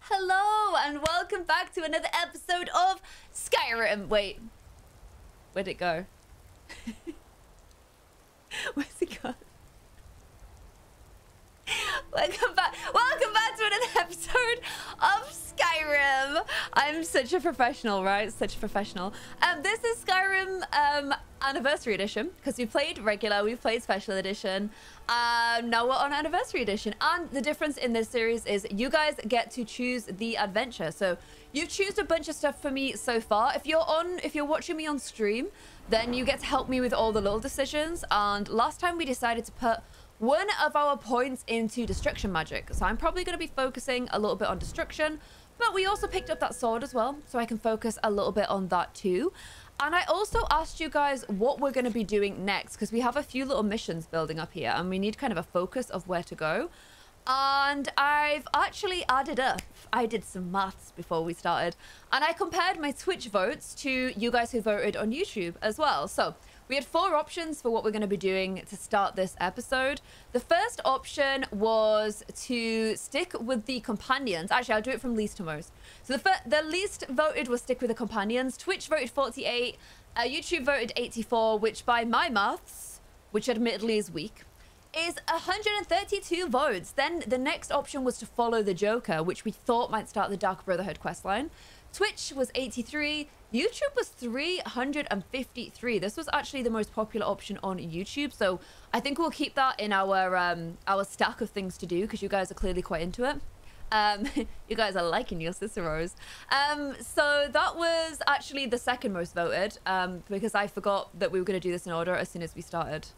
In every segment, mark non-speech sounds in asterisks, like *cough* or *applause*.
Hello and welcome back to another episode of Skyrim. Wait, where'd it go? *laughs* Where's it gone? Welcome back. Welcome back to another *laughs* episode of Skyrim. I'm such a professional, right? Such a professional. Um, this is Skyrim um anniversary edition because we played regular, we played special edition. Um, now we're on anniversary edition, and the difference in this series is you guys get to choose the adventure. So you've chosen a bunch of stuff for me so far. If you're on, if you're watching me on stream, then you get to help me with all the little decisions. And last time we decided to put one of our points into destruction magic. So I'm probably going to be focusing a little bit on destruction, but we also picked up that sword as well, so I can focus a little bit on that too. And I also asked you guys what we're going to be doing next, because we have a few little missions building up here, and we need kind of a focus of where to go. And I've actually added up. I did some maths before we started, and I compared my Twitch votes to you guys who voted on YouTube as well. So we had four options for what we're going to be doing to start this episode. The first option was to stick with the companions. Actually, I'll do it from least to most. So the, the least voted was stick with the companions. Twitch voted 48. Uh, YouTube voted 84, which by my maths, which admittedly is weak, is 132 votes. Then the next option was to follow the Joker, which we thought might start the Dark Brotherhood questline. Twitch was 83. YouTube was 353. This was actually the most popular option on YouTube. So I think we'll keep that in our um, our stack of things to do because you guys are clearly quite into it. Um, *laughs* you guys are liking your Ciceros. Um, so that was actually the second most voted um, because I forgot that we were going to do this in order as soon as we started.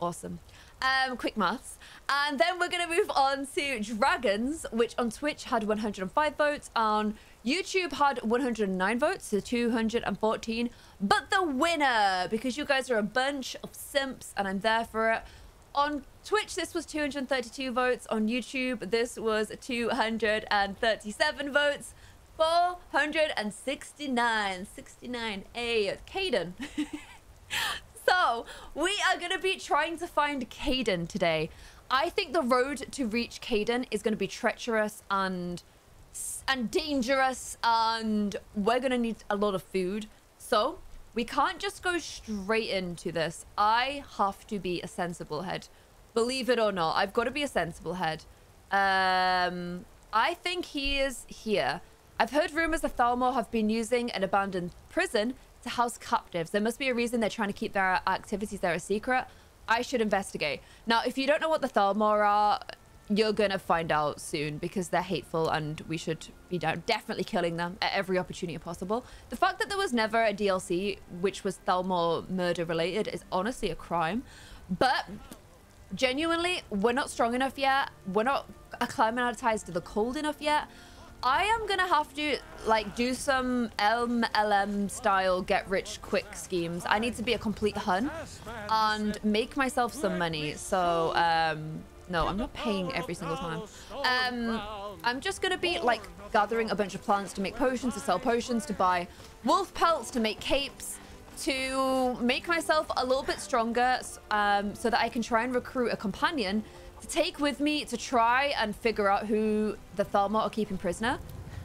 Awesome. Um, quick maths. And then we're going to move on to Dragons, which on Twitch had 105 votes. On YouTube had 109 votes, so 214. But the winner, because you guys are a bunch of simps and I'm there for it. On Twitch, this was 232 votes. On YouTube, this was 237 votes. 469. 69A. Kaidan. *laughs* so, we are going to be trying to find Kaidan today. I think the road to reach Kaidan is going to be treacherous and and dangerous and we're gonna need a lot of food. So we can't just go straight into this. I have to be a sensible head. Believe it or not i've got to be a sensible head. Um i think he is here. I've heard rumors that thalmor have been using an abandoned prison to house captives there must be a reason they're trying to keep their activities there a secret i should investigate now if you don't know what the thalmor are you're gonna find out soon because they're hateful and we should be definitely killing them at every opportunity possible. The fact that there was never a DLC which was Thalmor murder related is honestly a crime. But genuinely, we're not strong enough yet. We're not acclimatized to the cold enough yet. I am gonna have to like do some MLM style get rich quick schemes. I need to be a complete hun and make myself some money. So um no, I'm not paying every single time. Um, I'm just to be, like, gathering a bunch of plants to make potions, to sell potions, to buy wolf pelts, to make capes, to make myself a little bit stronger um, so that I can try and recruit a companion take with me to try and figure out who the Thalmor are keeping prisoner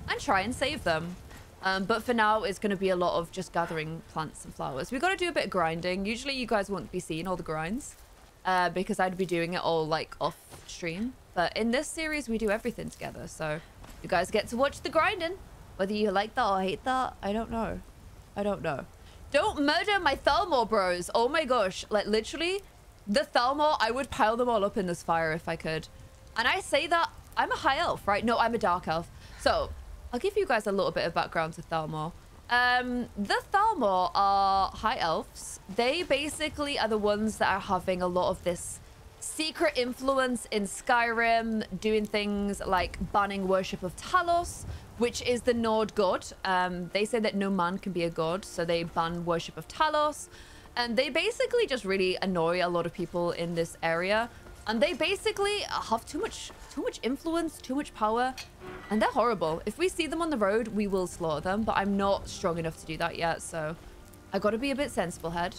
and try and save them. Um, but for now, it's going to be a lot of just gathering plants and flowers. We've got to do a bit of grinding. Usually you guys won't be seeing all the grinds uh, because I'd be doing it all like off stream. But in this series, we do everything together. So you guys get to watch the grinding. Whether you like that or hate that, I don't know. I don't know. Don't murder my Thalmor bros. Oh my gosh. Like literally, the Thalmor, I would pile them all up in this fire if I could. And I say that I'm a high elf, right? No, I'm a dark elf. So I'll give you guys a little bit of background to Thalmor. Um, the Thalmor are high elves. They basically are the ones that are having a lot of this secret influence in Skyrim, doing things like banning worship of Talos, which is the Nord god. Um, they say that no man can be a god, so they ban worship of Talos. And they basically just really annoy a lot of people in this area. And they basically have too much too much influence, too much power, and they're horrible. If we see them on the road, we will slaughter them, but I'm not strong enough to do that yet, so I gotta be a bit sensible head.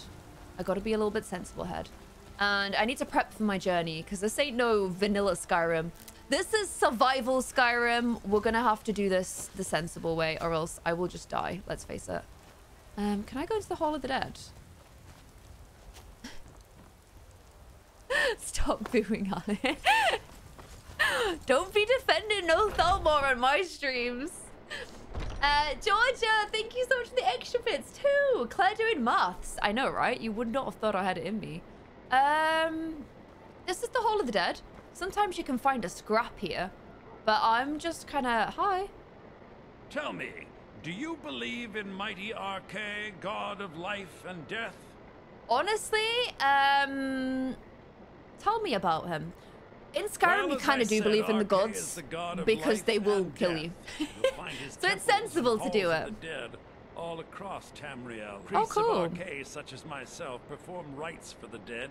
I gotta be a little bit sensible head. And I need to prep for my journey, because this ain't no vanilla Skyrim. This is survival Skyrim. We're gonna have to do this the sensible way, or else I will just die. Let's face it. Um, can I go into the Hall of the Dead? *laughs* Stop booing on it. *laughs* Don't be defending no Thalmor on my streams. Uh, Georgia, thank you so much for the extra bits too. Claire doing maths. I know, right? You would not have thought I had it in me. Um, this is the Hall of the Dead. Sometimes you can find a scrap here, but I'm just kind of hi. Tell me, do you believe in mighty Arkay, god of life and death? Honestly, um, tell me about him. In Skyrim, Well, you kind of do said, believe in the gods the god because they will kill death. you. You'll find his *laughs* So it's sensible to do it. dead all across Tamriel. Oh, Priests cool. of Arkay, such as myself, perform rites for the dead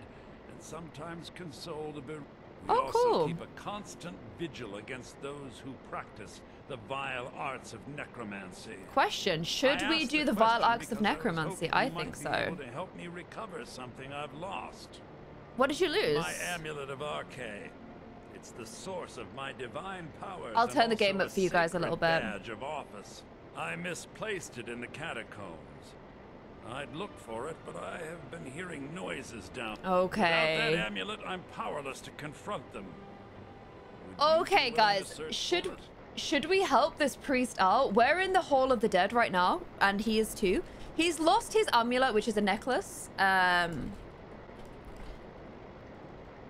and sometimes console the bereaved. We Oh, also cool. keep a constant vigil against those who practice the vile arts of necromancy. Question: Should I we do the the vile arts of because I necromancy? I think so. to help me recover something I've lost. What did you lose? My amulet of Arkay. It's the source of my divine powers. I'll turn the game up for you guys a little bit. Badge of office. I misplaced it in the catacombs. I'd look for it, but I have been hearing noises down. Okay. Without that amulet, I'm powerless to confront them. Would Okay, guys, should should we help this priest out? We're in the Hall of the Dead right now, and he is too. He's lost his amulet, which is a necklace. Um,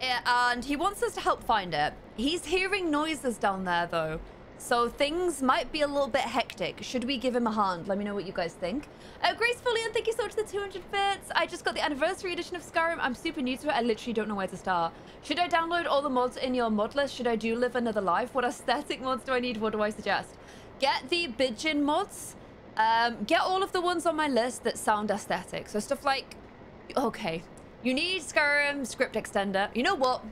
and he wants us to help find it. He's hearing noises down there, though. So things might be a little bit hectic. Should we give him a hand? Let me know what you guys think. Uh, Grace Fullion, thank you so much for the 200 bits. I just got the anniversary edition of Skyrim. I'm super new to it. I literally don't know where to start. Should I download all the mods in your mod list? Should I do Live Another Life? What aesthetic mods do I need? What do I suggest? Get the Bidgin mods. Um, get all of the ones on my list that sound aesthetic. So stuff like... Okay. You need Skyrim script extender. You know what?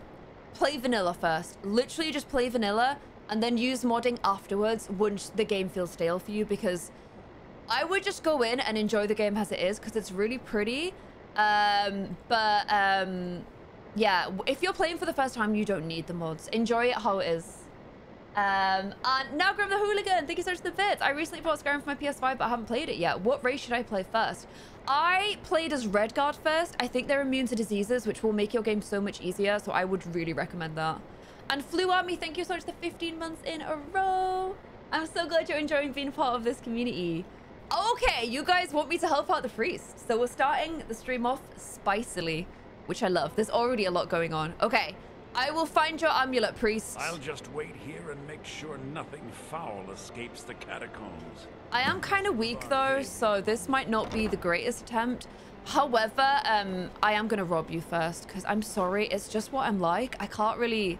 play vanilla first. Literally just play vanilla and then use modding afterwards once the game feels stale for you because I would just go in and enjoy the game as it is because it's really pretty. Um, but um, yeah, if you're playing for the first time, you don't need the mods. Enjoy it how it is. Um, and now Grim the Hooligan, thank you so much for the bits. I recently bought Skyrim for my PS5, but I haven't played it yet. What race should I play first? I played as Redguard first. I think they're immune to diseases, which will make your game so much easier, so I would really recommend that. And Flew Army, thank you so much for 15 months in a row. I'm so glad you're enjoying being part of this community. Okay, you guys want me to help out the priest. So we're starting the stream off spicily, which I love. There's already a lot going on. Okay, I will find your amulet, priest. I'll just wait here and make sure nothing foul escapes the catacombs. I am kind of weak though, so this might not be the greatest attempt. However, um, I am gonna rob you first because I'm sorry. It's just what I'm like. I can't really,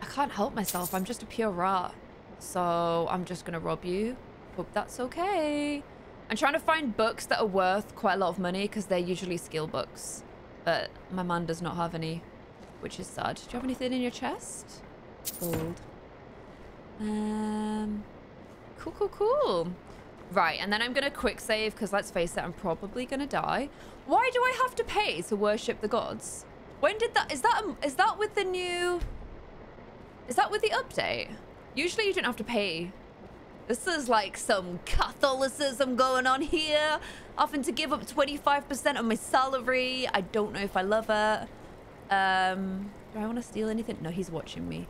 I can't help myself. I'm just a pure rat. So I'm just gonna rob you. Hope that's okay. I'm trying to find books that are worth quite a lot of money because they're usually skill books. But my man does not have any, which is sad. Do you have anything in your chest? Gold. Um, cool, cool, cool. Right, and then I'm gonna quick save because let's face it, I'm probably gonna die. Why do I have to pay to worship the gods? When did that? Is that um, is that with the new? Is that with the update? Usually you don't have to pay. This is like some Catholicism going on here. Often to give up 25% of my salary. I don't know if I love it. Um, do I want to steal anything? No, he's watching me.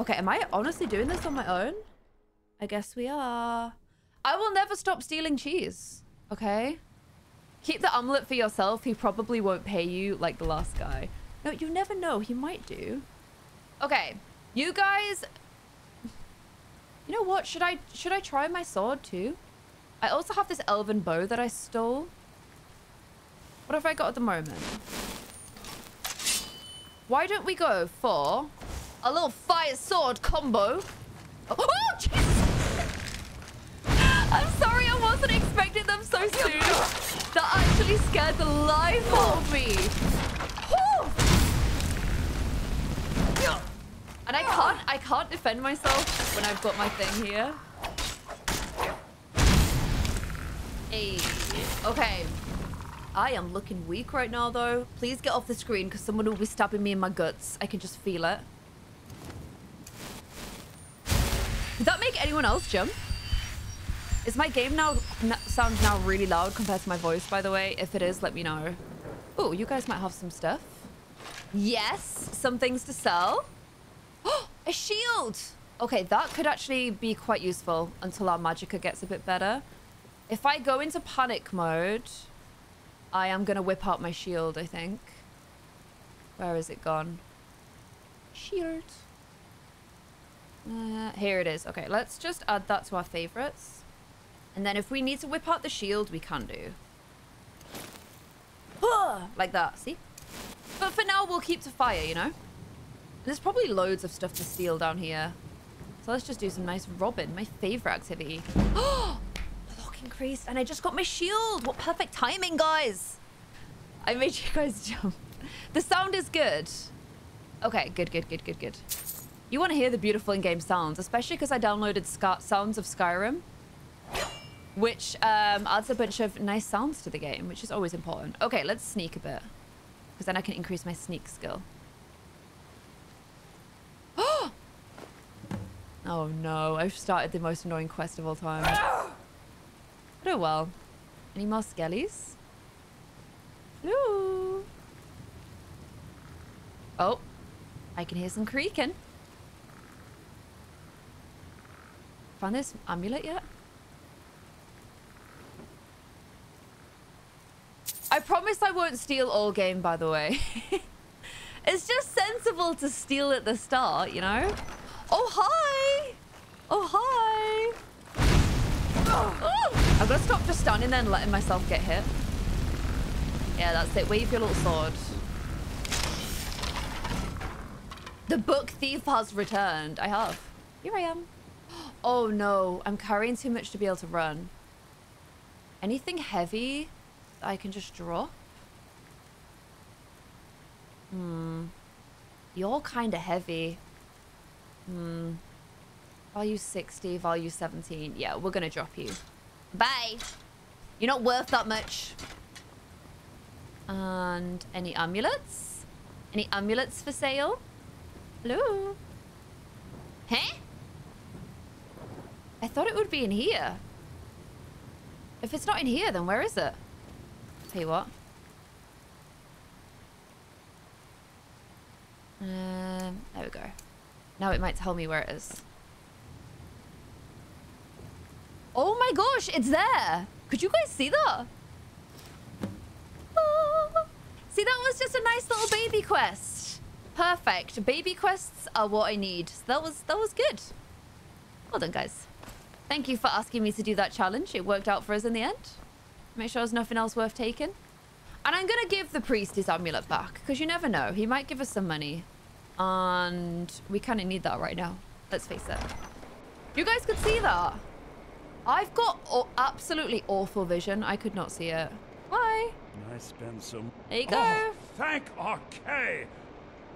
Okay, am I honestly doing this on my own? I guess we are. I will never stop stealing cheese. Okay? Keep the omelet for yourself. He probably won't pay you like the last guy. No, you never know. He might do. Okay. You guys... You know what? Should I should I try my sword too? I also have this elven bow that I stole. What have I got at the moment? Why don't we go for a little fire sword combo? Oh, oh Jesus! I'm sorry, I wasn't expecting them so soon. That actually scared the life out of me. And I can't, I can't defend myself when I've got my thing here. Hey, okay. I am looking weak right now, though. Please get off the screen because someone will be stabbing me in my guts. I can just feel it. Did that make anyone else jump? Is my game now sounds now really loud compared to my voice, by the way? If it is, let me know. Oh, you guys might have some stuff. Yes, some things to sell. Oh, *gasps* a shield! Okay, that could actually be quite useful until our magicka gets a bit better. If I go into panic mode, I am going to whip out my shield, I think. Where is it gone? Shield. Uh, here it is. Okay, let's just add that to our favorites. And then if we need to whip out the shield, we can do. like that, see? But for now, we'll keep to fire, you know? There's probably loads of stuff to steal down here. So let's just do some nice Robin, my favorite activity. *gasps* Increased, and I just got my shield. What perfect timing, guys. I made *laughs* you guys jump. The sound is good. Okay, good, good, good, good, good. You want to hear the beautiful in-game sounds, especially because I downloaded Sc Sounds of Skyrim, which um, adds a bunch of nice sounds to the game, which is always important. Okay, let's sneak a bit, because then I can increase my sneak skill. *gasps* oh no, I've started the most annoying quest of all time. *gasps* *gasps* oh well. Any more skellies? Hello? Oh, I can hear some creaking. Found this amulet yet? I promise I won't steal all game, by the way. *laughs* it's just sensible to steal at the start, you know? Oh, hi! Oh, hi! Oh, Got to stop just standing there and letting myself get hit. Yeah, that's it. Wave your little sword. The book thief has returned. I have. Here I am. *gasps* Oh no, I'm carrying too much to be able to run. Anything heavy I can just drop? Hmm. You're kind of heavy. Hmm. Value 60, value 17. Yeah, we're gonna drop you. Bye! You're not worth that much. And any amulets? Any amulets for sale? Hello? Huh? I thought it would be in here. If it's not in here, then where is it? Tell you what. Um, there we go. Now it might tell me where it is. Oh my gosh, it's there. Could you guys see that? Oh. See, that was just a nice little baby quest. Perfect. Baby quests are what I need. So that was that was good. Well done, guys. Thank you for asking me to do that challenge. It worked out for us in the end. Make sure there's nothing else worth taking. And I'm going to give the priest his amulet back. Because you never know. He might give us some money. And we kind of need that right now. Let's face it. You guys could see that. I've got absolutely awful vision. I could not see it. Why? I spend some... There you go. Oh, thank Arkay.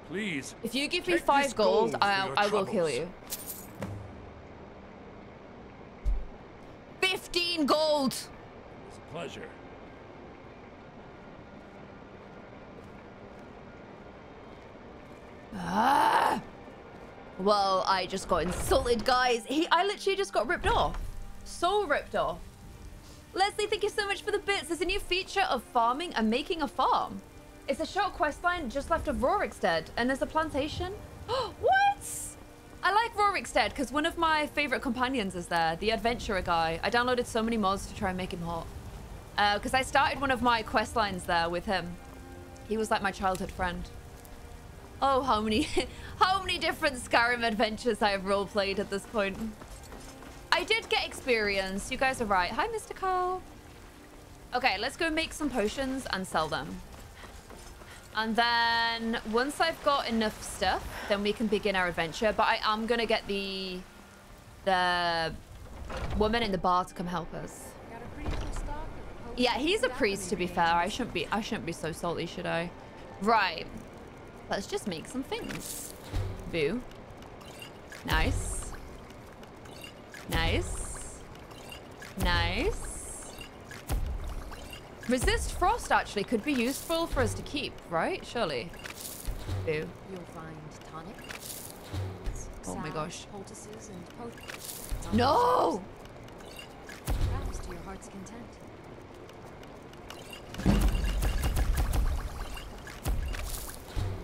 Please. If you give me five gold, gold I, I will kill you. 15 gold! It's a pleasure. Ah! Well, I just got insulted, guys. He, I literally just got ripped off. So ripped off. Leslie, thank you so much for the bits. There's a new feature of farming and making a farm. It's a short quest line just left of Rorikstead, and there's a plantation. *gasps* what? I like Rorikstead because one of my favorite companions is there, the adventurer guy. I downloaded so many mods to try and make him hot. Because uh, I started one of my quest lines there with him. He was like my childhood friend. Oh, how many, *laughs* how many different Skyrim adventures I have roleplayed at this point. I did get experience. You guys are right. Hi, Mr. Carl. Okay, let's go make some potions and sell them. And then once I've got enough stuff, then we can begin our adventure. But I am going to get the the woman in the bar to come help us. Yeah, he's a priest to be fair. I shouldn't be I shouldn't be so salty, should I? Right. Let's just make some things. Boo. Nice. Nice. Nice. Resist frost actually could be useful for us to keep, right? Surely. You'll find tonic. Oh, my gosh. And. No! To your heart's content.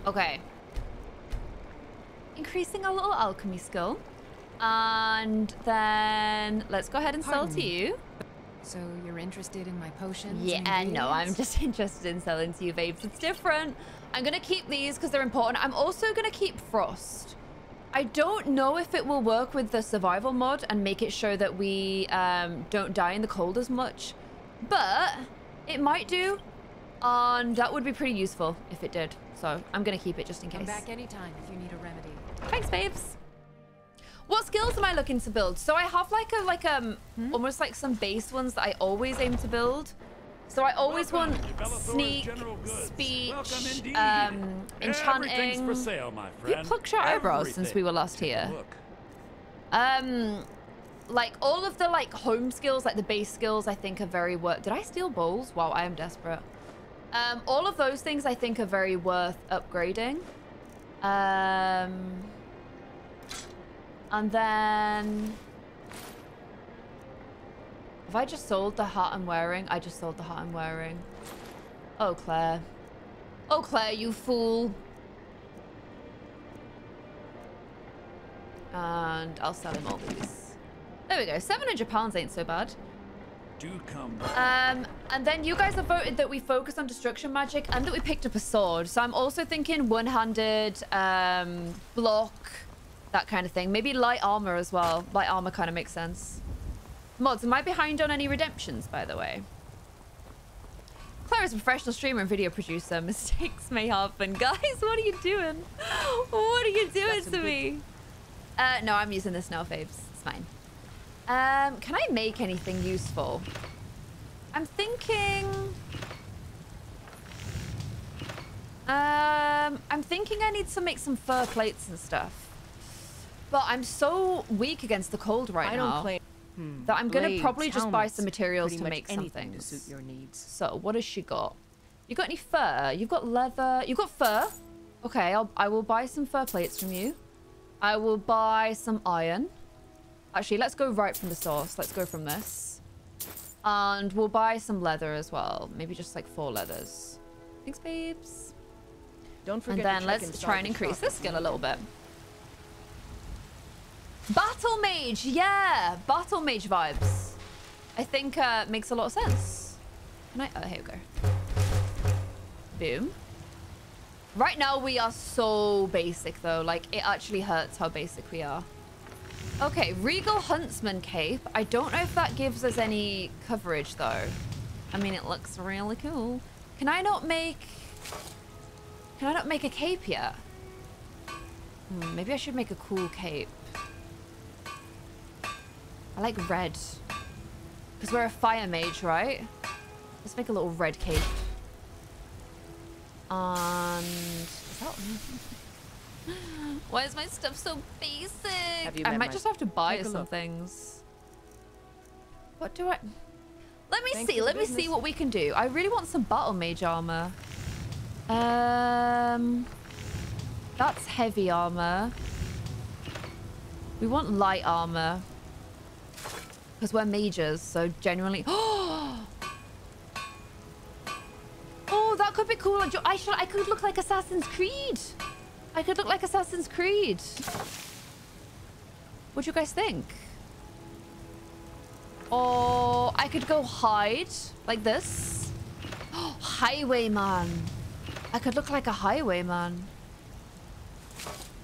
Okay. Increasing our little alchemy skill. And then let's go ahead and sell to me. you. So you're interested in my potions? Yeah, no, I'm just *laughs* interested in selling to you, babes. It's different. I'm gonna keep these because they're important. I'm also gonna keep Frost. I don't know if it will work with the survival mod and make it show that we um, don't die in the cold as much, but it might do, and that would be pretty useful if it did. So I'm gonna keep it just in case. Come back anytime if you need a remedy. Thanks, babes. What skills am I looking to build? So I have like a like um Hmm? almost like some base ones that I always aim to build. So I always Welcome want sneak, speech, um, enchanting. for sale, my You plucked your eyebrows since we were last Take here. Um, like all of the like home skills, like the base skills, I think are very worth. Did I steal bowls? Wow, I am desperate. Um, all of those things I think are very worth upgrading. Um, and then have I just sold the hat I'm wearing? I just sold the hat I'm wearing. Oh, Claire. Oh, Claire, you fool. And I'll sell him all these. There we go. 700 pounds ain't so bad. Do come back. Um, and then you guys have voted that we focus on destruction magic and that we picked up a sword. So I'm also thinking one-handed, um, block, that kind of thing. Maybe light armor as well. Light armor kind of makes sense. Mods, am I behind on any redemptions, by the way? Claire is a professional streamer and video producer. *laughs* Mistakes may happen. Guys, what are you doing? What are you doing to me? Uh, no, I'm using this now, faves. It's fine. Um, can I make anything useful? I'm thinking... Um, I'm thinking I need to make some fur plates and stuff. But I'm so weak against the cold right I now don't claim. Hmm. that I'm gonna Blades, probably just buy some materials to make something. anything to suit your needs. So, what has she got? You got any fur? You've got leather. You've got fur. Okay, I'll, I will buy some fur plates from you. I will buy some iron. Actually, let's go right from the source. Let's go from this. And we'll buy some leather as well. Maybe just like four leathers. Thanks, babes. Don't forget And to then check let's try and increase shop this if skill a little bit. Battle Mage, yeah! Battle Mage vibes. I think uh, makes a lot of sense. Can I? Oh, here we go. Boom. Right now we are so basic though. Like it actually hurts how basic we are. Okay, Regal Huntsman Cape. I don't know if that gives us any coverage though. I mean, it looks really cool. Can I not make... Can I not make a cape yet? Hmm, maybe I should make a cool cape. I like red. Because we're a fire mage, right? Let's make a little red cape. And... That... *laughs* Why is my stuff so basic? I might just have to buy some look. things. What do I... Let me Thanks see. Let me see what we can do. I really want some battle mage armor. Um... That's heavy armor. We want light armor. Because we're mages, so genuinely... *gasps* Oh, that could be cool. I should. I could look like Assassin's Creed. I could look like Assassin's Creed. What do you guys think? Or I could go hide like this. *gasps* highwayman. I could look like a highwayman.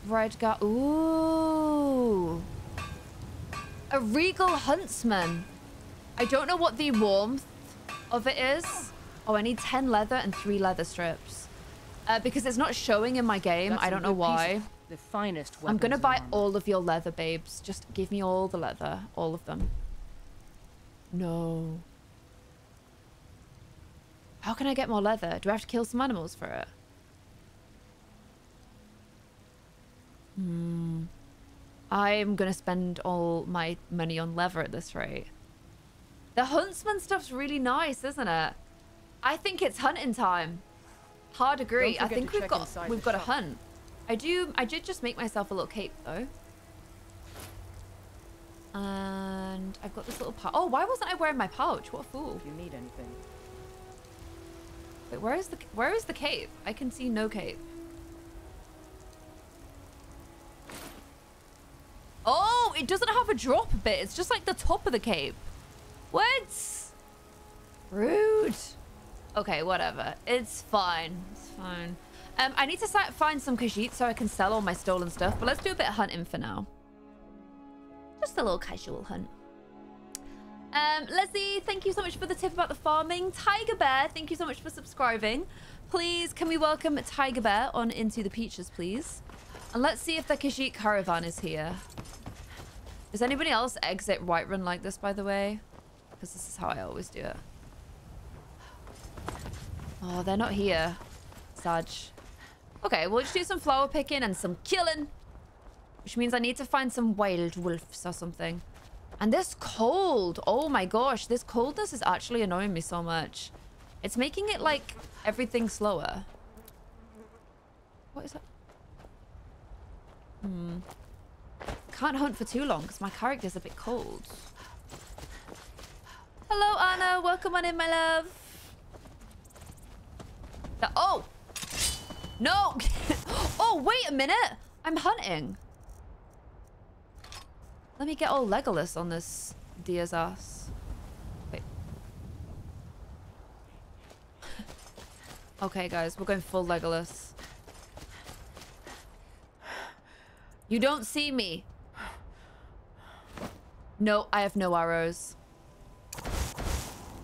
Red guy. Ooh. A regal huntsman. I don't know what the warmth of it is. Oh, I need 10 leather and 3 leather strips. Uh, because it's not showing in my game. Got I don't know why. The finest I'm gonna buy armor. all of your leather, babes. Just give me all the leather. All of them. No. How can I get more leather? Do I have to kill some animals for it? Hmm. I'm gonna spend all my money on leather at this rate. The huntsman stuff's really nice, isn't it? I think it's hunting time. Hard agree. I think we've got we've got a hunt. I do. I did just make myself a little cape though. And I've got this little pouch. Oh, why wasn't I wearing my pouch? What a fool. If you need anything. Wait, where is the where is the cave? I can see no cave. Oh, it doesn't have a drop bit. It's just like the top of the cape. What? Rude. Okay, whatever. It's fine. It's fine. Um, I need to find some Khajiit so I can sell all my stolen stuff, but let's do a bit of hunting for now. Just a little casual hunt. Um, Leslie, thank you so much for the tip about the farming. Tiger Bear, thank you so much for subscribing. Please, can we welcome Tiger Bear on into the peaches, please? And let's see if the Khajiit caravan is here. Does anybody else exit Whiterun like this, by the way? Because this is how I always do it. Oh, they're not here. Saj. Okay, we'll just do some flower picking and some killing. Which means I need to find some wild wolves or something. And this cold. Oh my gosh. This coldness is actually annoying me so much. It's making it like everything slower. What is that? Hmm. Can't hunt for too long because my character's a bit cold. Hello, Anna. Welcome on in, my love. The- oh! No! *laughs* oh, wait a minute! I'm hunting. Let me get all Legolas on this deer's ass. *laughs* Okay, guys. We're going full Legolas. You don't see me. No, I have no arrows.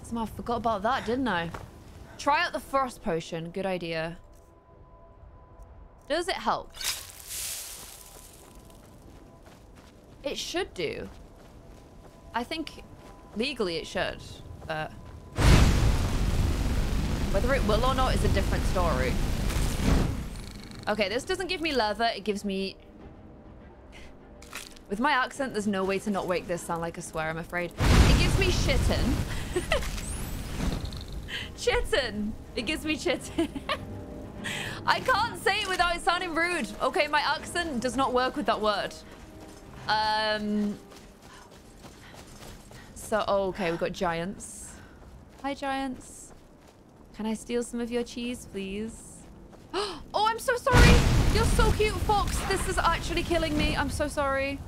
Somehow I forgot about that, didn't I? Try out the frost potion. Good idea. Does it help? It should do. I think legally it should, but whether it will or not is a different story. Okay, this doesn't give me leather. It gives me... With my accent, there's no way to not make this sound like a swear, I'm afraid. It gives me shitten. *laughs* Chitten. It gives me chitten. *laughs* I can't say it without it sounding rude. Okay, my accent does not work with that word. Um. So, oh, okay, we've got giants. Hi, giants. Can I steal some of your cheese, please? *gasps* Oh, I'm so sorry. You're so cute, Fox. This is actually killing me. I'm so sorry.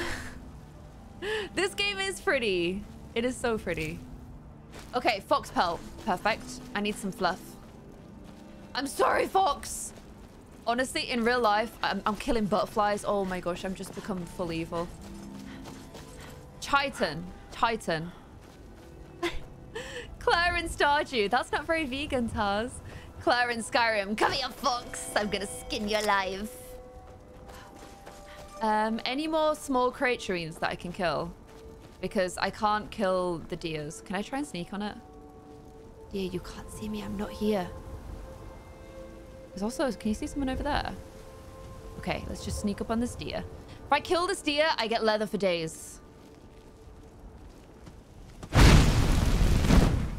*laughs* this game is pretty. It is so pretty. Okay, fox pelt. Perfect. I need some fluff. I'm sorry, Fox. Honestly, in real life, I'm, I'm killing butterflies. Oh my gosh, I'm just become full evil. Titan. Titan. *laughs* Claire and Stardew. That's not very vegan, Taz. Claire and Skyrim. Come here, Fox. I'm gonna skin you alive. Um, any more small creaturines that I can kill? Because I can't kill the deers. Can I try and sneak on it? Yeah, you can't see me. I'm not here. There's also... Can you see someone over there? Okay, let's just sneak up on this deer. If I kill this deer, I get leather for days.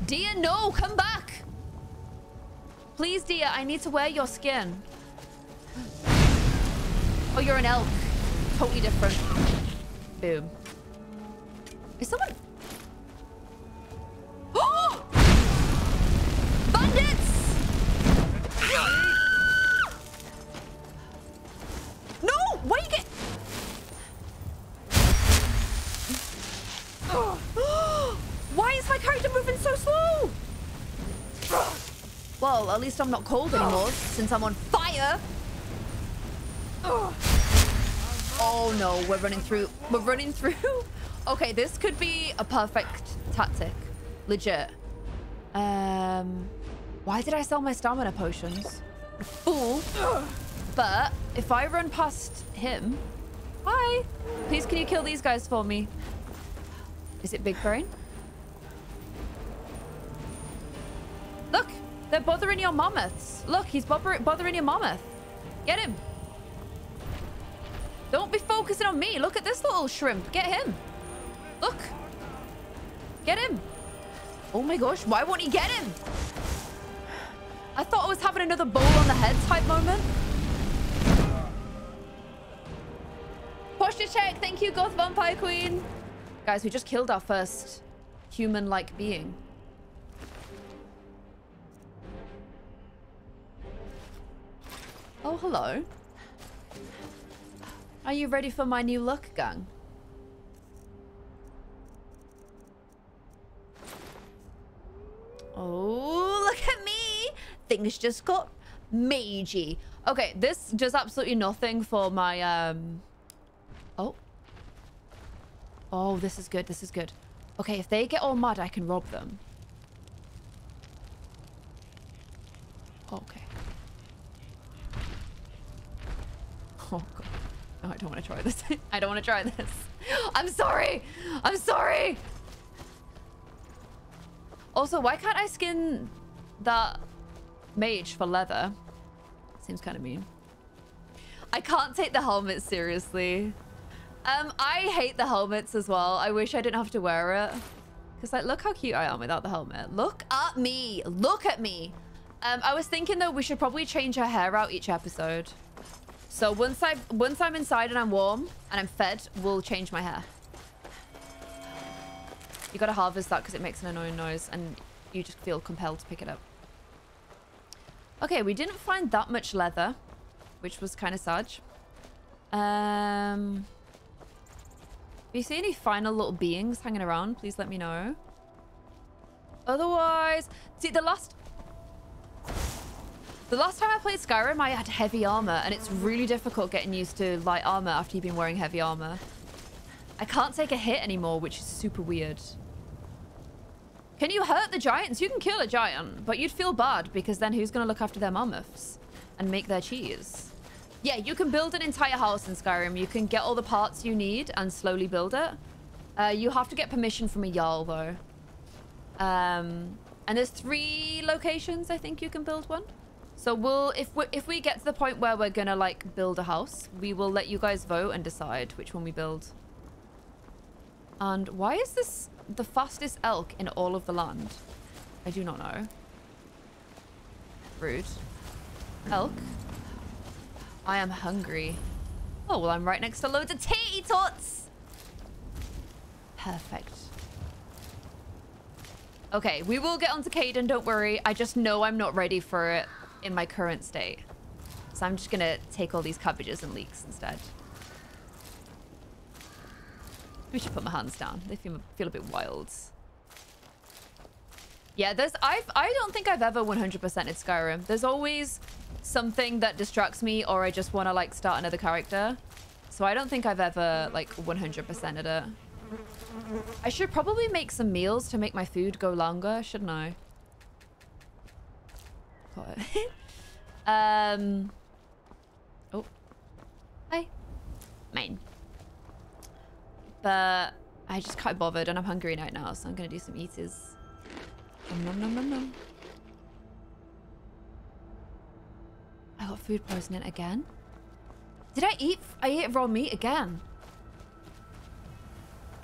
Deer, no! Come back! Please, deer, I need to wear your skin. Oh, you're an elk. Totally different. Boom. Is someone... Oh! *gasps* Bandits! *gasps* no! Why you get... *gasps* Why is my character moving so slow? Well, at least I'm not cold anymore since I'm on fire. Oh no, we're running through. We're running through. *laughs* Okay, this could be a perfect tactic. Legit. Um, why did I sell my stamina potions? Fool. But if I run past him... Hi. Please, can you kill these guys for me? Is it Big Brain? Look, they're bothering your mammoths. Look, he's bother bothering your mammoth. Get him. Don't be focusing on me. Look at this little shrimp. Get him. Look. Get him. Oh my gosh, why won't he get him? I thought I was having another bowl on the head type moment. Push Texture check. Thank you, Goth Vampire Queen. Guys, we just killed our first human-like being. Oh, hello. Are you ready for my new look, gang? Oh, look at me. Things just got magey. Okay, this does absolutely nothing for my, um... Oh. Oh, this is good. This is good. Okay, if they get all mad, I can rob them. Okay. Oh, God. No, I don't want to try this. *laughs* I don't want to try this. I'm sorry. I'm sorry. Also, why can't I skin that mage for leather? Seems kind of mean. I can't take the helmet seriously. Um, I hate the helmets as well. I wish I didn't have to wear it. Because, like, look how cute I am without the helmet. Look at me. Look at me. Um, I was thinking, though, we should probably change her hair out each episode. So once, i once I'm inside and I'm warm and I'm fed, we'll change my hair. You gotta harvest that because it makes an annoying noise and you just feel compelled to pick it up. Okay, we didn't find that much leather, which was kind of sad. Um, if you see any final little beings hanging around, please let me know. Otherwise, see the last the last time I played Skyrim, I had heavy armor, and it's really difficult getting used to light armor after you've been wearing heavy armor. I can't take a hit anymore, which is super weird. Can you hurt the giants? You can kill a giant, but you'd feel bad because then who's going to look after their mammoths and make their cheese? Yeah, you can build an entire house in Skyrim. You can get all the parts you need and slowly build it. Uh, you have to get permission from a Jarl, though. Um, and there's three locations I think you can build one. So we'll, if we if we get to the point where we're gonna like build a house, we will let you guys vote and decide which one we build. And why is this the fastest elk in all of the land? I do not know. Rude. Elk. I am hungry. Oh, well, I'm right next to loads of tatey tots. Perfect. Okay, we will get onto Kaidan, don't worry. I just know I'm not ready for it in my current state. So I'm just gonna take all these cabbages and leeks instead. We should put my hands down. They feel, feel a bit wild. Yeah, there's I've I don't think I've ever 100%ed Skyrim. There's always something that distracts me or I just want to like start another character. So I don't think I've ever like 100%ed it. I should probably make some meals to make my food go longer, shouldn't I? *laughs* um. Oh. Hi. Mine. But I just can't bothered and I'm hungry right now, so I'm gonna do some eaters. Nom, nom, nom, nom. I got food poisoning again. Did I eat? I ate raw meat again.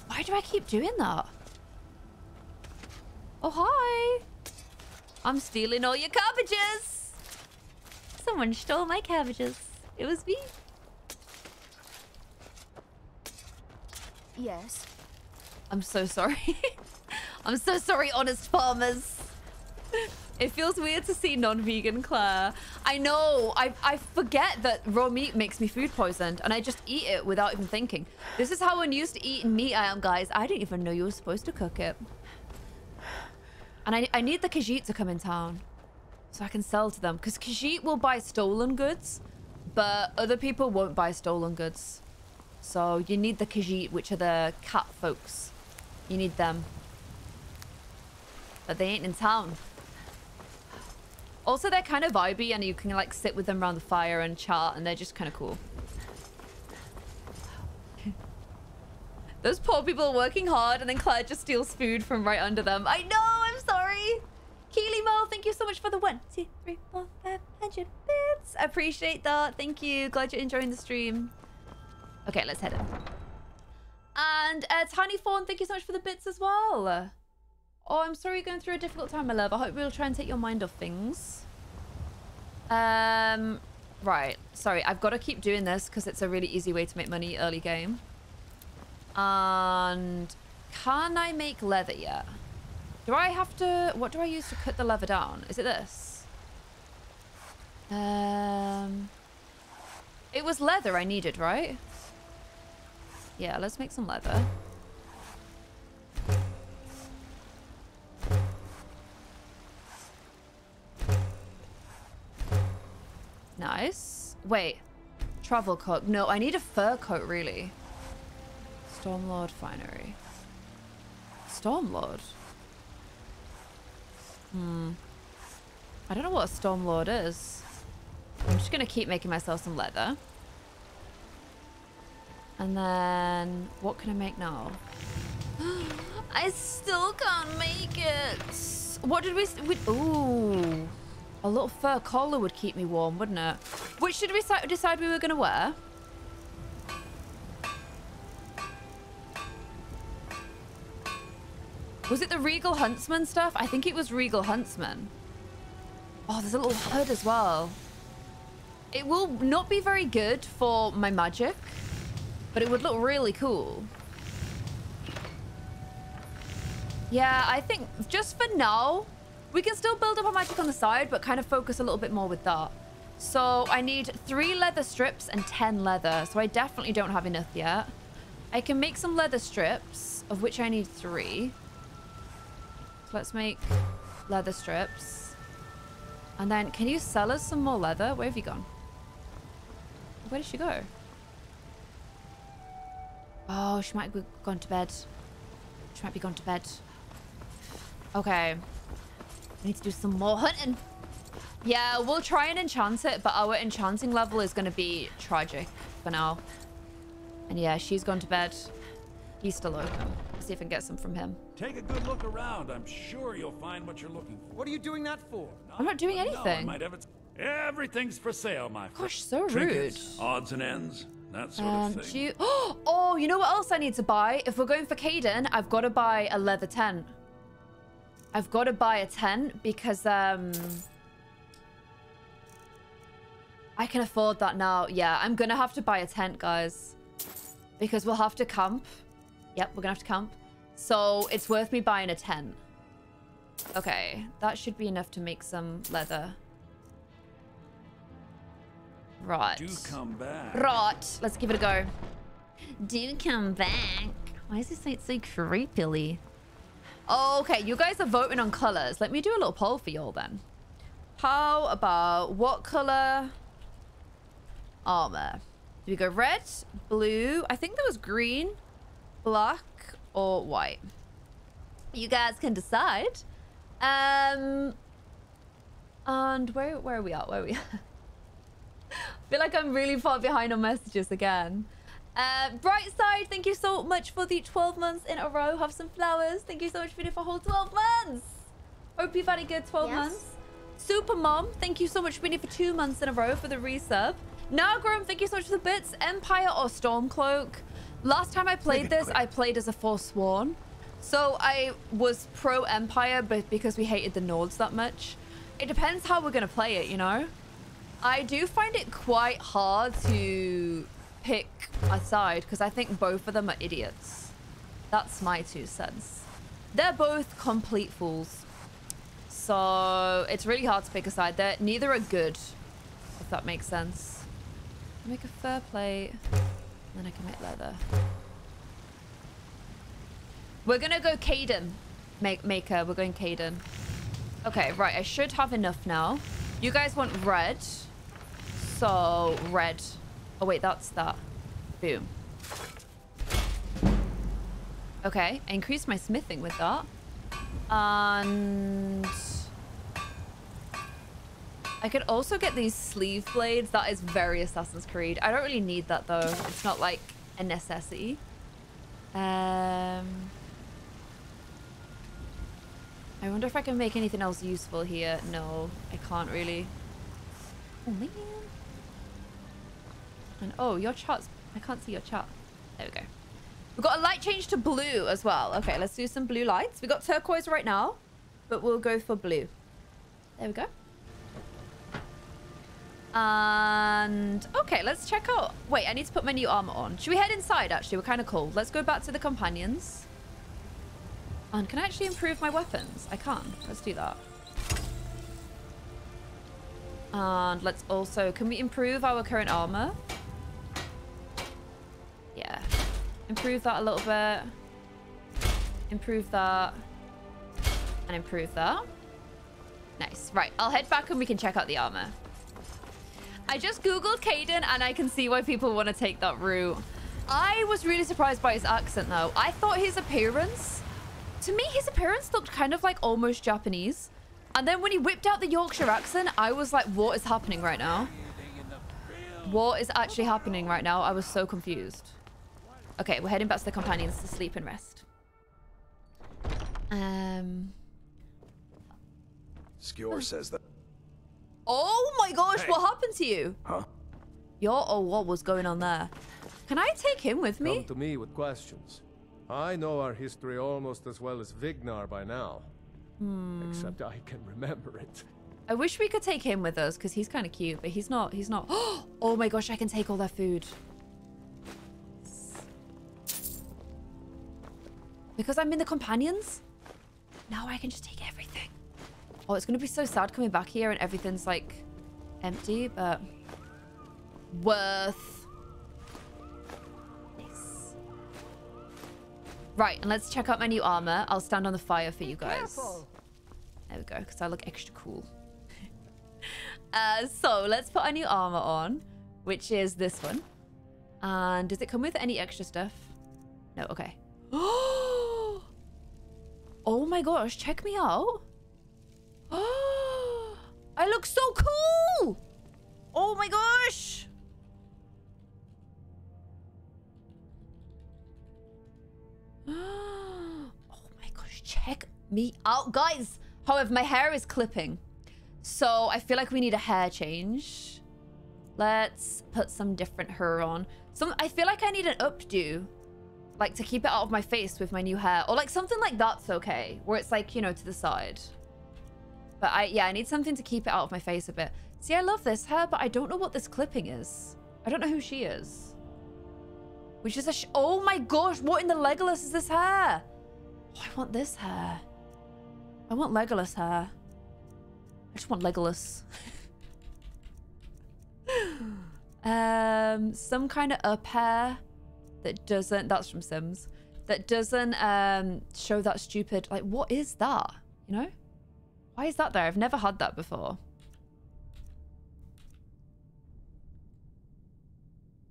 Why do I keep doing that? Oh, hi. I'm stealing all your cabbages. Someone stole my cabbages. It was me. Yes. I'm so sorry. *laughs* I'm so sorry, honest farmers. It feels weird to see non-vegan Claire. I know. I, I forget that raw meat makes me food poisoned and I just eat it without even thinking. This is how unused to eating meat I am, guys. I didn't even know you were supposed to cook it. And I, I need the Khajiit to come in town so I can sell to them. Because Khajiit will buy stolen goods, but other people won't buy stolen goods. So you need the Khajiit, which are the cat folks. You need them. But they ain't in town. Also, they're kind of vibey and you can like sit with them around the fire and chat and they're just kind of cool. *laughs* Those poor people are working hard and then Claire just steals food from right under them. I know. Keely Mo, thank you so much for the one, two, three, four, five hundred bits. I appreciate that. Thank you. Glad you're enjoying the stream. Okay, let's head in. And uh, Tiny Fawn, thank you so much for the bits as well. Oh, I'm sorry you're going through a difficult time, my love. I hope we'll try and take your mind off things. Um, Right. Sorry, I've got to keep doing this because it's a really easy way to make money early game. And can I make leather yet? Do I have to... What do I use to cut the leather down? Is it this? Um... It was leather I needed, right? Yeah, let's make some leather. Nice. Wait. Travel coat. No, I need a fur coat, really. Stormlord Finery. Stormlord? Hmm. I don't know what a Stormlord is. I'm just going to keep making myself some leather. And then, what can I make now? *gasps* I still can't make it. What did we... we ooh. A little fur collar would keep me warm, wouldn't it? Which did we decide we were going to wear? Was it the Regal Huntsman stuff? I think it was Regal Huntsman. Oh, there's a little hood as well. It will not be very good for my magic, but it would look really cool. Yeah, I think just for now, we can still build up our magic on the side, but kind of focus a little bit more with that. So I need three leather strips and 10 leather. So I definitely don't have enough yet. I can make some leather strips, of which I need three. Let's make leather strips. And then can you sell us some more leather? Where have you gone? Where did she go? Oh, she might have gone to bed. She might be gone to bed. Okay. I need to do some more hunting. Yeah, we'll try and enchant it, but our enchanting level is going to be tragic for now. And yeah, she's gone to bed. He's still open. Let's see if I can get some from him. Take a good look around. I'm sure you'll find what you're looking for. What are you doing that for? I'm not doing No, I anything. might have it. Everything's for sale, my friend. Gosh, so Trinkets, odds and ends, that sort Um, of thing. you... *gasps* Oh, you know what else I need to buy? If we're going for Kaidan, I've got to buy a leather tent. I've got to buy a tent because um, I can afford that now. Yeah, I'm going to have to buy a tent, guys. Because we'll have to camp. Yep, we're going to have to camp. So it's worth me buying a tent. Okay, that should be enough to make some leather. Right. Do come back. Right, let's give it a go. Do come back. Why is this so, so creepily? Oh, okay, you guys are voting on colors. Let me do a little poll for y'all then. How about what color armor? Do we go red, blue? I think there was green, black, or white. You guys can decide. Um, and where where are we at? Where are we? *laughs* At? I feel like I'm really far behind on messages again. Uh, Bright side, thank you so much for the 12 months in a row. Have some flowers. Thank you so much for the whole 12 months. Hope you've had a good 12 Yes. months. Super Mom, thank you so much for being here for two months in a row for the resub. Nagrom, thank you so much for the bits. Empire or Stormcloak. Last time I played this, I played as a Forsworn. So I was pro Empire, but because we hated the Nords that much. It depends how we're going to play it, you know? I do find it quite hard to pick a side because I think both of them are idiots. That's my two cents. They're both complete fools. So it's really hard to pick a side. They're neither are good, if that makes sense. Make a fur plate, then I can make leather. We're gonna go Kaidan, make maker. We're going Kaidan. Okay, right. I should have enough now. You guys want red, so red. Oh wait, that's that. Boom. Okay, I increased my smithing with that. And I could also get these sleeve blades. That is very Assassin's Creed. I don't really need that though. It's not like a necessity. Um, I wonder if I can make anything else useful here. No, I can't really. Oh man. And oh, your chart's. I can't see your chart. There we go. We've got a light change to blue as well. Okay, let's do some blue lights. We got turquoise right now, but we'll go for blue. There we go. And okay, let's check out. Wait, I need to put my new armor on. Should we head inside? Actually, we're kind of cold. Let's go back to the companions. And can I actually improve my weapons? I can. Let's do that. And let's also, can we improve our current armor? Yeah. Improve that a little bit. Improve that. And improve that. Nice. Right, I'll head back and we can check out the armor. I just googled Kaidan and I can see why people want to take that route. I was really surprised by his accent though. I thought his appearance, to me his appearance looked kind of like almost Japanese. And then when he whipped out the Yorkshire accent, I was like, what is happening right now? What is actually happening right now? I was so confused. Okay, we're heading back to the companions to sleep and rest. Um. Skjor says that. Oh my gosh, Hey. what happened to you? Huh? Yo, oh, what was going on there? Can I take him with me? Come me? to me with questions. I know our history almost as well as Vignar by now. Hmm. Except I can remember it. I wish we could take him with us because he's kind of cute, but he's not. He's not. *gasps* Oh my gosh, I can take all their food. Because I'm in the companions? Now I can just take everything. Oh, it's going to be so sad coming back here and everything's like empty, but worth. Nice. Right, and let's check out my new armor. I'll stand on the fire for you guys. There we go, because I look extra cool. *laughs* uh, so let's put our new armor on, which is this one. And does it come with any extra stuff? No, okay. *gasps* oh my gosh, check me out. *gasps* I look so cool. Oh my gosh. *gasps* oh my gosh, check me out, guys. However, my hair is clipping. So I feel like we need a hair change. Let's put some different hair on. Some I feel like I need an updo. Like to keep it out of my face with my new hair. Or like something like that's okay. Where it's like, you know, to the side. But I yeah, I need something to keep it out of my face a bit. See, I love this hair, but I don't know what this clipping is. I don't know who she is. Which is a Oh my gosh, what in the Legolas is this hair? Oh, I want this hair. I want Legolas hair. I just want Legolas. *laughs* um, some kind of up hair that doesn't. That's from Sims. That doesn't um show that stupid. Like, what is that? You know? Why is that there? I've never had that before.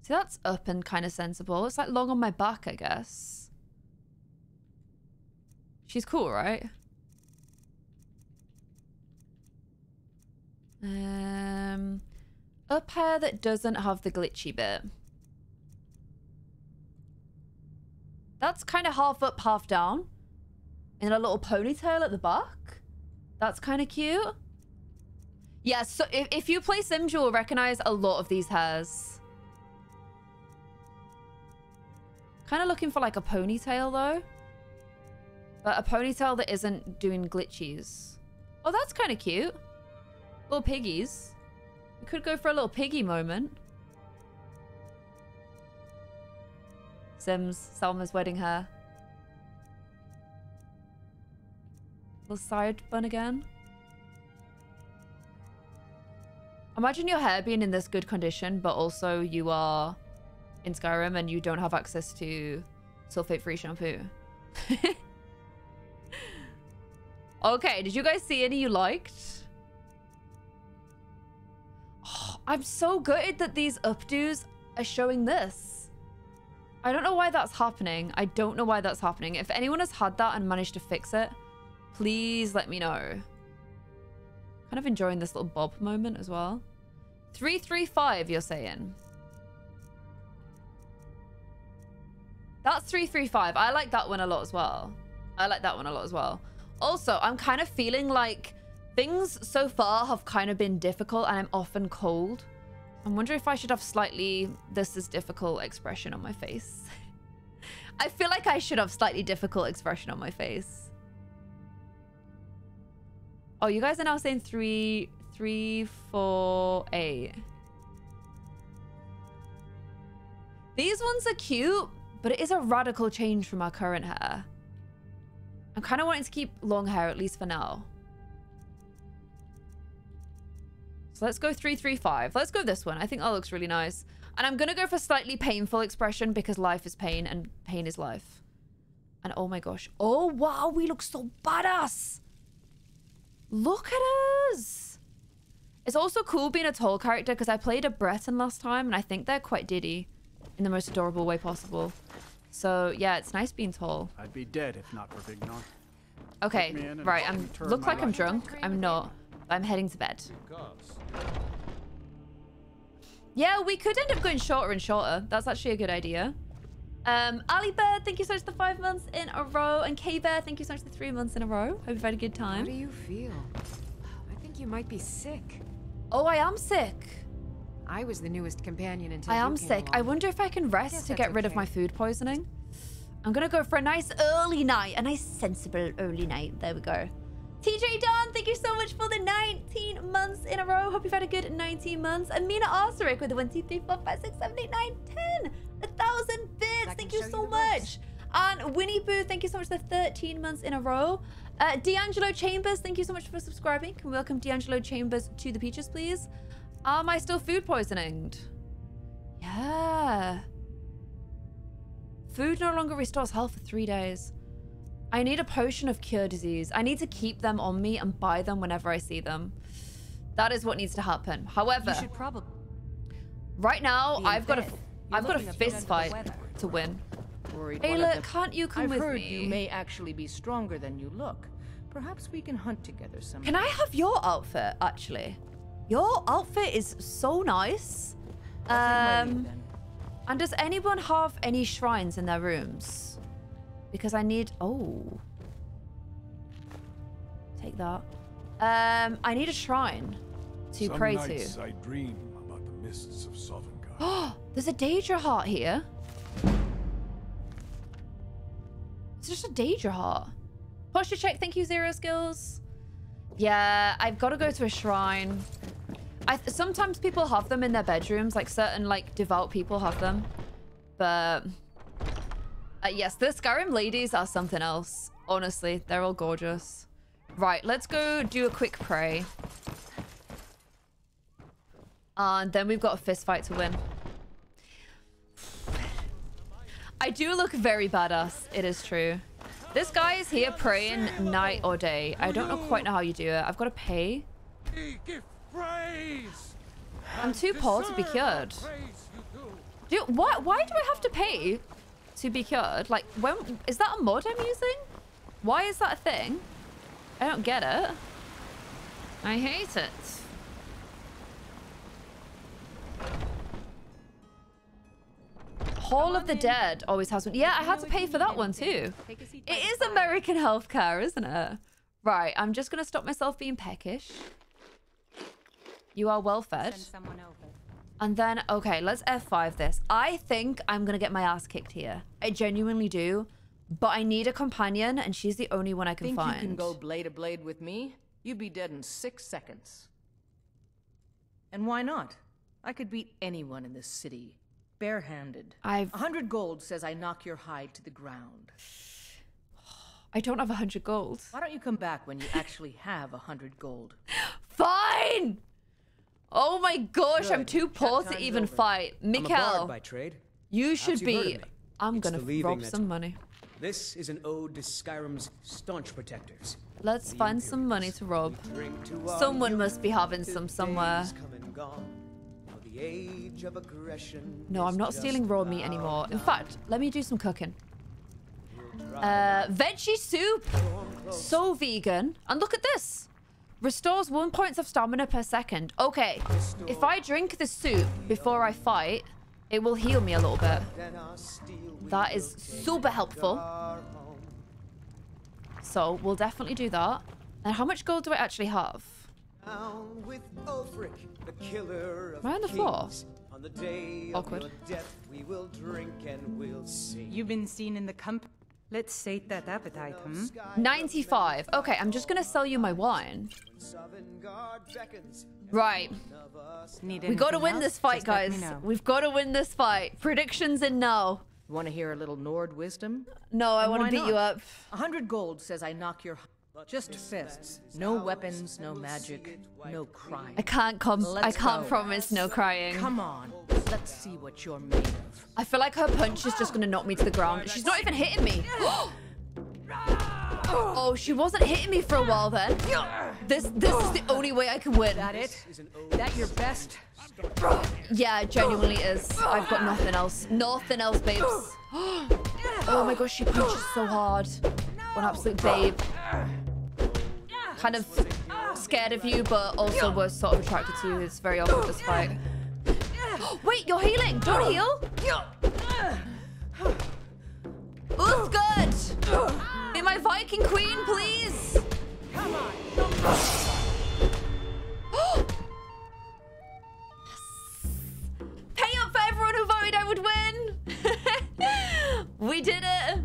See, that's up and kind of sensible. It's like long on my back, I guess. She's cool, right? Um, up hair that doesn't have the glitchy bit. That's kind of half up, half down. In a little ponytail at the back. That's kind of cute. Yeah, so if, if you play Sims, you will recognize a lot of these hairs. Kind of looking for like a ponytail though. But a ponytail that isn't doing glitchies. Oh, that's kind of cute. Little piggies. We could go for a little piggy moment. Sims, Salma's wedding hair. Little side bun again. Imagine your hair being in this good condition, but also you are in Skyrim and you don't have access to sulfate-free shampoo. *laughs* okay, did you guys see any you liked? Oh, I'm so gutted that these updos are showing this. I don't know why that's happening. I don't know why that's happening. If anyone has had that and managed to fix it, please let me know. Kind of enjoying this little bob moment as well. 335, you're saying? That's 335. I like that one a lot as well. I like that one a lot as well. Also, I'm kind of feeling like things so far have kind of been difficult and I'm often cold. I'm wondering if I should have slightly this is difficult expression on my face. *laughs* I feel like I should have slightly difficult expression on my face. Oh, you guys are now saying three, three, four, eight. These ones are cute, but it is a radical change from our current hair. I'm kind of wanting to keep long hair, at least for now. So let's go 335. Let's go this one. I think that looks really nice. And I'm going to go for slightly painful expression because life is pain and pain is life. And oh my gosh. Oh, wow. We look so badass. Look at us. It's also cool being a tall character because I played a Breton last time and I think they're quite diddy in the most adorable way possible. So yeah, it's nice being tall. I'd be dead if not for Vignon. Okay, me in and right. I'll I'm look my like I'm drunk. I'm not. I'm heading to bed. Because Yeah, we could end up going shorter and shorter. That's actually a good idea. Um, Ali Bear, thank you so much for the five months in a row. And K Bear, thank you so much for the three months in a row. Hope you've had a good time. How do you feel? I think you might be sick. Oh, I am sick. I was the newest companion until I am sick. I wonder if I can rest to get rid of my food poisoning. I'm gonna go for a nice early night, a nice sensible early night. There we go. TJ Don, thank you so much for the 19 months in a row. Hope you've had a good 19 months. Amina Arserik with 1, 2, 3, 4, 5, 6, 7, 8, 9, 10. A thousand bits. Thank you show you so much. And Winnie Boo, thank you so much for 13 months in a row. Uh, D'Angelo Chambers, thank you so much for subscribing. Can we welcome D'Angelo Chambers to the Peaches, please? Am I still food poisoninged? Yeah. Food no longer restores health for three days. I need a potion of cure disease. I need to keep them on me and buy them whenever I see them. That is what needs to happen. However, You should probably right now I've got a bed. f- You're I've got a looking a bit fist fight to win. Aela, can't you come I've with heard me? you may actually be stronger than you look. Perhaps we can hunt together sometime. Can I have your outfit actually? Your outfit is so nice. I'll take my leave Um, and does anyone have any shrines in their rooms? Because I need. Oh. Take that. Um, I need a shrine to Some pray nights to. I dream about the mists of Sovngarde. *gasps* Oh, there's a Daedra heart here. It's just a Daedra heart. Posture check. Thank you, Zero Skills. Yeah, I've got to go to a shrine. I sometimes people have them in their bedrooms, like certain like devout people have them. But uh, yes, the Skyrim ladies are something else. Honestly, they're all gorgeous. Right, let's go do a quick pray. And then we've got a fist fight to win. I do look very badass. It is true. This guy is here praying night or day. I don't know quite know how you do it. I've got to pay. I'm too poor to be cured. Do why? Why do I have to pay to be cured? Like, when is that a mod I'm using? Why is that a thing? I don't get it. I hate it. Hall of the Dead always has one. Yeah, I had to pay for that one too. It is a seat It by the is fire. American healthcare, isn't it? Right, I'm just gonna stop myself being peckish. You are well fed. Send someone over. And then, okay, let's F5 this. I think I'm going to get my ass kicked here. I genuinely do. But I need a companion, and she's the only one I can Think find. you can go blade to blade with me? You'd be dead in six seconds. And why not? I could beat anyone in this city, barehanded. I've- A hundred gold says I knock your hide to the ground. I don't have a 100 gold. Why don't you come back when you actually have a hundred gold? *gasps* Fine! Oh my gosh, I'm too poor to even over. fight. I'm a bard Mikael, by trade. you should be. I'm It's gonna rob some money. This is an ode to Skyrim's staunch protectors. Let's The find some money to rob. To Someone must be having some somewhere. days come and gone. Now the age of aggression No, I'm not stealing raw meat anymore. In fact, let me do some cooking. Uh, veggie soup. So vegan. And look at this. Restores one points of stamina per second. Okay. If I drink the soup before I fight, it will heal me a little bit. then our steel we That is super helpful. So we'll definitely do that. And how much gold do I actually have? Ulfric, the killer of Am I on the floor? On the day Awkward. death, we will drink and we'll. You've been seen in the comp. Let's sate that appetite, hmm? 95. Okay, I'm just gonna sell you my wine. Right. Need We gotta win else? this fight, Just guys. We've gotta win this fight. Predictions in now. Want to hear a little Nord wisdom? No, I And want to why beat you up. A hundred gold says I knock your. Just fists. No weapons, no magic, no crying. I can't come. I Let's can't go. promise no crying. Come on, let's see what you're made of. I feel like her punch is just gonna knock me to the ground. She's not even hitting me. *gasps* oh, she wasn't hitting me for a while then. This this is the only way I can win. That it? That your best? Yeah, it genuinely is. I've got nothing else. Nothing else, babes. *gasps* oh my gosh, she punches so hard. What an absolute babe. Kind of scared of you, but also was sort of attracted to you. It's very awkward this fight. Wait, you're healing. Don't heal. Good. Be my Viking queen, please. Come *gasps* on. Pay up for everyone who voted I would win. *laughs* we did it.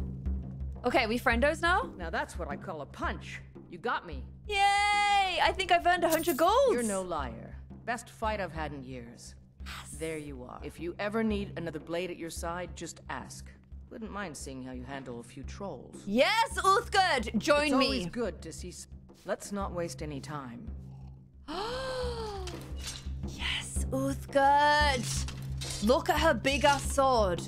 Okay, we friendos now? Now that's what I call a punch. You got me. Yay! I think I've earned a 100 gold. You're no liar. Best fight I've had in years. There you are. If you ever need another blade at your side, just ask. Wouldn't mind seeing how you handle a few trolls. Yes, Uthgerd, join it's always me. good to see. Let's not waste any time. *gasps* yes, Uthgerd. Look at her big ass sword.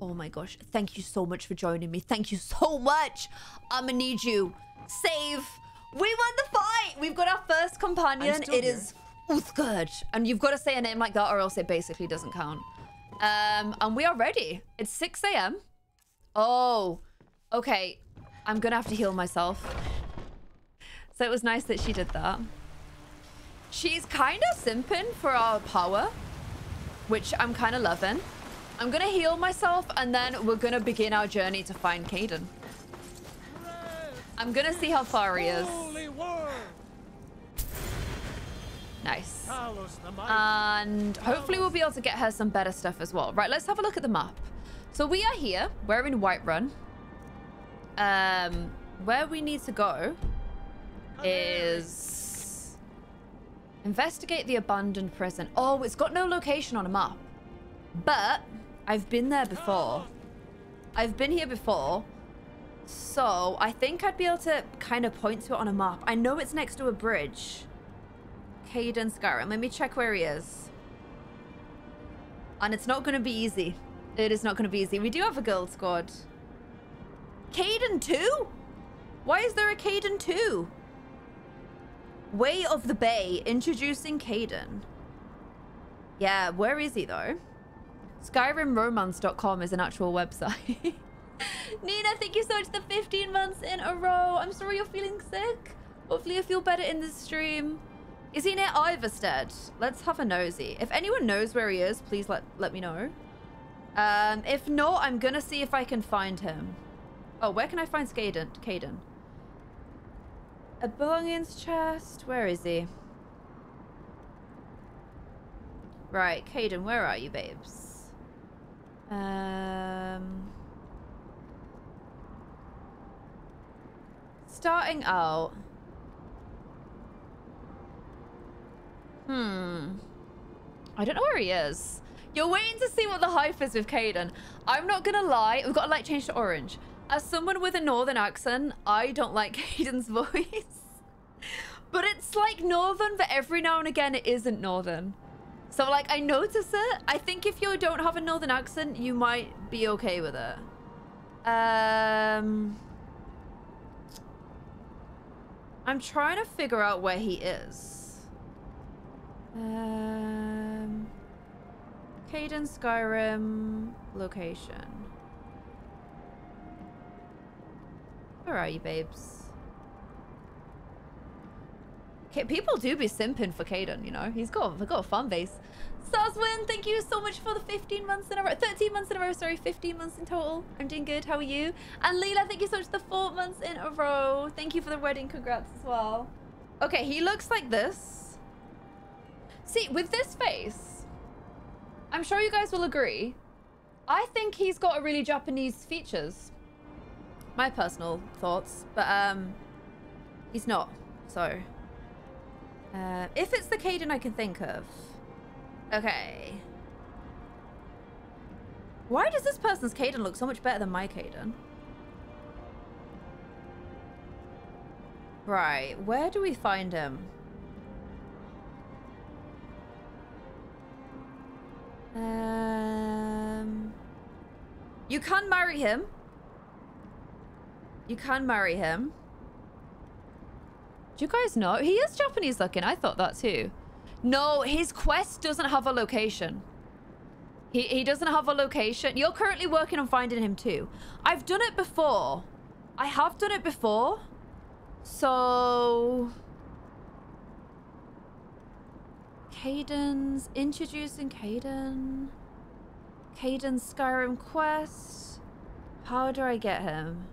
Oh my gosh. Thank you so much for joining me. Thank you so much. I'm gonna need you. Save. We won the fight. We've got our first companion. It here. is Uthgerd. And you've got to say a name like that or else it basically doesn't count. Um, and we are ready. It's 6 a.m. Oh, okay. I'm gonna have to heal myself. So it was nice that she did that. She's kind of simping for our power, which I'm kind of loving. I'm gonna heal myself and then we're gonna begin our journey to find Kaidan. I'm gonna see how far he is. Nice. Talos the mighty. And hopefully we'll be able to get her some better stuff as well. Right, let's have a look at the map. So we are here. We're in Whiterun. Um, where we need to go is investigate the abandoned prison. Oh, it's got no location on a map. But I've been there before. I've been here before. So I think I'd be able to kind of point to it on a map. I know it's next to a bridge. Kaidan Skyrim. Let me check where he is. And it's not going to be easy. It is not going to be easy. We do have a guild squad. Kaidan 2? Why is there a Kaidan 2? Way of the Bay, introducing Kaidan. Yeah, where is he though? SkyrimRomance.com is an actual website. *laughs* Nina, thank you so much for the 15 months in a row. I'm sorry you're feeling sick. Hopefully you feel better in the stream. Is he near Ivarstead? Let's have a nosy. If anyone knows where he is, please let, let me know. Um, if not, I'm gonna see if I can find him. Oh, where can I find Skaden? Kaidan? A belongings chest? Where is he? Right, Kaidan, where are you, babes? Um... Starting out... Hmm. I don't know where he is. You're waiting to see what the hype is with Kaidan. I'm not gonna lie, we've got to like change to orange. As someone with a northern accent, I don't like *laughs* Kaidan's voice. but it's like northern, but every now and again it isn't northern. So like I notice it. I think if you don't have a northern accent, you might be okay with it. Um I'm trying to figure out where he is. Um Kaidan Skyrim location. Where are you, babes? People do be simping for Kaidan, you know. He's got, got a fan base. Saswin, thank you so much for the 15 months in a row. 13 months in a row, sorry, 15 months in total. I'm doing good. How are you? And Leela, thank you so much for the four months in a row. Thank you for the wedding. Congrats as well. Okay, he looks like this. See, with this face, I'm sure you guys will agree. I think he's got a really Japanese features. My personal thoughts. But, um, he's not. So, uh, if it's the Kaidan I can think of. Okay. Why does this person's Kaidan look so much better than my Kaidan? Right, where do we find him? Um, you can marry him. You can marry him. Do you guys know? He is Japanese looking. I thought that too. No, his quest doesn't have a location. He, he doesn't have a location. You're currently working on finding him too. I've done it before. I have done it before. So... Kaidan's introducing Kaidan. Kaidan's Skyrim quest. How do I get him?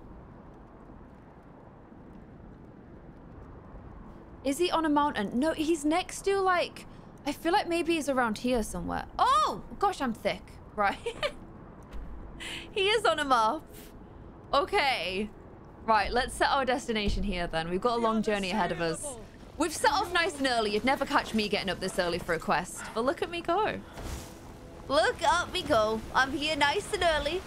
Is he on a mountain? No, he's next to like I feel like maybe he's around here somewhere. Oh gosh, I'm thick. *laughs* Right. he is on a map. Okay. Right, let's set our destination here then. We've got a long journey ahead of us. We've set off nice and early. You'd never catch me getting up this early for a quest. But look at me go. Look up me go. I'm here nice and early.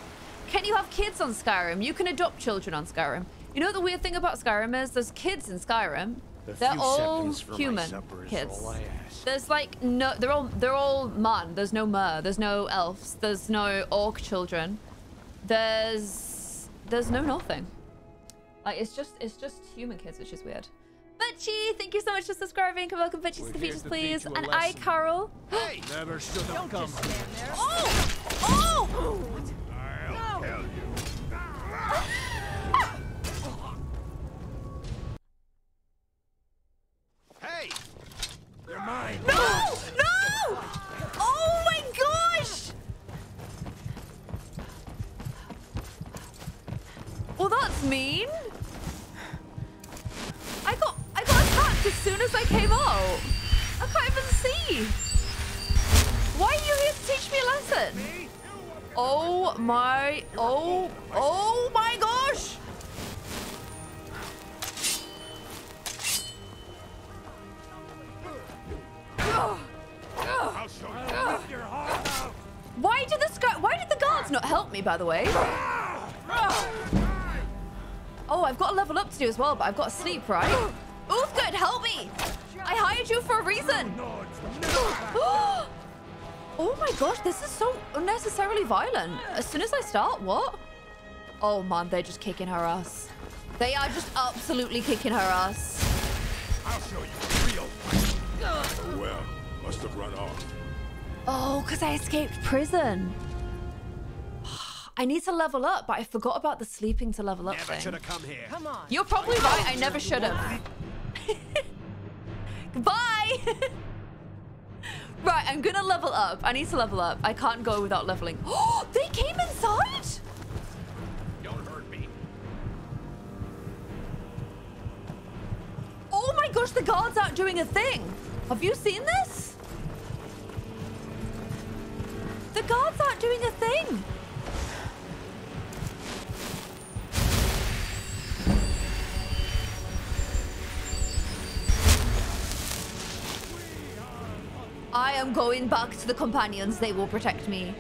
Can you have kids on Skyrim? You can adopt children on Skyrim. You know the weird thing about Skyrim is? There's kids in Skyrim. A They're all seconds for my human kids. all There's like no, they're all they're all man. There's no mer. There's no elves. There's no orc children. There's there's no nothing. Like it's just it's just human kids, which is weird. Butchie, thank you so much for subscribing. Come welcome Butchies We're to the features, please. teach you a And I, lesson. Carol. Hey! *gasps* Never should have come. Oh! Oh! By the way. Oh, I've got a level up to do as well, but I've got to sleep, right? Uthgerd, help me! I hired you for a reason. No, it's no. oh my gosh, this is so unnecessarily violent. As soon as I start, what? Oh man, they're just kicking her ass. They are just absolutely kicking her ass. I'll show you real. Well, must have run off. Oh, because I escaped prison. I need to level up, but I forgot about the sleeping to level up Never thing. should have come here. Come on. You're probably right. I never should have. *laughs* Goodbye. *laughs* right, I'm gonna level up. I need to level up. I can't go without leveling. Oh, *gasps* they came inside. Don't hurt me. Oh my gosh, the guards aren't doing a thing. Have you seen this? The guards aren't doing a thing. I am going back to the companions. They will protect me.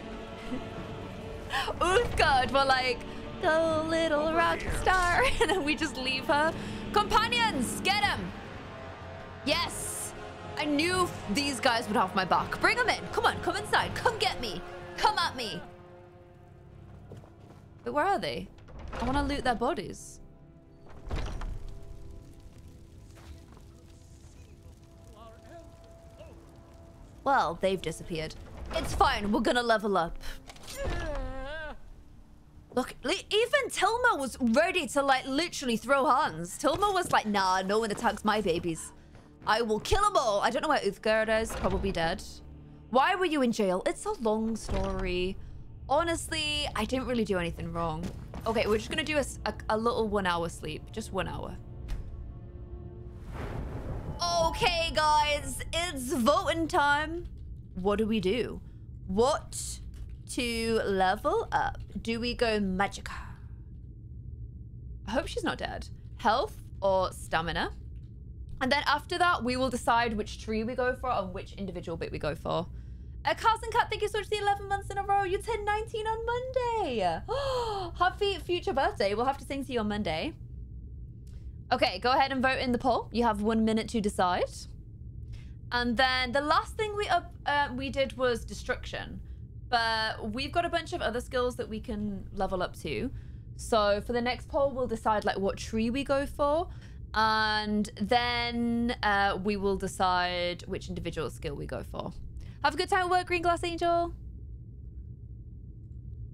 *laughs* Uthgerd were like, go little rock star. *laughs* And then we just leave her. Companions, get him. Yes. I knew these guys would have my back. Bring them in. Come on, come inside. Come get me. Come at me. But where are they? I want to loot their bodies. Well, they've disappeared. It's fine. We're gonna level up. Look, even Tilma was ready to like literally throw hands. Tilma was like, nah, no one attacks my babies. I will kill them all. I don't know where Uthgerd is. Probably dead. Why were you in jail? It's a long story. Honestly, I didn't really do anything wrong. Okay, we're just gonna do a little one hour sleep. Just one hour. Okay, guys, it's voting time. What do we do? What to level up? Do we go Magicka? I hope she's not dead. Health or stamina. And then after that, we will decide which tree we go for and which individual bit we go for. Uh, Carson Cat, thank you so much the 11 months in a row. You turned 19 on Monday. *gasps* Happy future birthday. We'll have to sing to you on Monday. Okay, go ahead and vote in the poll. You have one minute to decide. And then the last thing we up uh, we did was destruction. But we've got a bunch of other skills that we can level up to. So for the next poll, we'll decide like what tree we go for. And then uh, we will decide which individual skill we go for. Have a good time at work, Green Glass Angel.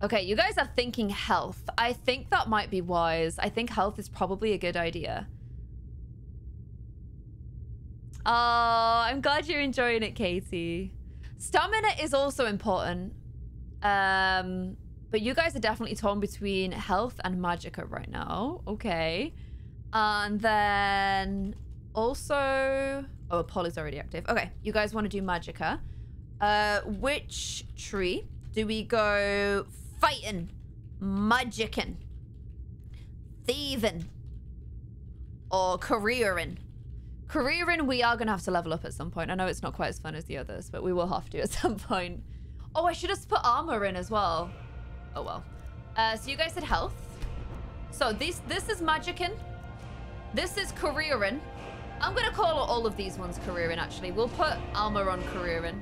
Okay, you guys are thinking health. I think that might be wise. I think health is probably a good idea. Oh, I'm glad you're enjoying it, Katie. Stamina is also important. Um, but you guys are definitely torn between health and magicka right now. Okay. And then also... Oh, Apollo's already active. Okay, you guys want to do magicka. Uh, which tree do we go fighting, magicking, thieving, or careering? Careering, we are going to have to level up at some point. I know it's not quite as fun as the others, but we will have to *laughs* at some point. Oh, I should have put armor in as well. Oh, well. Uh, so you guys said health. So this, this is magicking. This is careering. I'm going to call all of these ones careering, actually. We'll put armor on careering.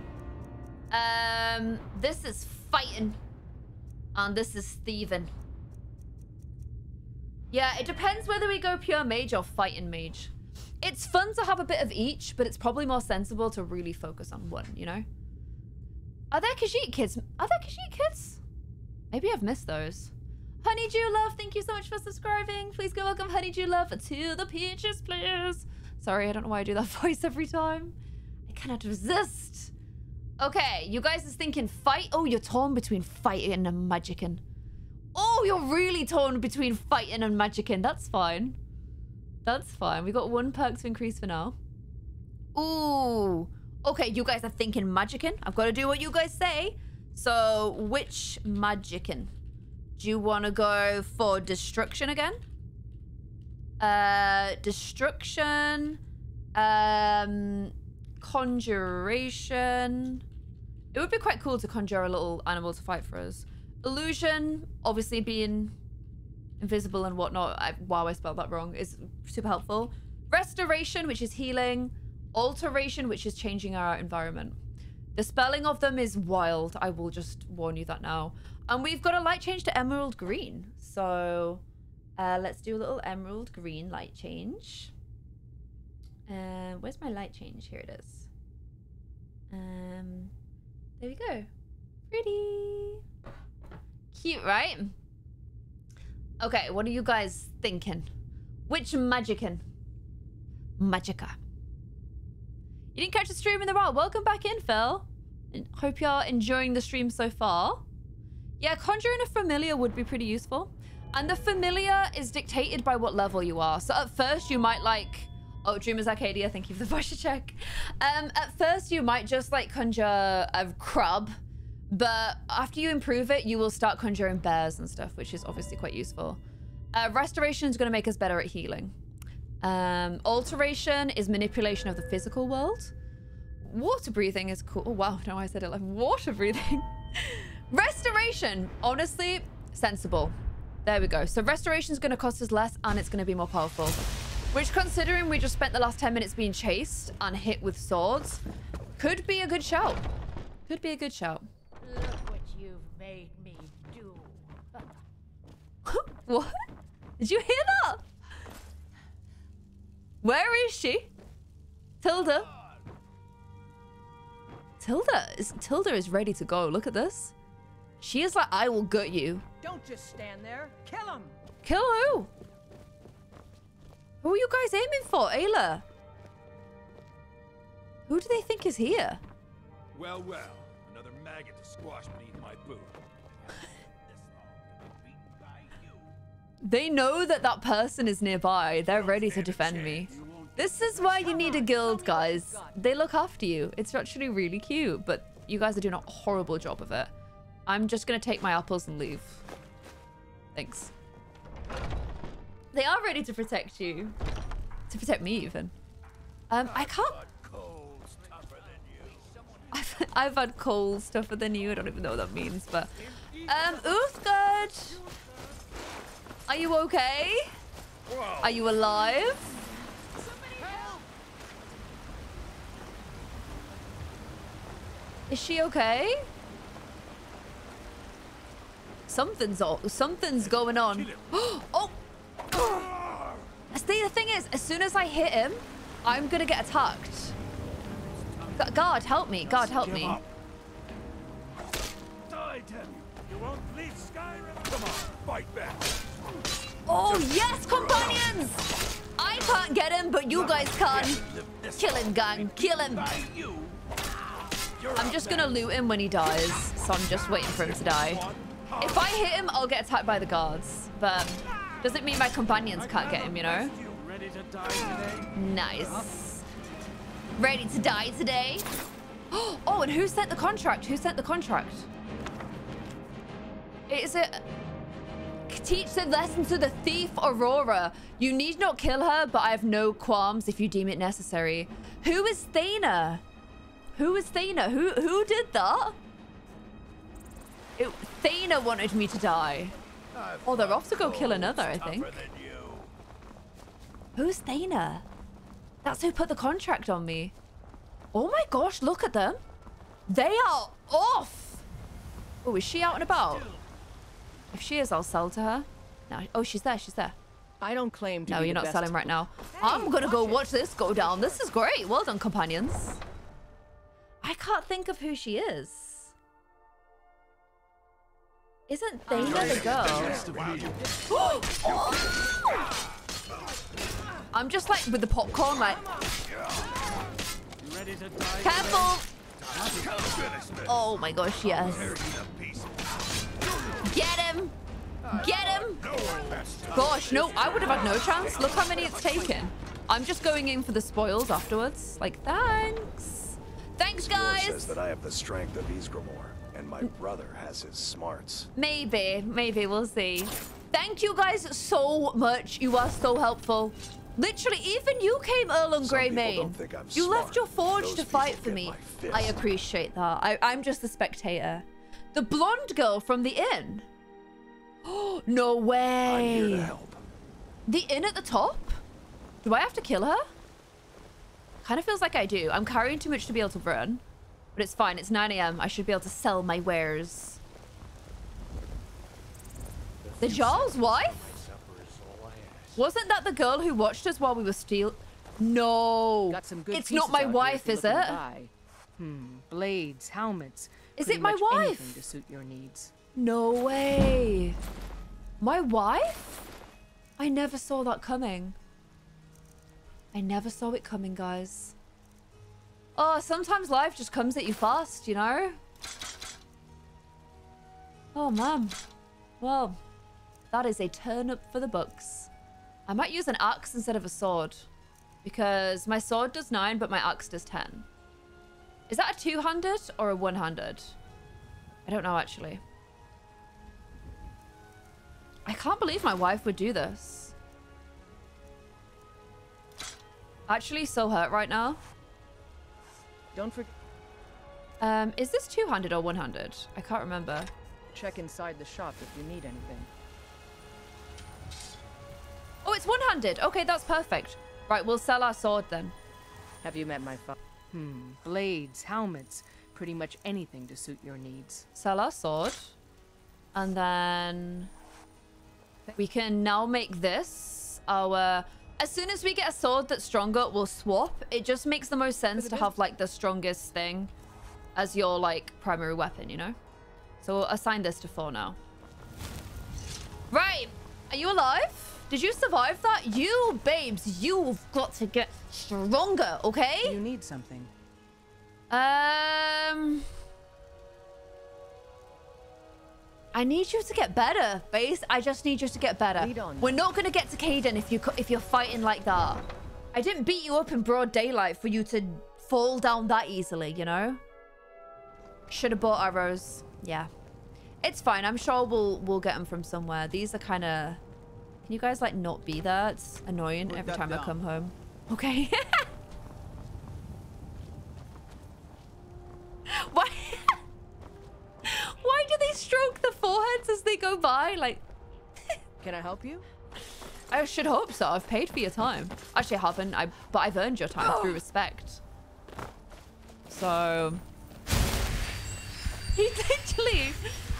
Um, this is fighting. And this is thieving. Yeah, it depends whether we go pure mage or fighting mage. It's fun to have a bit of each, but it's probably more sensible to really focus on one, you know? Are there Khajiit kids? Are there Khajiit kids? Maybe I've missed those. Honeydew Love, thank you so much for subscribing. Please go welcome Honeydew Love to the Peaches, please. Sorry, I don't know why I do that *laughs* voice every time. I cannot resist. Okay, you guys is thinking fight. Oh, you're torn between fighting and magicking. Oh, you're really torn between fighting and magicking. That's fine. That's fine. We got one perk to increase for now. Ooh. Okay, you guys are thinking magicking. I've got to do what you guys say. So, which magicking? Do you want to go for destruction again? Uh, destruction. Um, conjuration. It would be quite cool to conjure a little animal to fight for us. Illusion, obviously being invisible and whatnot. I, wow, I spelled that wrong. Is super helpful. Restoration, which is healing. Alteration, which is changing our environment. The spelling of them is wild. I will just warn you that now. And we've got a light change to emerald green. So uh, let's do a little emerald green light change. Uh, where's my light change? Here it is. Um, there we go. Pretty. Cute, right? Okay, what are you guys thinking? Which Magican? Magicka. You didn't catch the stream in the raw. Welcome back in, Phil. Hope you're enjoying the stream so far. Yeah, conjuring a familiar would be pretty useful. And the familiar is dictated by what level you are. So at first you might like... Oh, Dreamers Arcadia, thank you for the voice check. Um, at first you might just like conjure a crab. But after you improve it, you will start conjuring bears and stuff, which is obviously quite useful. Uh, restoration is going to make us better at healing. Um, alteration is manipulation of the physical world. Water breathing is cool. Oh, wow, no, I said it like *laughs* water breathing. *laughs* restoration, honestly, sensible. There we go. So restoration is going to cost us less and it's going to be more powerful. Which, considering we just spent the last 10 minutes being chased and hit with swords, could be a good shout. Could be a good shout. Look what you've made me do. *laughs* what? Did you hear that? Where is she? Tilda? Tilda is Tilda is ready to go. Look at this. She is like, I will gut you. Don't just stand there. Kill him. Kill who? Who are you guys aiming for, Aela? Who do they think is here? Well, well, another maggot to squash beneath my boot. They know that that person is nearby. They're ready to defend me. This is why you need a guild, guys. They look after you. It's actually really cute, but you guys are doing a horrible job of it. I'm just going to take my apples and leave. Thanks. They are ready to protect you. To protect me, even. Um, I can't... I've, I've had cold tougher than you. I don't even know what that means, but... Um, Uthgerd! Are you okay? Are you alive? Is she okay? Something's all, something's going on. *gasps* oh! See, the thing is, as soon as I hit him, I'm gonna get attacked. Gu- God, help me. God, help me. up. Die, damn you. You won't leave Skyrim. Come on, fight back. Oh, yes, companions! I can't get him, but you guys can. Kill him, gang. Kill him. I'm just gonna loot him when he dies, so I'm just waiting for him to die. If I hit him, I'll get attacked by the guards, but doesn't mean my companions can't get him, you know? Nice. Ready to die today? *gasps* Oh, and who sent the contract? Who sent the contract? Is it... Teach the lesson to the thief, Aurora. You need not kill her, but I have no qualms if you deem it necessary. Who is Thana? Who is Thana? Who, who did that? It, Thana wanted me to die. Oh, they're off to go kill another, I think. Tougher than you. Who's Thana? That's who put the contract on me. Oh my gosh, look at them. They are off. Oh, is she out and about? If she is, I'll sell to her. No. Oh, she's there. She's there. I don't claim to No, be you're not best- selling right now. I'm gonna go watch this go down. This is great. Well done, companions. I can't think of who she is. Isn't Thana the girl? *gasps* I'm just like with the popcorn, like, You ready to die? careful. Oh my gosh, yes. Get him! Get him! Gosh, no, I would have had no chance. Look how many it's taken. I'm just going in for the spoils afterwards. Like, thanks. Thanks, Score guys. says that I have the strength of Ysgramor, and my brother has his smarts. Maybe, maybe, we'll see. Thank you guys so much. You are so helpful. Literally, even you came, Earl people Greymane. don't You left your forge Those to fight for me. I appreciate that. I, I'm just the spectator. The blonde girl from the inn. Oh, *gasps* no I'm here to way. help. The inn at the top? Do I have to kill her? Kind of feels like I do. I'm carrying too much to be able to run. But it's fine. It's 9 a.m. I should be able to sell my wares. The Jarl's wife? Wasn't that the girl who watched us while we were steal? No. Got some good it's not my wife, is it? looking to buy. Hmm. Blades, helmets. Is it my wife? To suit your needs. No way. My wife? I never saw that coming. I never saw it coming, guys. Oh, sometimes life just comes at you fast, you know? Oh, man. Well, that is a turn up for the books. I might use an axe instead of a sword. Because my sword does 9, but my axe does 10. Is that a two-handed or a one-handed? I don't know, actually. I can't believe my wife would do this. Actually, so hurt right now. Don't forget Um, is this two-handed or one-handed? I can't remember. check inside the shop if you need anything. Oh, it's one-handed. Okay, that's perfect. Right, we'll sell our sword then. Have you met my father? Hmm. Blades, helmets, pretty much anything to suit your needs. Sell our sword. And then we can now make this our... As soon as we get a sword that's stronger, we'll swap. It just makes the most sense to have, like, the strongest thing as your, like, primary weapon, you know? So we'll assign this to four now. Right. Are you alive? Did you survive that? You, babes, you've got to get stronger, okay? You need something. Um... I need you to get better, Base. I just need you to get better. We're not gonna get to Kaidan if you, if you're fighting like that. I didn't beat you up in broad daylight for you to fall down that easily, you know. Should have bought arrows. Yeah, it's fine. I'm sure we'll we'll get them from somewhere. These are kind of Can you guys like not be there? It's annoying Put every time I come home. Okay. *laughs* Why? Why do they stroke the foreheads as they go by? Like, *laughs* Can I help you? I should hope so. I've paid for your time. Actually, I haven't. I but I've earned your time through *gasps* respect. So he's *laughs* literally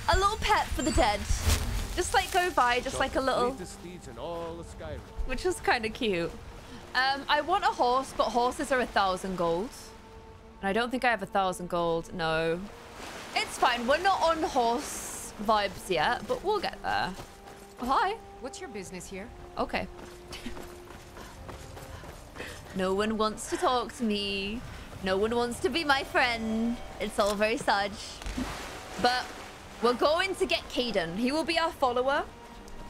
a little pet for the dead. Just like go by, just like a little, Fleetest steeds in all of Skyrim. which is kind of cute. Um, I want a horse, but horses are a thousand gold, and I don't think I have a thousand gold. No, it's fine. We're not on horse vibes yet, but we'll get there. Oh, hi. What's your business here? Okay. no one wants to talk to me. No one wants to be my friend. It's all very sad. But we're going to get Kaidan. He will be our follower.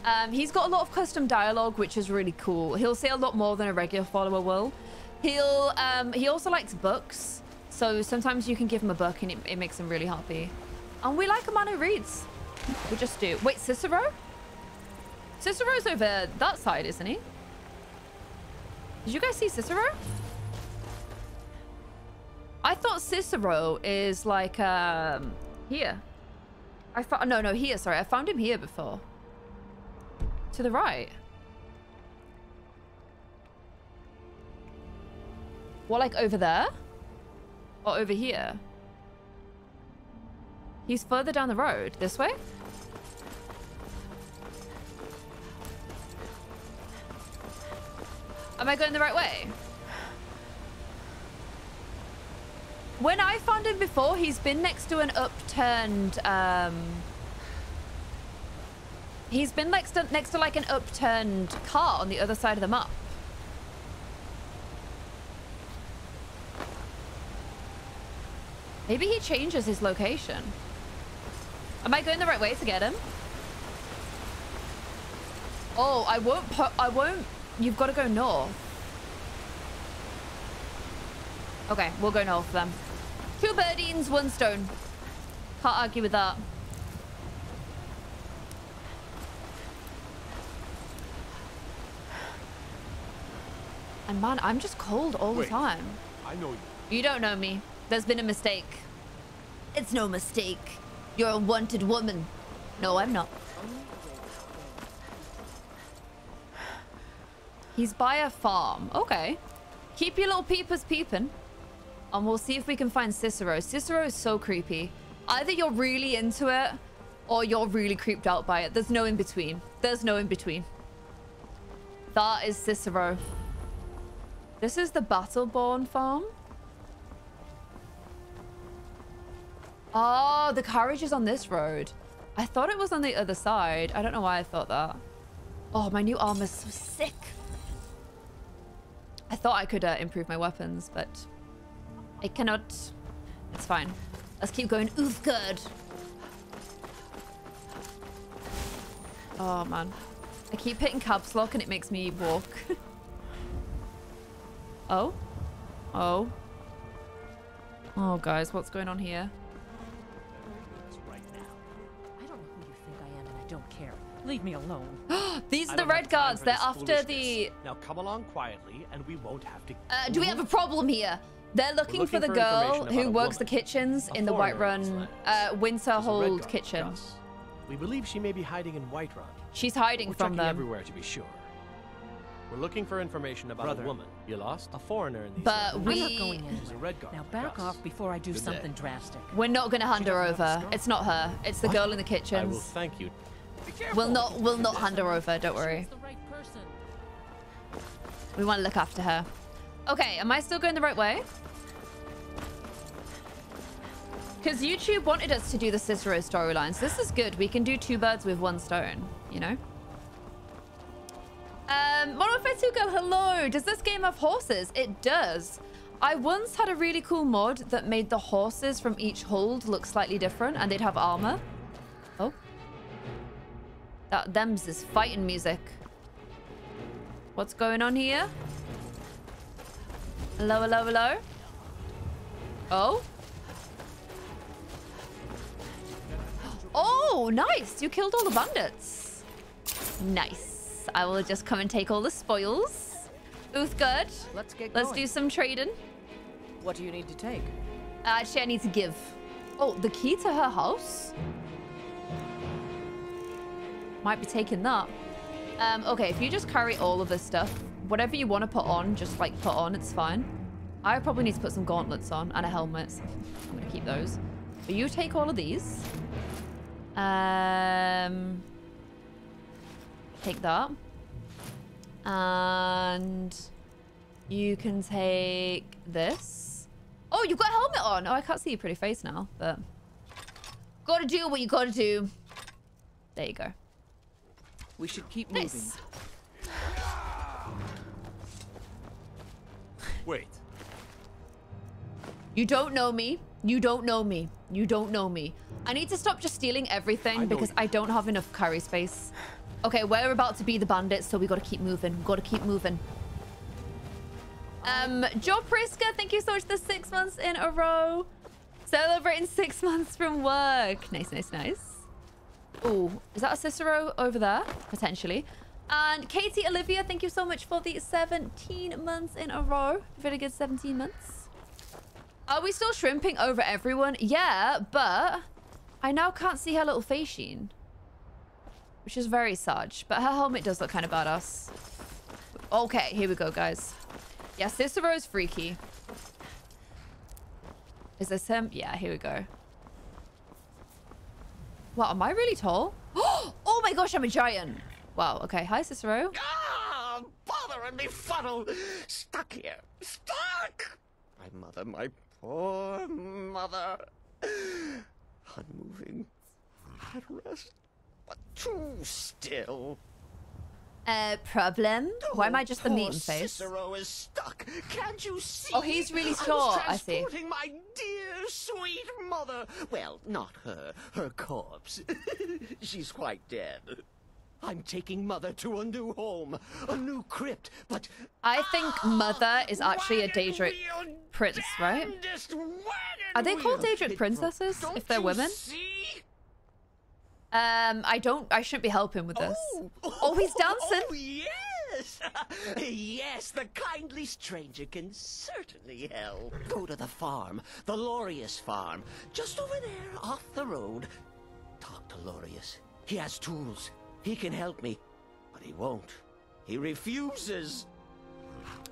Um, he's got a lot of custom dialogue, which is really cool. He'll say a lot more than a regular follower will. He'll um, he also likes books, so sometimes you can give him a book and it, it makes him really happy. And we like a man who reads. We just do. Wait, Cicero? Cicero's over that side, isn't he? Did you guys see Cicero? I thought Cicero is like um here. I found no no here. Sorry, I found him here before. To the right. What, like over there? Or over here? He's further down the road. This way? Am I going the right way? When I found him before, he's been next to an upturned, um... He's been next to, next to like an upturned car on the other side of the map. Maybe he changes his location. Am I going the right way to get him? Oh, I won't I won't, you've got to go north. Okay, we'll go north then. Two birdines, one stone. Can't argue with that. And man, I'm just cold all the time. I know you. You don't know me. There's been a mistake. It's no mistake. You're a wanted woman. No, I'm not. He's by a farm. Okay. Keep your little peepers peeping. And we'll see if we can find Cicero. Cicero is so creepy. Either you're really into it or you're really creeped out by it. There's no in between. There's no in between. That is Cicero. This is the Battleborn farm. Oh, the carriage is on this road. I thought it was on the other side. I don't know why I thought that. Oh, my new armor's so sick. I thought I could uh, improve my weapons, but I cannot. It's fine. Let's keep going. Oof, good. Oh, man. I keep hitting caps lock and it makes me walk. *laughs* oh? Oh? Oh, guys, what's going on here? Don't care. Leave me alone. *gasps* These are the Redguards. They're after the... Now come along quietly, and we won't have to. Uh, do we have a problem here? They're looking, for the for girl who about a works the kitchens a in the foreigner in Whiterun lands. uh, She's a red Winterhold kitchen. Gus. We believe she may be hiding in Whiterun. She's hiding We're from checking them. everywhere to be sure. We're looking for information about Brother, a woman. you lost? A foreigner in these But lands. I'm we... not going She's a anywhere. Redguard. Now back Gus. off before I do Good day. something drastic. We're not going to hand her doesn't have a over. It's not her. It's the What? girl in the kitchens. I will thank you. We'll not, we'll not hand her over. Don't worry. We want to look after her. Okay, am I still going the right way? Because YouTube wanted us to do the Cicero storylines. So this is good. We can do two birds with one stone, you know? Um, Monofetuko, hello. Does this game have horses? It does. I once had a really cool mod that made the horses from each hold look slightly different and they'd have armor. That them's is fighting music. What's going on here? Hello, hello, hello. Oh? Oh, nice. You killed all the bandits. Nice. I will just come and take all the spoils. Uthgerd. Let's get Let's going. do some trading. What do you need to take? Actually, I need to give. Oh, the key to her house? Might be taking that. Um, okay, if you just carry all of this stuff, whatever you want to put on, just like put on, it's fine. I probably need to put some gauntlets on and a helmet. I'm going to keep those. But you take all of these. Um, take that. And you can take this. Oh, you've got a helmet on. Oh, I can't see your pretty face now, but... Gotta do what you gotta do. There you go. We should keep moving. Nice. Wait. You don't know me. You don't know me. You don't know me. I need to stop just stealing everything know because you. I don't have enough carry space. Okay, we're about to be the bandits, so we gotta keep moving. We Gotta keep moving. Um, Joe Priska, thank you so much for the six months in a row. Celebrating six months from work. Nice, nice, nice. Oh, is that a Cicero over there? Potentially. And Katie Olivia, thank you so much for the 17 months in a row. Really good 17 months. Are we still shrimping over everyone? Yeah, but I now can't see her little face sheen. Which is very sad. But her helmet does look kind of badass. Okay, here we go, guys. Yeah, Cicero's freaky. Is this him? Yeah, here we go. Wow, am I really tall? *gasps* Oh my gosh, I'm a giant. Wow, okay. Hi, Cicero. Ah, bother and funnel. Stuck here. Stuck! My mother, my poor mother. *sighs* Unmoving. At rest. But too still. Uh, problem? Why am I just the Poor meat and face? Cicero is stuck. Can't you see? Oh, he's really short. I was short, I see. transporting my dear, sweet mother. Well, not her. Her corpse. *laughs* She's quite dead. I'm taking mother to a new home, a new crypt, but I think Mother is actually a Daedric prince, right? Are they called wheel. Daedric princesses if they're you women? see? Um, I don't. I shouldn't be helping with this. Oh, he's *laughs* dancing. Oh, yes! *laughs* yes, the kindly stranger can certainly help. Go to the farm, the Loreius farm, just over there off the road. Talk to Loreius. He has tools. He can help me. But he won't. He refuses.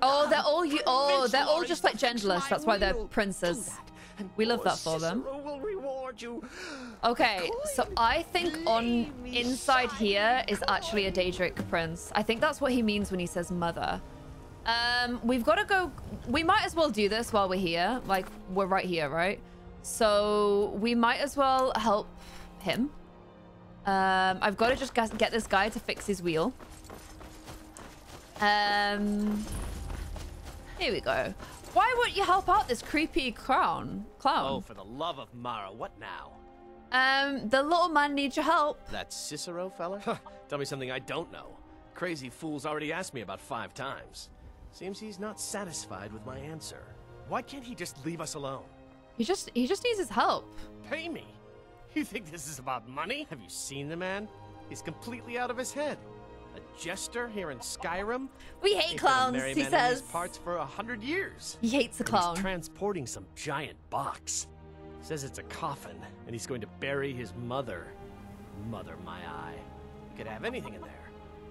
Oh, they're all you. Oh, they're all just like genderless. That's why they're princes. *laughs* We love that for them. Will reward you. *gasps* Okay, so I think on inside here is actually a Daedric prince. I think that's what he means when he says mother. Um, we've got to go. We might as well do this while we're here. Like we're right here, right? So we might as well help him. Um, I've got to just get this guy to fix his wheel. Um, here we go. Why won't you help out this creepy clown? Clown. Oh, for the love of Mara, what now? Um, the little man needs your help. That Cicero fella? *laughs* Tell me something I don't know. Crazy fool's already asked me about five times. Seems he's not satisfied with my answer. Why can't he just leave us alone? He just he just needs his help. Pay me? You think this is about money? Have you seen the man? He's completely out of his head. A jester here in Skyrim? We hate a clowns, he man in these says. parts for a hundred years. He hates a And clown. He's transporting some giant box. Says it's a coffin, and he's going to bury his mother. Mother, my eye. Could have anything in there.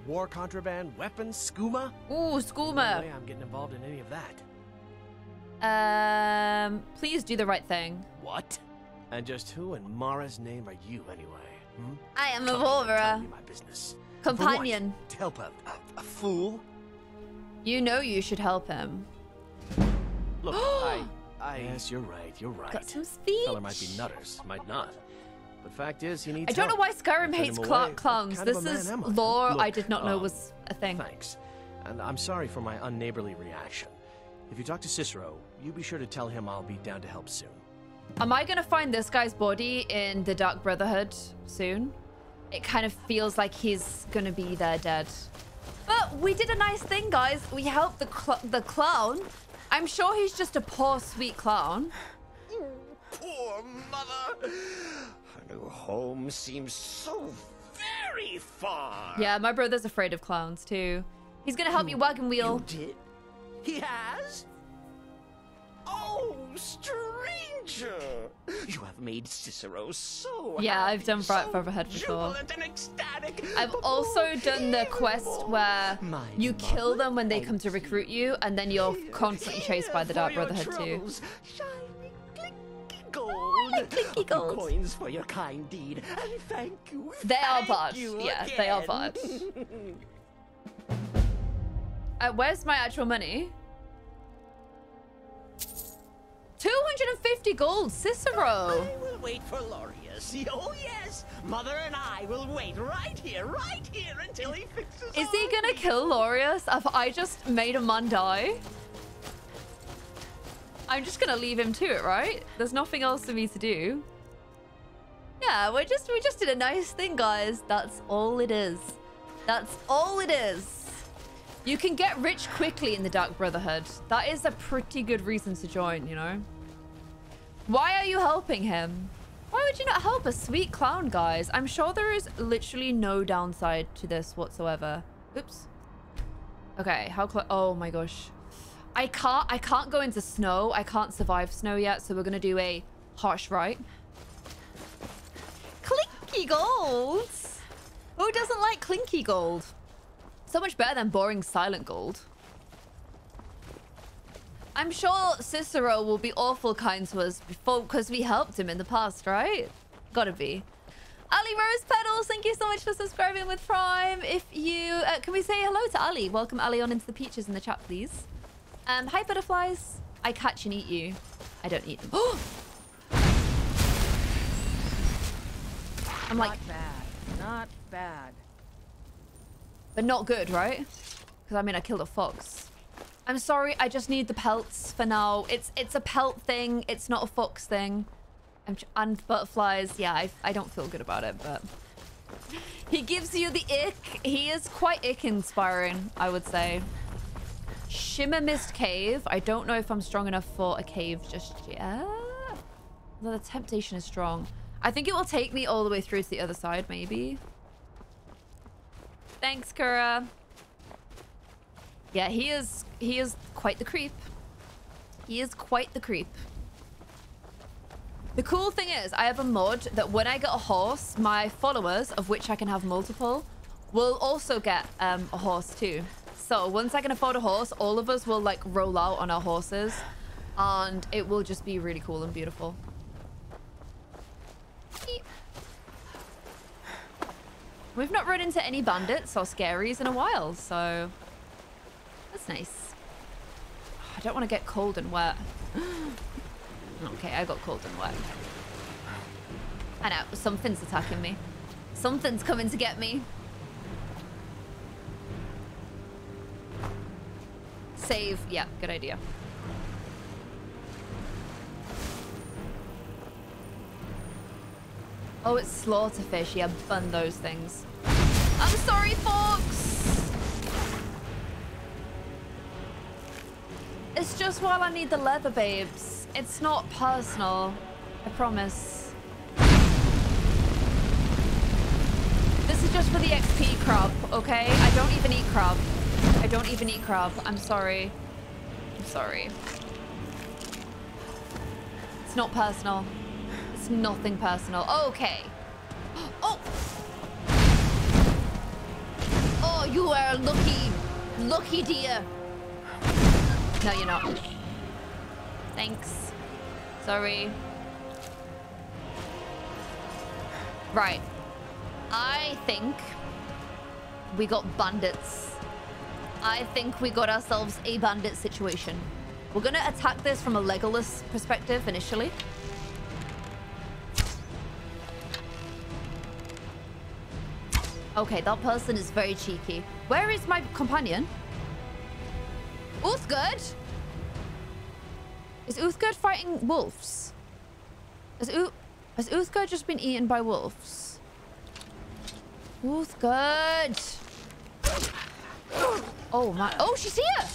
War contraband, weapons, skooma. Ooh, No Skooma. way I'm getting involved in any of that. Um, please do the right thing. What? And just who in Mara's name are you, anyway? Hmm? I am a Come tell Volvera. me my business. For what? Companion. To help a, a, a fool? You know you should help him. Look, *gasps* I, I. Yes, you're right. You're right. Got some speech. Feller might be nutters, might not. But fact is, he needs I don't know why Skyrim hates him cla- away. clowns. This of man is am I? lore I did not know um, was a thing. Thanks. And I'm sorry for my unneighborly reaction. If you talk to Cicero, you be sure to tell him I'll be down to help soon. Am I gonna find this guy's body in the Dark Brotherhood soon? It kind of feels like he's gonna be there dead. But we did a nice thing, guys. We helped the cl the clown. I'm sure he's just a poor, sweet clown. Poor mother. Her new home seems so very far. Yeah, my brother's afraid of clowns too. He's gonna help you hmm. wagon wheel. You did? He has? Oh, stranger! You have made Cicero so Yeah, I've done Bright so Brotherhood before. jubilant and ecstatic. I've also done the quest where My you kill them when they come to recruit you, and then you're constantly chased by the Dark Brotherhood too. troubles, clinky gold. clinky gold. Coins for your kind deed, and thank you. They are thank bad. you Yeah, they are again. bad. *laughs* Uh, where's my actual money? 250 gold, Cicero. I will wait for Loreius. Oh yes, Mother and I will wait right here, right here until he fixes. Is he gonna kill Loreius if I just made a man die? I'm just gonna leave him to it, right? There's nothing else for me to do. Yeah, we just we just did a nice thing, guys. That's all it is. That's all it is. You can get rich quickly in the Dark Brotherhood. That is a pretty good reason to join, you know? Why are you helping him? Why would you not help a sweet clown, guys? I'm sure there is literally no downside to this whatsoever. Oops. Okay, how close? Oh my gosh. I can't, I can't go into snow. I can't survive snow yet, so we're gonna do a harsh right. Clinky gold! Who doesn't like clinky gold? So much better than boring silent gold. I'm sure Cicero will be awful kind to us before because we helped him in the past, right? Gotta be. Ali Rose Petals, thank you so much for subscribing with Prime. If you uh, can we say hello to Ali? Welcome Ali on into the peaches in the chat, please. Um, hi butterflies. I catch and eat you. I don't eat them. Oh, *gasps* I'm like, Not bad. Not bad. But not good, right? Because I mean, I killed a fox. I'm sorry, I just need the pelts for now. It's it's a pelt thing. It's not a fox thing. I'm and butterflies. Yeah, I, I don't feel good about it, but *laughs* he gives you the ick. He is quite ick inspiring, I would say. Shimmermist Cave. I don't know if I'm strong enough for a cave just yet. The temptation is strong. I think it will take me all the way through to the other side, maybe. Thanks, Kura. Yeah, he is he is quite the creep. He is quite the creep. The cool thing is, I have a mod that when I get a horse, my followers, of which I can have multiple, will also get um, a horse too. So once I can afford a horse, all of us will like roll out on our horses and it will just be really cool and beautiful. We've not run into any bandits or scaries in a while, so that's nice. I don't want to get cold and wet. *gasps* okay, I got cold and wet. I know, something's attacking me. Something's coming to get me. Save. Yeah, good idea. Oh, it's slaughterfish. Yeah, bun those things. I'm sorry, Fox! It's just while I need the leather, babes. It's not personal. I promise. This is just for the XP crab, okay? I don't even eat crab. I don't even eat crab. I'm sorry. I'm sorry. It's not personal. It's nothing personal. Okay. *gasps* Oh! Oh, you are a lucky. Lucky dear. No, you're not. Thanks. Sorry. Right. I think we got bandits. I think we got ourselves a bandit situation. We're gonna attack this from a Legolas perspective initially. Okay, that person is very cheeky. Where is my companion? Uthgerd? Is Uthgerd fighting wolves? Has, U has Uthgerd just been eaten by wolves? Uthgerd! Oh my- Oh, she's here!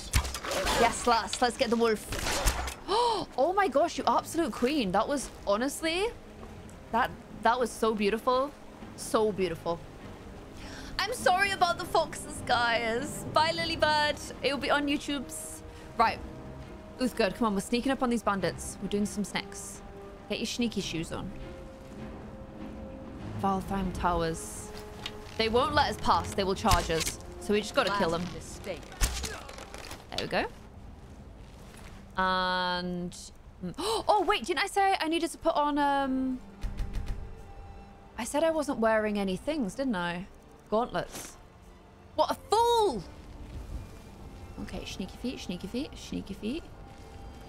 Yes, lass, let's get the wolf. *gasps* Oh my gosh, you absolute queen. That was, honestly, that, that was so beautiful. So beautiful. I'm sorry about the foxes, guys. Bye, Lilybird. It will be on YouTube's. Right. Uthgerd, come on. We're sneaking up on these bandits. We're doing some snacks. Get your sneaky shoes on. Valtheim Towers. They won't let us pass. They will charge us. So we just got to kill them. Mistake. There we go. And... *gasps* Oh, wait. Didn't I say I needed to put on... um? I said I wasn't wearing any things, didn't I? Gauntlets. What a fool! Okay, sneaky feet, sneaky feet, sneaky feet.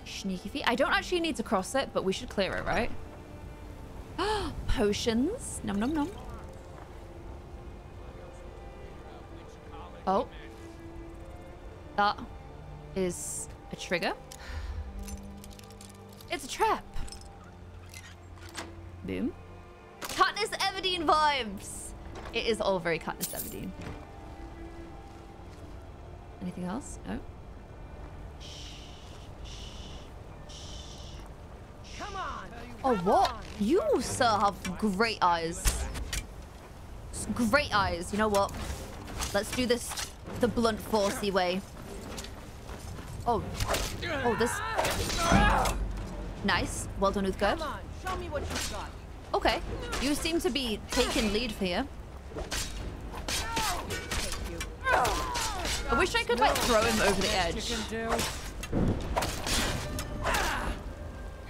Sneaky feet. I don't actually need to cross it, but we should clear it, right? *gasps* Potions. Num num num. Oh. That is a trigger. It's a trap. Boom. Katniss Everdeen vibes. It is all very cut Katniss Everdeen. Anything else? No. Come on. Oh, what? You, sir, have great eyes. Great eyes. You know what? Let's do this the blunt forcey way. Oh. Oh, this... Nice. Well done, Uthgerd. Come on. Show me what you got. Okay. You seem to be taking lead here. I wish I could, like, throw him over the edge.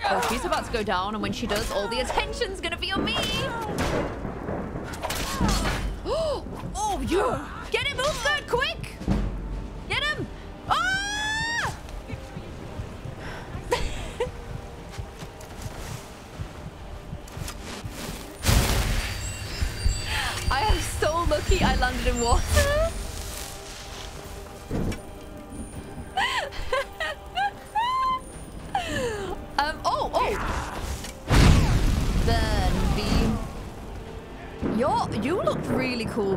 Oh, she's about to go down, and when she does, all the attention's gonna be on me! *gasps* oh, you!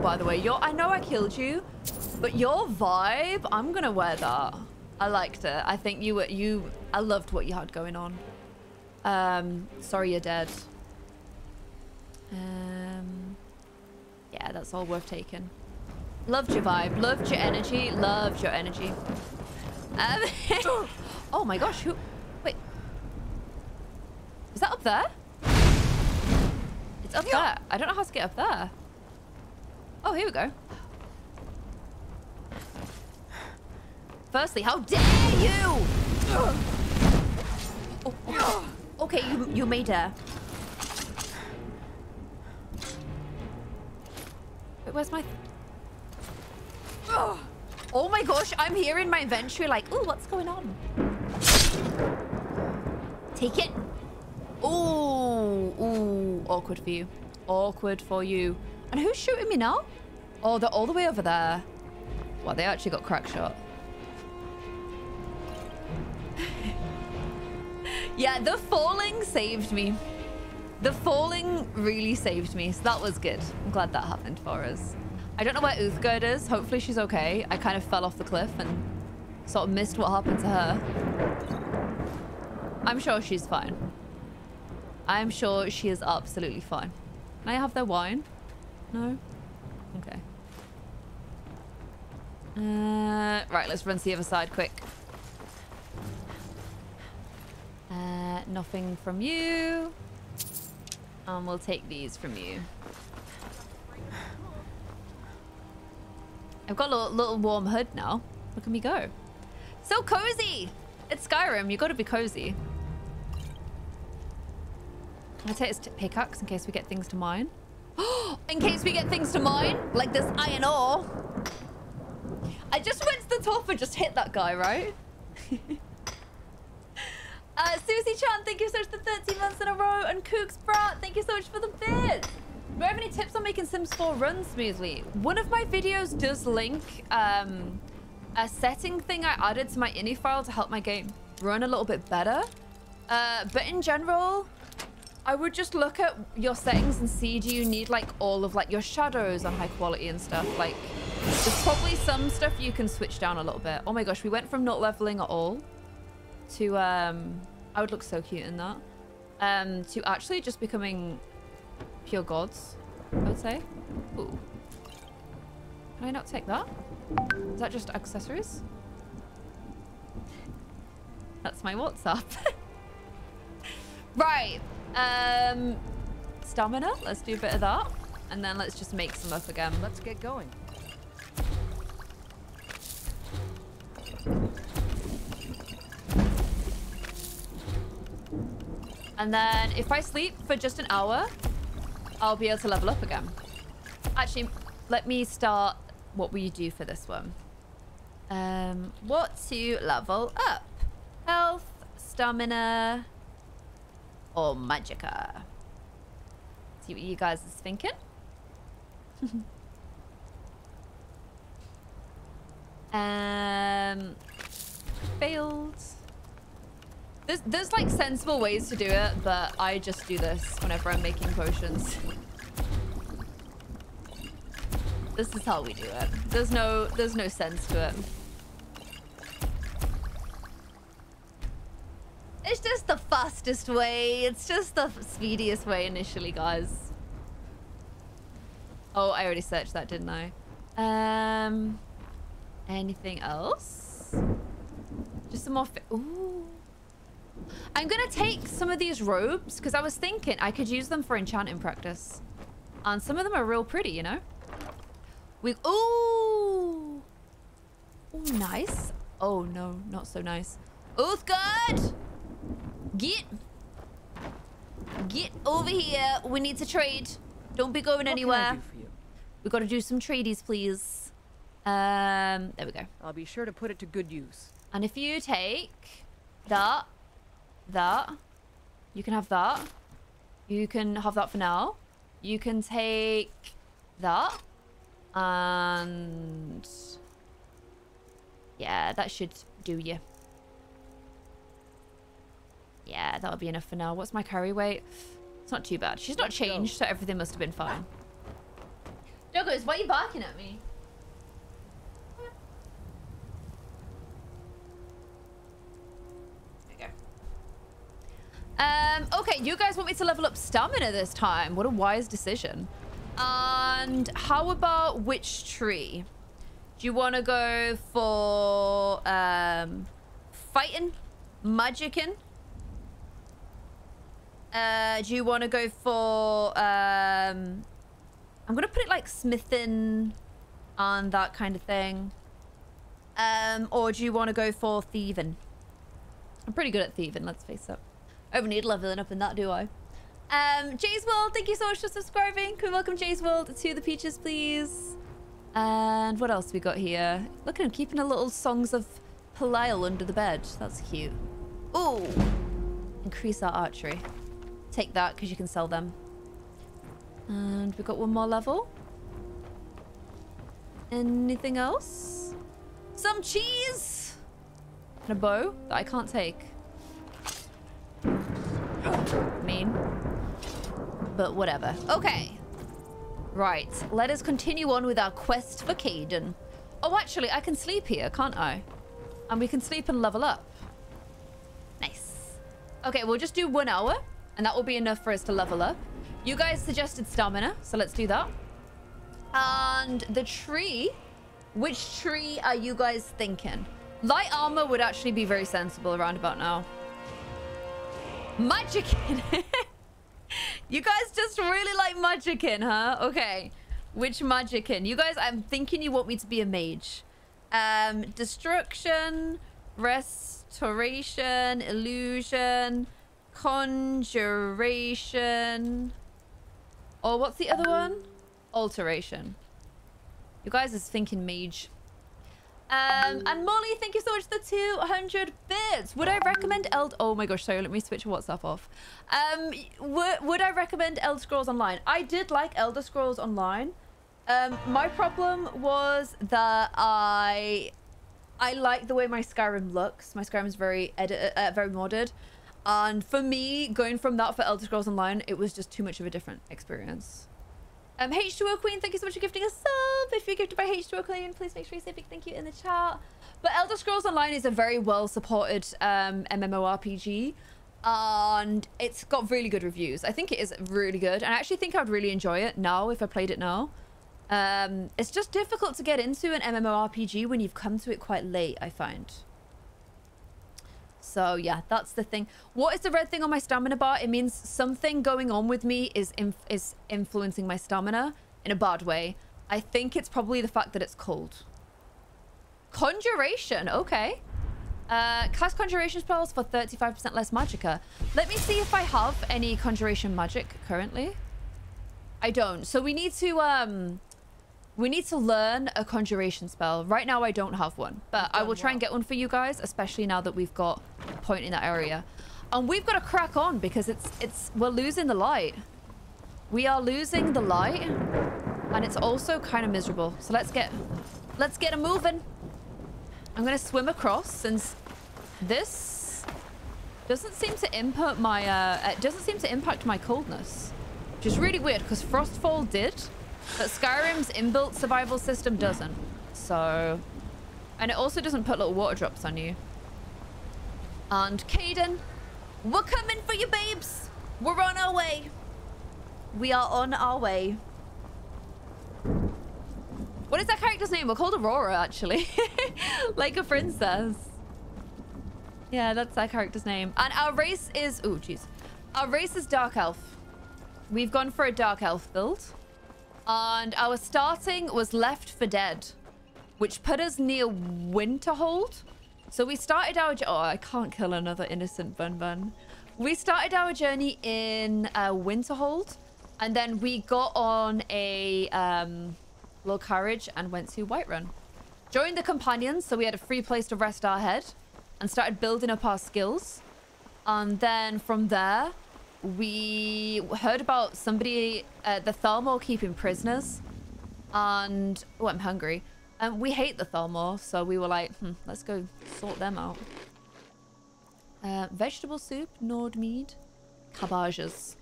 By the way. Your, I know I killed you, but your vibe, I'm gonna wear that. I liked it. I think you were, you, I loved what you had going on. Um, sorry you're dead. Um, yeah, that's all worth taking. Loved your vibe, loved your energy, loved your energy. Um, *laughs* oh my gosh, who? Wait. Is that up there? It's up there. I don't know how to get up there. Oh, here we go. Firstly, how dare you? Oh, oh. Okay, you you may dare. Wait, where's my... Oh my gosh, I'm here in my inventory like, ooh, what's going on? Take it. Ooh, ooh, awkward for you. Awkward for you. And who's shooting me now? Oh, they're all the way over there. Well, they actually got crack shot. *laughs* yeah, the falling saved me. The falling really saved me, so that was good. I'm glad that happened for us. I don't know where Uthgerd is. Hopefully she's okay. I kind of fell off the cliff and sort of missed what happened to her. I'm sure she's fine. I'm sure she is absolutely fine. Can I have their wine? No? Okay. Uh, right, let's run to the other side quick. Uh, nothing from you. And we'll take these from you. I've got a little, little warm hood now. Look at me go. So cozy! It's Skyrim. You gotta be cozy. Can I take this pickaxe in case we get things to mine? *gasps* in case we get things to mine? Like this iron ore? I just went to the top and just hit that guy, right? *laughs* uh, Susie Chan, thank you so much for 13 months in a row. And Kooks Brat, thank you so much for the bit. Do I have any tips on making Sims 4 run smoothly? One of my videos does link um, a setting thing I added to my ini file to help my game run a little bit better. Uh, but in general, I would just look at your settings and see do you need like all of like your shadows on high quality and stuff. Like there's probably some stuff you can switch down a little bit. Oh my gosh, we went from not leveling at all to um I would look so cute in that. Um to actually just becoming pure gods, I would say. Ooh. Can I not take that? Is that just accessories? That's my WhatsApp. *laughs* right. Um, stamina. Let's do a bit of that. And then let's just make some up again. Let's get going. And then if I sleep for just an hour, I'll be able to level up again. Actually, let me start what we do for this one. Um, what to level up? Health, stamina, or magicka? See what you guys is thinking. *laughs* um, failed. There's, there's like sensible ways to do it, but I just do this whenever I'm making potions. *laughs* This is how we do it. There's no, there's no sense to it. It's just the fastest way. It's just the speediest way initially, guys. Oh, I already searched that, didn't I? Um, anything else? Just some more. Ooh. I'm gonna take some of these robes because I was thinking I could use them for enchanting practice, and some of them are real pretty, you know. We ooh, ooh, nice. Oh no, not so nice. Uthgerd, get get over here. We need to trade. Don't be going What anywhere. do for you? We got to do some tradies, please. Um, there we go. I'll be sure to put it to good use. And if you take that, that, you can have that. You can have that for now. You can take that. And yeah, that should do you. Yeah, that'll be enough for now. What's my carry weight? It's not too bad. She's not changed, so everything must have been fine. Doggos, why are you barking at me? There we go. Um, okay, you guys want me to level up stamina this time. What a wise decision. And how about which tree? Do you want to go for um, fighting, magicking? Uh, do you want to go for um, I'm gonna put it like smithing and that kind of thing. Um, or do you want to go for thieving? I'm pretty good at thieving, let's face it. I don't need leveling up in that, do I? Um, Jay's World, thank you so much for subscribing. Can we welcome Jay's World to the Peaches, please? And what else we got here? Look at him keeping a little songs of Palile under the bed. That's cute. Ooh. Increase our archery. Take that because you can sell them. And we've got one more level. Anything else? Some cheese! And a bow that I can't take. Mean. But whatever. Okay. Right. Let us continue on with our quest for Kaidan. Oh, actually, I can sleep here, can't I? And we can sleep and level up. Nice. Okay, we'll just do one hour. And that will be enough for us to level up. You guys suggested stamina, so let's do that. And the tree. Which tree are you guys thinking? Light armor would actually be very sensible around about now. Magickin. *laughs* you guys just really like Magickin, huh? Okay. Which Magickin? You guys, I'm thinking you want me to be a mage. Um, destruction, restoration, illusion, conjuration. Or what's the other one? Alteration. You guys is thinking mage. Um, and Molly, thank you so much for the 200 bits. Would I recommend Eld... Oh my gosh, sorry, let me switch WhatsApp off. Um, would, I recommend Elder Scrolls Online? I did like Elder Scrolls Online. Um, my problem was that I... I like the way my Skyrim looks. My Skyrim is very edit, uh, very modded. And for me, going from that for Elder Scrolls Online, it was just too much of a different experience. Um, H2O Queen, thank you so much for gifting a sub. If you're gifted by H2O Queen, please make sure you say big thank you in the chat. But Elder Scrolls Online is a very well supported um, MMORPG. And it's got really good reviews. I think it is really good. And I actually think I'd really enjoy it now if I played it now. Um, it's just difficult to get into an MMORPG when you've come to it quite late, I find. So yeah, that's the thing. What is the red thing on my stamina bar? It means something going on with me is inf is influencing my stamina in a bad way. I think it's probably the fact that it's cold. Conjuration, okay. Uh, cast conjuration spells for 35% less magicka. Let me see if I have any conjuration magic currently. I don't. So we need to um we need to learn a conjuration spell. Right now I don't have one, but I will try and get one for you guys, especially now that we've got a point in that area. And we've got to crack on because it's it's we're losing the light. We are losing the light and it's also kind of miserable. So let's get let's get a moving. I'm going to swim across since this doesn't seem to impact my uh it doesn't seem to impact my coldness. Which is really weird because Frostfall did, but Skyrim's inbuilt survival system doesn't. So, and it also doesn't put little water drops on you. And Kaidan, we're coming for you, babes. We're on our way. We are on our way. What is that character's name? We're called Aurora, actually. *laughs* like a princess. Yeah, that's that character's name. And our race is... Oh, jeez. Our race is Dark Elf. We've gone for a Dark Elf build. And our starting was Left for Dead, which put us near Winterhold. So we started our... Oh, I can't kill another innocent Bun Bun. We started our journey in uh, Winterhold. And then we got on a um, little carriage and went to Whiterun. Joined the companions, so we had a free place to rest our head. And started building up our skills. And then from there, we heard about somebody, uh, the Thalmor keeping prisoners. And, oh, I'm hungry. And we hate the Thalmor, so we were like, hmm, let's go sort them out. Uh, vegetable soup, Nordmead, cabbages.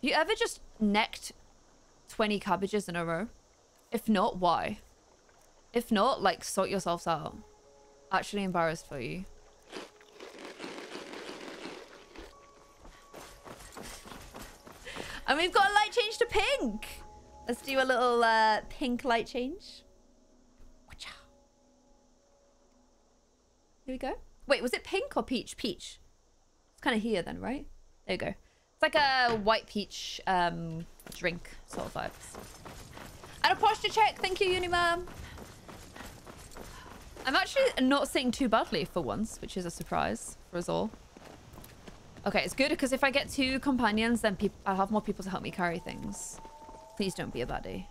You ever just necked 20 cabbages in a row? If not, why? If not, like, sort yourselves out. Actually embarrassed for you. And we've got a light change to pink. Let's do a little uh, pink light change. Here we go. Wait, was it pink or peach? Peach. It's kind of here then, right? There you go. It's like a white peach um, drink sort of vibes. And a posture check. Thank you, Unimam. I'm actually not sitting too badly for once, which is a surprise for us all. Okay, it's good because if I get two companions, then I'll have more people to help me carry things. Please don't be a baddie.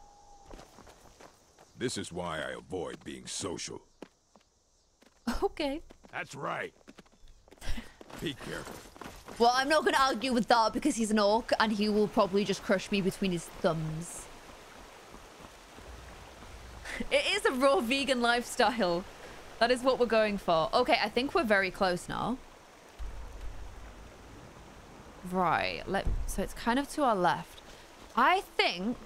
This is why I avoid being social. *laughs* Okay. That's right. Be careful. Well, I'm not going to argue with that because he's an orc and he will probably just crush me between his thumbs. *laughs* It is a raw vegan lifestyle. That is what we're going for. Okay, I think we're very close now. Right. Let, so it's kind of to our left. I think...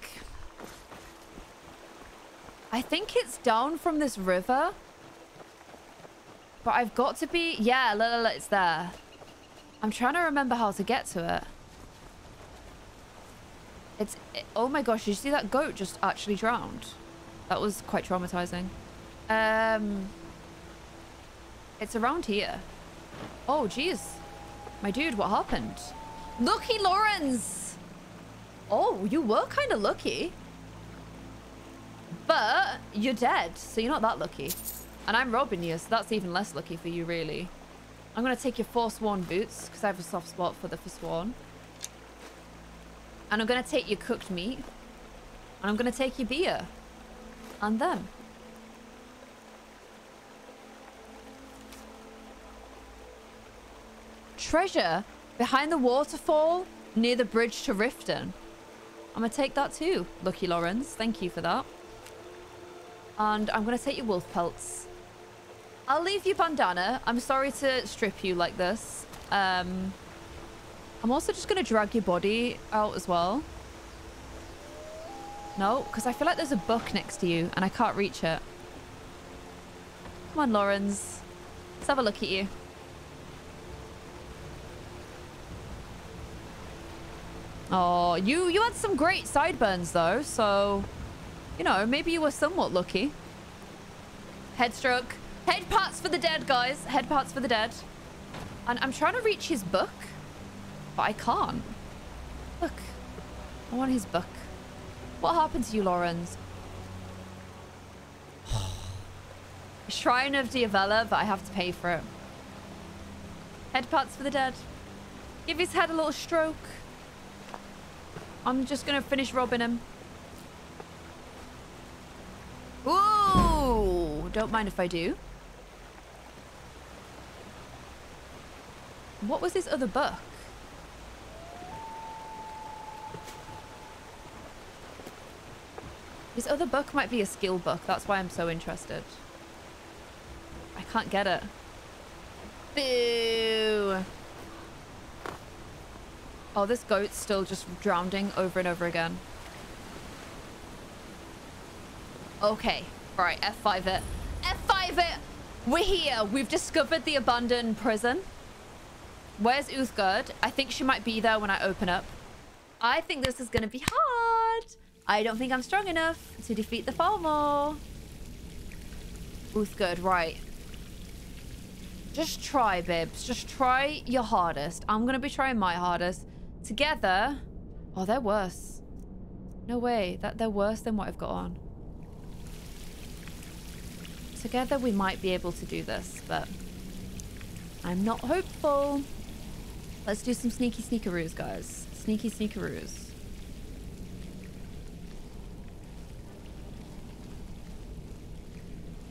I think it's down from this river. But I've got to be... Yeah, look, look, look, it's there. I'm trying to remember how to get to it. It's... It, oh my gosh, you see that goat just actually drowned? That was quite traumatizing. Um... It's around here. Oh, jeez. My dude, what happened? Lucky Lawrence! Oh, you were kind of lucky. But you're dead, so you're not that lucky. And I'm robbing you, so that's even less lucky for you, really. I'm going to take your Forsworn boots, because I have a soft spot for the Forsworn. And I'm going to take your cooked meat. And I'm going to take your beer. And them. Treasure behind the waterfall near the bridge to Riften. I'm going to take that too, Lucky Lawrence. Thank you for that. And I'm going to take your wolf pelts. I'll leave you bandana. I'm sorry to strip you like this. Um, I'm also just going to drag your body out as well. No, because I feel like there's a book next to you and I can't reach it. Come on, Lawrence. Let's have a look at you. Oh, you you had some great sideburns though, so you know maybe you were somewhat lucky. Head stroke, head parts for the dead, guys. Head parts for the dead. And I'm trying to reach his book, but I can't. Look, I want his book. What happened to you, Lawrence? *sighs* Shrine of Dibella, but I have to pay for it. Head parts for the dead. Give his head a little stroke. I'm just gonna finish robbing him. Ooh, don't mind if I do. What was this other book? This other book might be a skill book. That's why I'm so interested. I can't get it. Boo! Oh, this goat's still just drowning over and over again. Okay. Right, F5 it. F5 it! We're here. We've discovered the abandoned prison. Where's Uthgerd? I think she might be there when I open up. I think this is going to be hard. I don't think I'm strong enough to defeat the Thalmor. Uthgerd, right. Just try, Bibs. Just try your hardest. I'm going to be trying my hardest. Together... Oh, they're worse. No way. That They're worse than what I've got on. Together, we might be able to do this, but... I'm not hopeful. Let's do some sneaky sneakaroos, guys. Sneaky sneakaroos.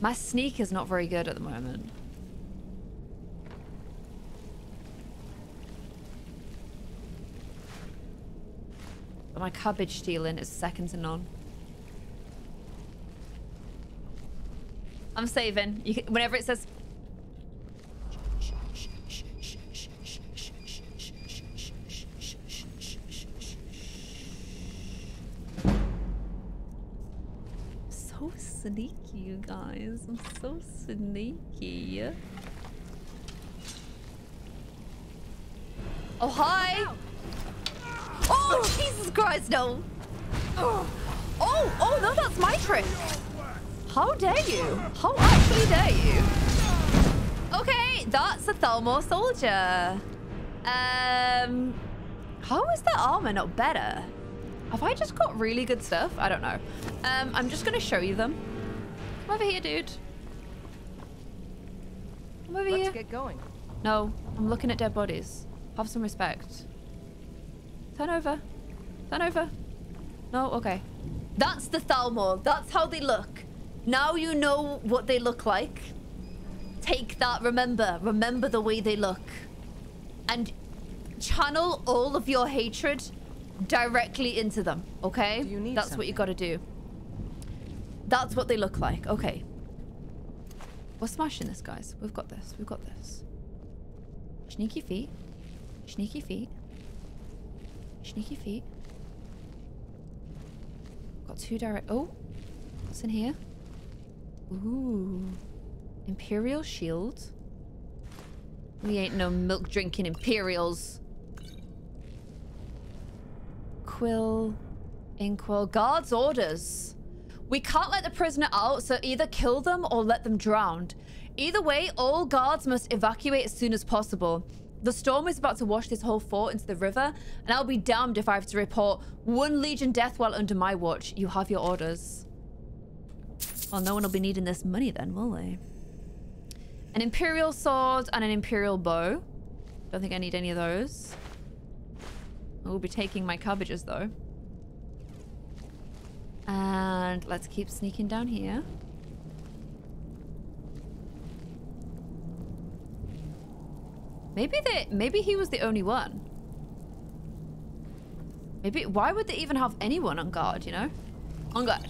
My sneak is not very good at the moment. But my cabbage stealing is second to none. I'm saving. You can, whenever it says... So sneaky, you guys. I'm so sneaky. Oh, hi! Oh, Jesus Christ, no! Oh, oh, no, that's my trick! How dare you? How actually dare you? Okay, that's a Thalmor soldier. Um, how is that armor not better? Have I just got really good stuff? I don't know. Um, I'm just gonna show you them. Come over here, dude. Come over Let's here. get going. No, I'm looking at dead bodies. Have some respect. Turn over. Turn over. No, okay. That's the Thalmor. That's how they look. Now you know what they look like. Take that, remember. Remember the way they look. And channel all of your hatred directly into them, okay? Do you need That's what you gotta do. That's what they look like. Okay. We're smashing this, guys. We've got this. We've got this. Sneaky feet. Sneaky feet. Sneaky feet. Got two direct... Oh! What's in here? Ooh. Imperial shield. We ain't no milk drinking Imperials. Quill. Inkwell. Guard's orders. We can't let the prisoner out, so either kill them or let them drown. Either way, all guards must evacuate as soon as possible. The storm is about to wash this whole fort into the river, and I'll be damned if I have to report one Legion death while under my watch. You have your orders. Well, no one will be needing this money then, will they? An Imperial sword and an Imperial bow. Don't think I need any of those. I will be taking my cabbages, though. And let's keep sneaking down here. Maybe they maybe he was the only one. Maybe why would they even have anyone on guard, you know? On guard.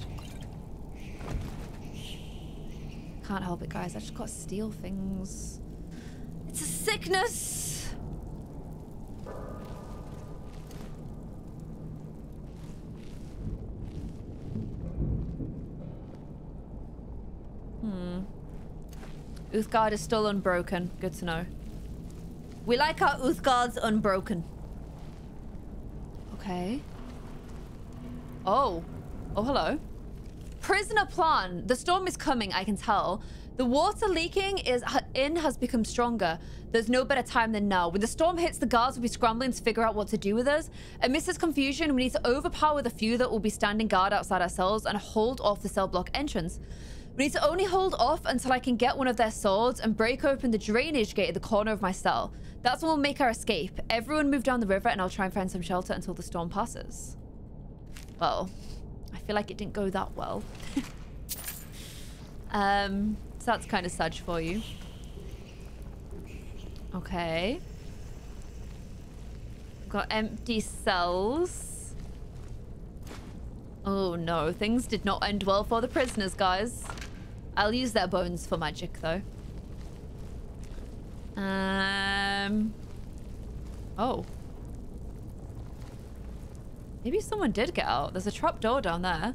Can't help it, guys. I just gotta steal things. It's a sickness. Hmm. Uthgerd is still unbroken. Good to know. We like our Uthgerds unbroken. Okay. Okay. Oh. Oh, hello. Prisoner plan. The storm is coming, I can tell. The water leaking is in has become stronger. There's no better time than now. When the storm hits, the guards will be scrambling to figure out what to do with us. Amidst this confusion, we need to overpower the few that will be standing guard outside our cells and hold off the cell block entrance. We need to only hold off until I can get one of their swords and break open the drainage gate at the corner of my cell. That's when we'll make our escape. Everyone move down the river and I'll try and find some shelter until the storm passes. Well, I feel like it didn't go that well. *laughs* um, so that's kind of sad for you. Okay. Got empty cells. Oh no, things did not end well for the prisoners, guys. I'll use their bones for magic, though. Um. Oh. Maybe someone did get out. There's a trap door down there.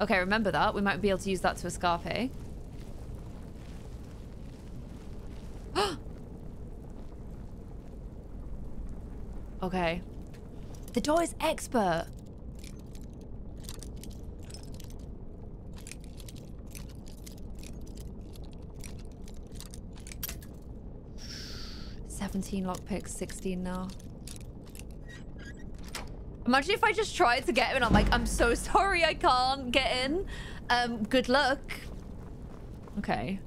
Okay, remember that. We might be able to use that to escape. *gasps* okay. The door is expert. Seventeen lockpicks, sixteen now. Imagine if I just tried to get in. I'm like, I'm so *laughs* sorry I can't get in. Um, good luck. Okay.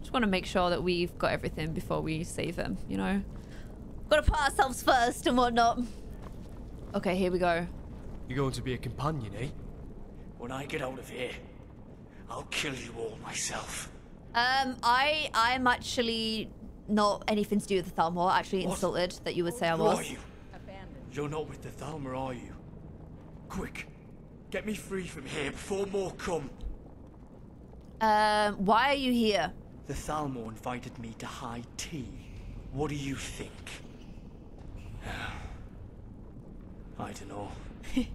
Just want to make sure that we've got everything before we save him, you know? Gotta put ourselves first and whatnot. Okay, here we go. You're going to be a companion, eh? When I get out of here, I'll kill you all myself. Um, I, I'm actually not anything to do with the Thalmor. Actually What? insulted that you would say I Who was. are you? You're not with the Thalmor, are you? Quick, get me free from here before more come. Um, why are you here? The Thalmor invited me to high tea. What do you think? *sighs* I don't know. *laughs*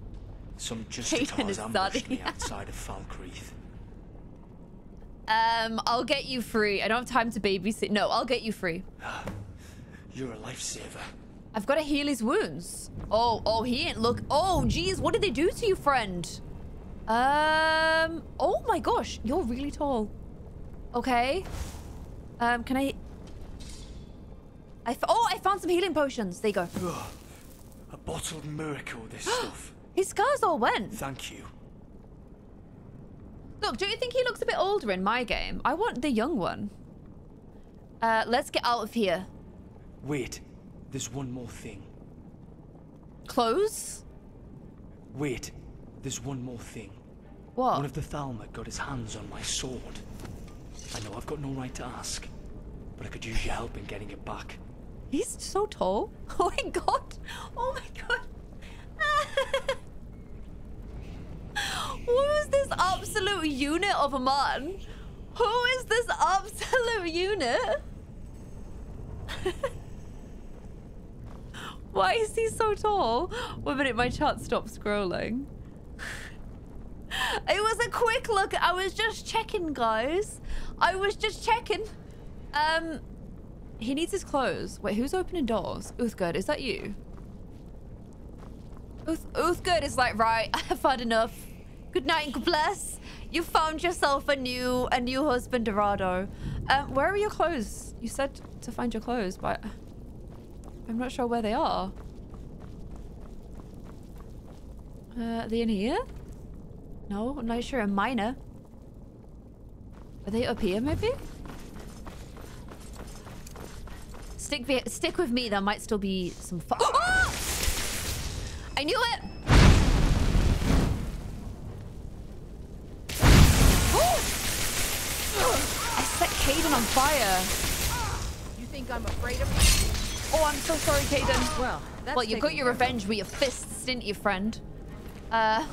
Some *laughs* Justiciars ambushed me outside of Falkreath. Um, I'll get you free. I don't have time to babysit. No, I'll get you free. *sighs* You're a lifesaver. I've got to heal his wounds. Oh, oh, he ain't look. Oh, geez, what did they do to you, friend? Um, oh my gosh, you're really tall. Okay. Um, can I? I f oh, I found some healing potions. There you go. *sighs* A bottled miracle, this *gasps* stuff. His scars all went. Thank you. Look, don't you think he looks a bit older in my game? I want the young one. Uh, let's get out of here. Wait, there's one more thing. Clothes? Wait, there's one more thing. What? One of the Thalmor got his hands on my sword. I know I've got no right to ask, but I could use your help in getting it back. He's so tall. *laughs* Oh my god. Oh my god. *laughs* Who is this absolute unit of a man? Who is this absolute unit? *laughs* Why is he so tall? One minute, my chat stopped scrolling. It was a quick look. I was just checking, guys. I was just checking. Um, he needs his clothes. Wait, who's opening doors? Uthgerd, is that you? Uth is like, right, *laughs* I've had enough. Good night and God bless. You found yourself a new a new husband, Dorado. Um, where are your clothes? You said to find your clothes, but I'm not sure where they are. Uh, are they in here? No, I'm not sure. A minor. Are they up here, maybe? Stick, stick with me. There might still be some Ah! *gasps* I knew it! *gasps* I set Kaidan on fire. You think I'm afraid of you? Oh, I'm so sorry, Kaidan. Well, that's well, you got your revenge with your fists, didn't you, friend? Uh.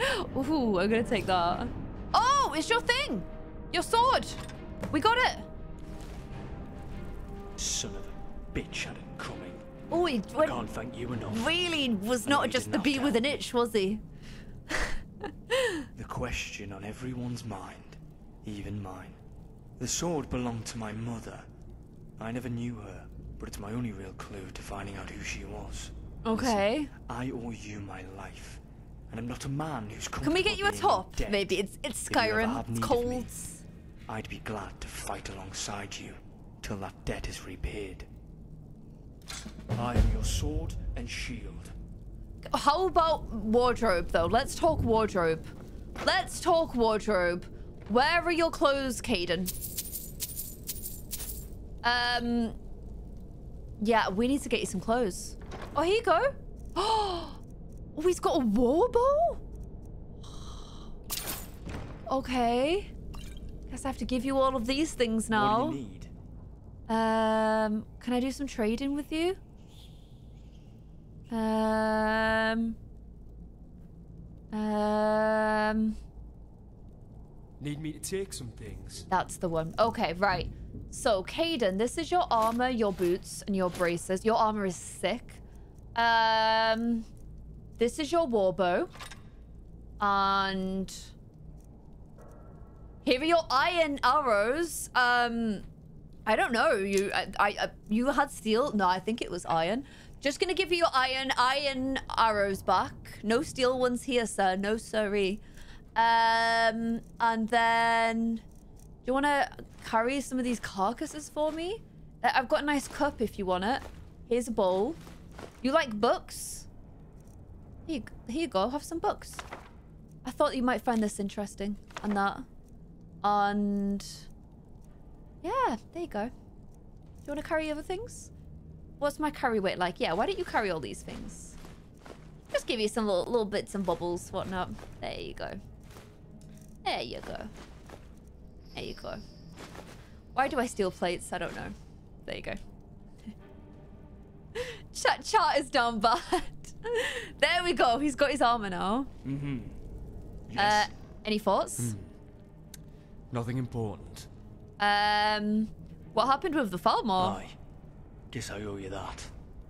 *laughs* Ooh, I'm gonna take that. Oh, it's your thing! Your sword! We got it! Son of a bitch had it coming. Oh, he I went, can't thank you enough. really was not just the bee with an itch, was he? The question on everyone's mind, even mine. The sword belonged to my mother. I never knew her, but it's my only real clue to finding out who she was. Okay. Listen, I owe you my life. And I'm not a man who's Can we get you a comfortable being in top? Maybe it's it's Skyrim. It's cold. me, I'd be glad to fight alongside you till that debt is repaid. I am your sword and shield. How about wardrobe though? Let's talk wardrobe. Let's talk wardrobe. Where are your clothes, Kaidan? Um. Yeah, we need to get you some clothes. Oh, here you go. *gasps* Oh, he's got a war bow. Okay. Guess I have to give you all of these things now. What do you need? Um, can I do some trading with you? Um. Um. Need me to take some things? That's the one. Okay, right. So, Kaidan, this is your armor, your boots, and your braces. Your armor is sick. Um, this is your war bow. And here are your iron arrows. Um, I don't know. You, I, I, I- you had steel. No, I think it was iron. Just gonna give you iron, iron arrows back. No steel ones here, sir. No sorry. Um, and then, do you want to carry some of these carcasses for me? Uh, I've got a nice cup if you want it. Here's a bowl. You like books? Here, here you go. Have some books. I thought you might find this interesting. And that. And yeah, there you go. You want to carry other things? What's my carry weight like? Yeah, why don't you carry all these things? Just give you some little, little bits and bubbles, whatnot. There you go. There you go. There you go. Why do I steal plates? I don't know. There you go. *laughs* Chat, chat is done, *laughs* but there we go. He's got his armor now. Mm-hmm. Uh, any thoughts? Hmm. Nothing important. Um, what happened with the Thalmor? Aye. Guess I owe you that.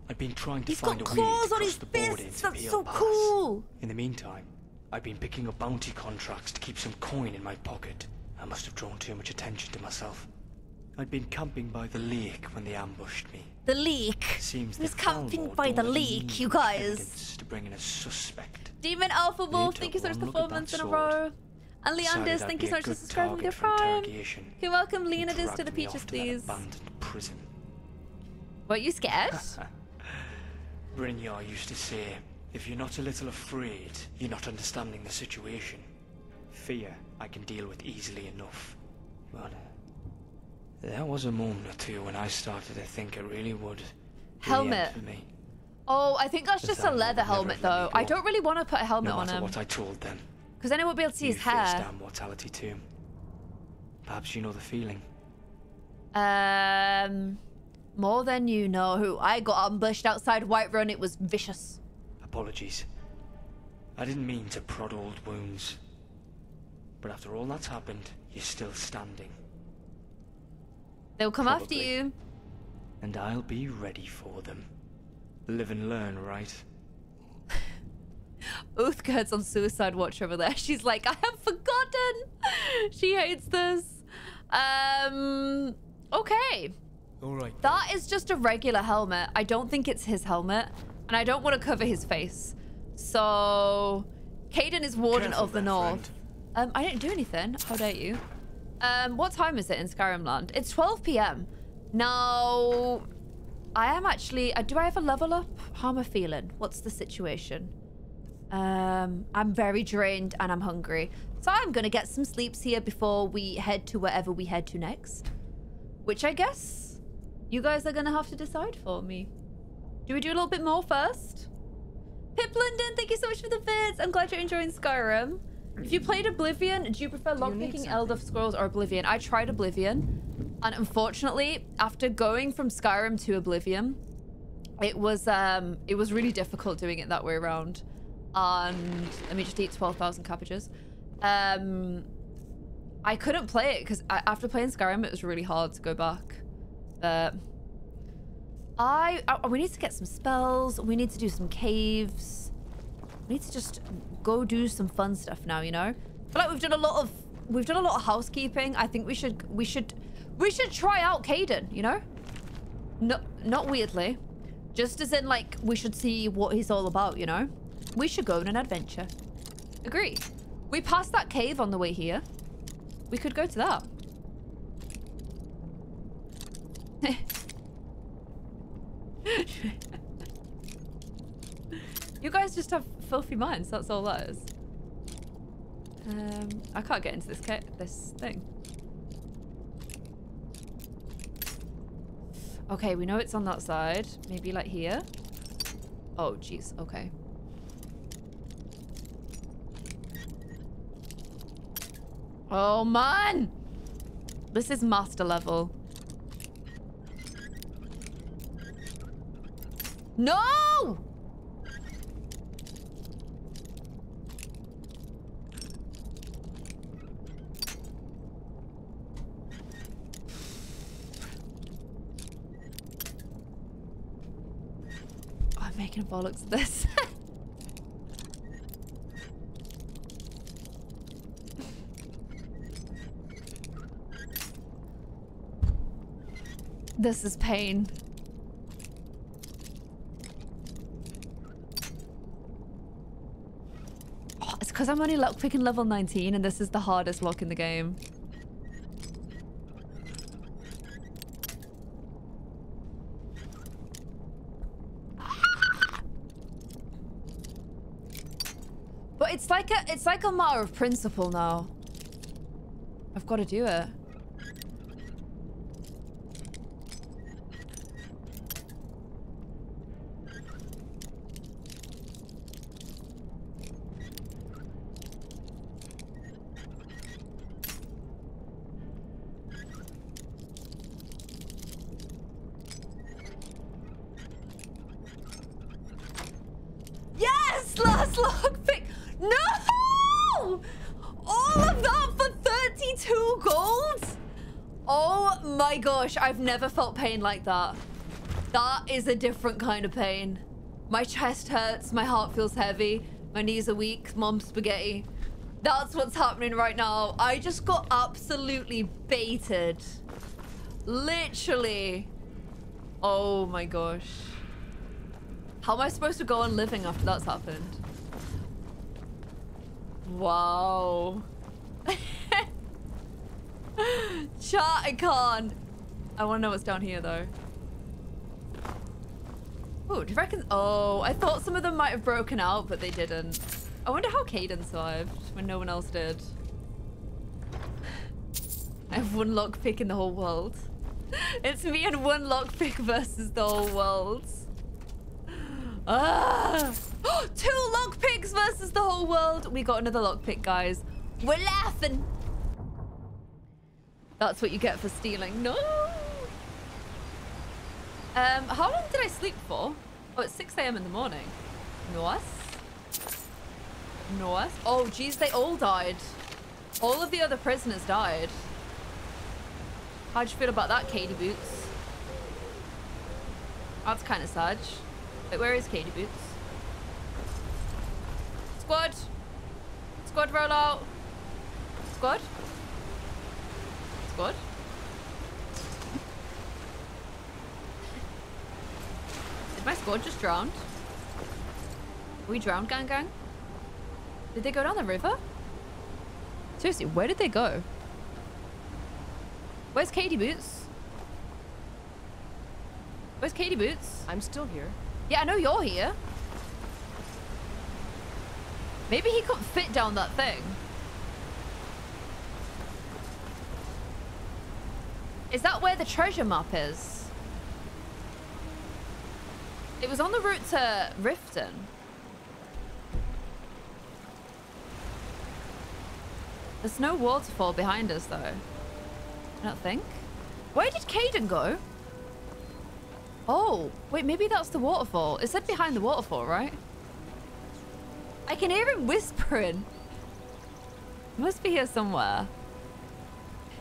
I've been trying to He's find a way to cross his the border into That's so cool. In the meantime, I've been picking up bounty contracts to keep some coin in my pocket. I must have drawn too much attention to myself. I'd been camping by the lake when they ambushed me. The leak. Seems was camping by the leak, you guys. to bring in a suspect. Demon Alpha Wolf, thank you so much for at performance in a row. And Leanders, thank you so much for subscribing to the target for Prime. Can welcome and Leanders to the Peaches, please. prison. Were you scared? *laughs* Brynjar used to say, if you're not a little afraid, you're not understanding the situation. Fear I can deal with easily enough. But there was a moment or two when I started to think it really would be the end Helmet. for me. Oh, I think that's just a leather helmet, have let me though. I don't really want to put a helmet no on matter him. what I told them. Because then I won't be able to see you his hair. down mortality too. Perhaps you know the feeling. Um, more than you know. Who I got ambushed outside Whiterun. It was vicious. Apologies. I didn't mean to prod old wounds. But after all that's happened, you're still standing. They'll come after you. And I'll be ready for them. Live and learn, right? Uthgerd's on suicide watch over there. *laughs* She's like, I have forgotten. *laughs* She hates this. Um, okay. All right. That is just a regular helmet. I don't think it's his helmet. And I don't want to cover his face. So, Kaidan is Warden Careful of the North. Um, I didn't do anything. How dare you? Um, what time is it in Skyrim Land? It's 12 p.m. Now, I am actually... Uh, do I have a level up? How am I feeling? What's the situation? Um, I'm very drained and I'm hungry. So I'm going to get some sleeps here before we head to wherever we head to next. Which I guess you guys are going to have to decide for me. Do we do a little bit more first? Pip London, thank you so much for the vids. I'm glad you're enjoying Skyrim. If you played Oblivion, do you prefer lockpicking Elder Scrolls or Oblivion? I tried Oblivion, and unfortunately, after going from Skyrim to Oblivion, it was um it was really difficult doing it that way around. And let me just eat twelve thousand cabbages. Um, I couldn't play it because after playing Skyrim, it was really hard to go back. But I, I we need to get some spells. We need to do some caves. We need to just go do some fun stuff now. You know, like we've done a lot of we've done a lot of housekeeping. I think we should we should we should try out Kaidan. You know, no, not weirdly, Just as in, like, we should see what he's all about, you know? We should go on an adventure. Agree. We passed that cave on the way here. We could go to that. *laughs* you guys just have filthy minds. That's all that is. Um, I can't get into this this thing. Okay, we know it's on that side. Maybe like here. Oh, jeez. Okay. Oh, man! This is master level. No! I'm making a bollocks of this. *laughs* this is pain. Oh, it's because I'm only lockpicking level 19 and this is the hardest lock in the game. But it's like a it's like a matter of principle now. I've got to do it. Yes! Last lockpick! No! All of that for 32 gold? Oh my gosh, I've never felt pain like that. That is a different kind of pain. My chest hurts, my heart feels heavy, my knees are weak, mom spaghetti. That's what's happening right now. I just got absolutely baited. Literally. Oh my gosh. How am I supposed to go on living after that's happened? Wow. *laughs* Chat, I can't. I want to know what's down here, though. Oh, do you reckon? Oh, I thought some of them might have broken out, but they didn't. I wonder how Kaidan survived when no one else did. *laughs* I have one lockpick in the whole world. *laughs* It's me and one lockpick versus the whole world. *gasps* Ah! *gasps* Two lockpicks versus the whole world. We got another lockpick, guys. We're laughing. That's what you get for stealing. No. Um, how long did I sleep for? Oh, it's 6 a.m. in the morning. Nice. Nice. Oh, geez, they all died. All of the other prisoners died. How'd you feel about that, Katie Boots? That's kind of sad. Wait, where is Katie Boots? Squad! Squad roll out! Squad? Squad? Did my squad just drowned. We drowned, gang gang? Did they go down the river? Seriously, where did they go? Where's Katie Boots? Where's Katie Boots? I'm still here. Yeah, I know you're here. Maybe he couldn't fit down that thing. Is that where the treasure map is? It was on the route to Riften. There's no waterfall behind us, though. I don't think. Where did Kaidan go? Oh, wait, maybe that's the waterfall. It said behind the waterfall, right? I can hear him whispering. He must be here somewhere.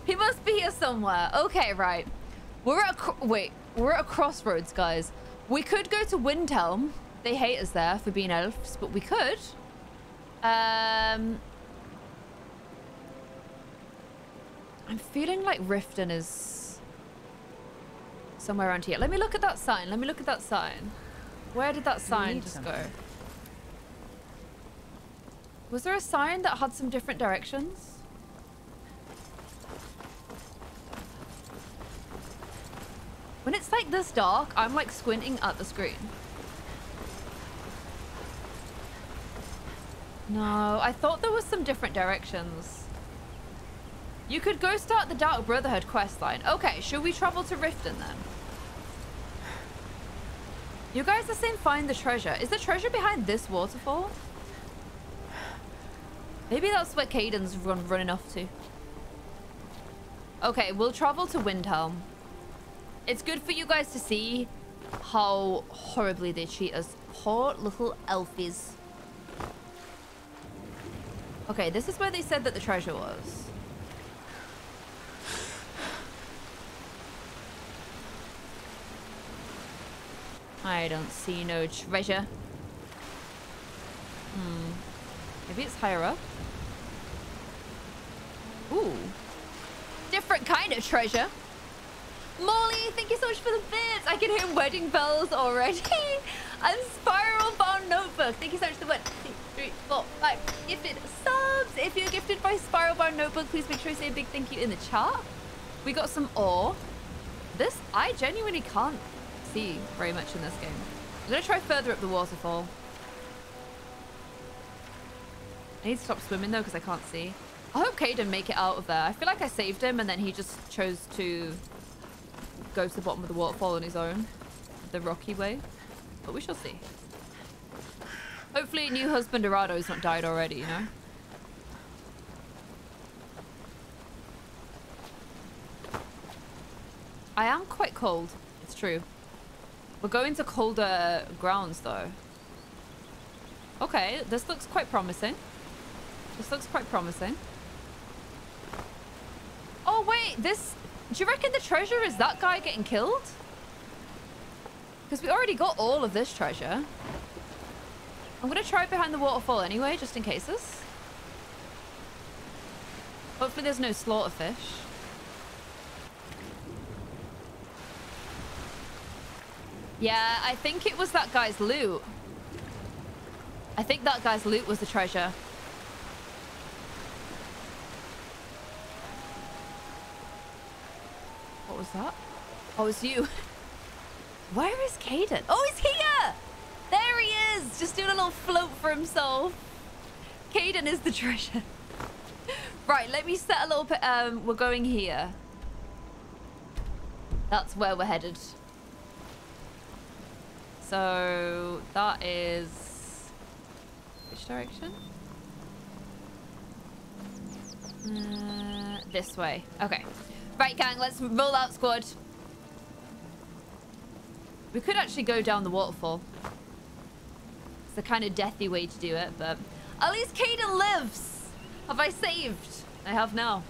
He must be here somewhere. Okay, right. We're at wait. We're at a crossroads, guys. We could go to Windhelm. They hate us there for being elves, but we could. Um, I'm feeling like Riften is somewhere around here. Let me look at that sign. Let me look at that sign. Where did that sign just something. go? Was there a sign that had some different directions? It's like this dark, I'm like squinting at the screen. No, I thought there was some different directions. You could go start the Dark Brotherhood quest line. Okay, should we travel to Riften then? You guys are saying find the treasure. Is the treasure behind this waterfall? Maybe that's where Kaidan's run running off to. Okay, we'll travel to Windhelm. It's good for you guys to see how horribly they treat us. Poor little elfies. Okay, this is where they said that the treasure was. I don't see no treasure. Hmm. Maybe it's higher up. Ooh. Different kind of treasure. Molly, thank you so much for the bits. I can hear wedding bells already. *laughs* and Spiral Bound Notebook. Thank you so much for the one, two, three, four, five gifted subs. If you're gifted by Spiral Bound Notebook, please make sure you say a big thank you in the chat. We got some ore. This, I genuinely can't see very much in this game. I'm gonna try further up the waterfall. I need to stop swimming though because I can't see. I hope Kaidan make it out of there. I feel like I saved him and then he just chose to go to the bottom of the waterfall on his own. The rocky way. But we shall see. Hopefully new husband Dorado's not died already, you know? I am quite cold. It's true. We're going to colder grounds though. Okay, this looks quite promising. This looks quite promising. Oh wait, this... Do you reckon the treasure is that guy getting killed? Because we already got all of this treasure. I'm going to try it behind the waterfall anyway, just in cases. Hopefully there's no slaughterfish. Yeah, I think it was that guy's loot. I think that guy's loot was the treasure. What was that? Oh, it's you. *laughs* Where is Kaidan? Oh, he's here! There he is! Just doing a little float for himself. Kaidan is the *laughs* treasure. right, let me set a little bit. Um, we're going here. That's where we're headed. So that is which direction? Uh, this way. Okay. Right, gang, let's roll out squad. We could actually go down the waterfall. It's the kind of deathy way to do it, but at least Kaidan lives. Have I saved? I have now.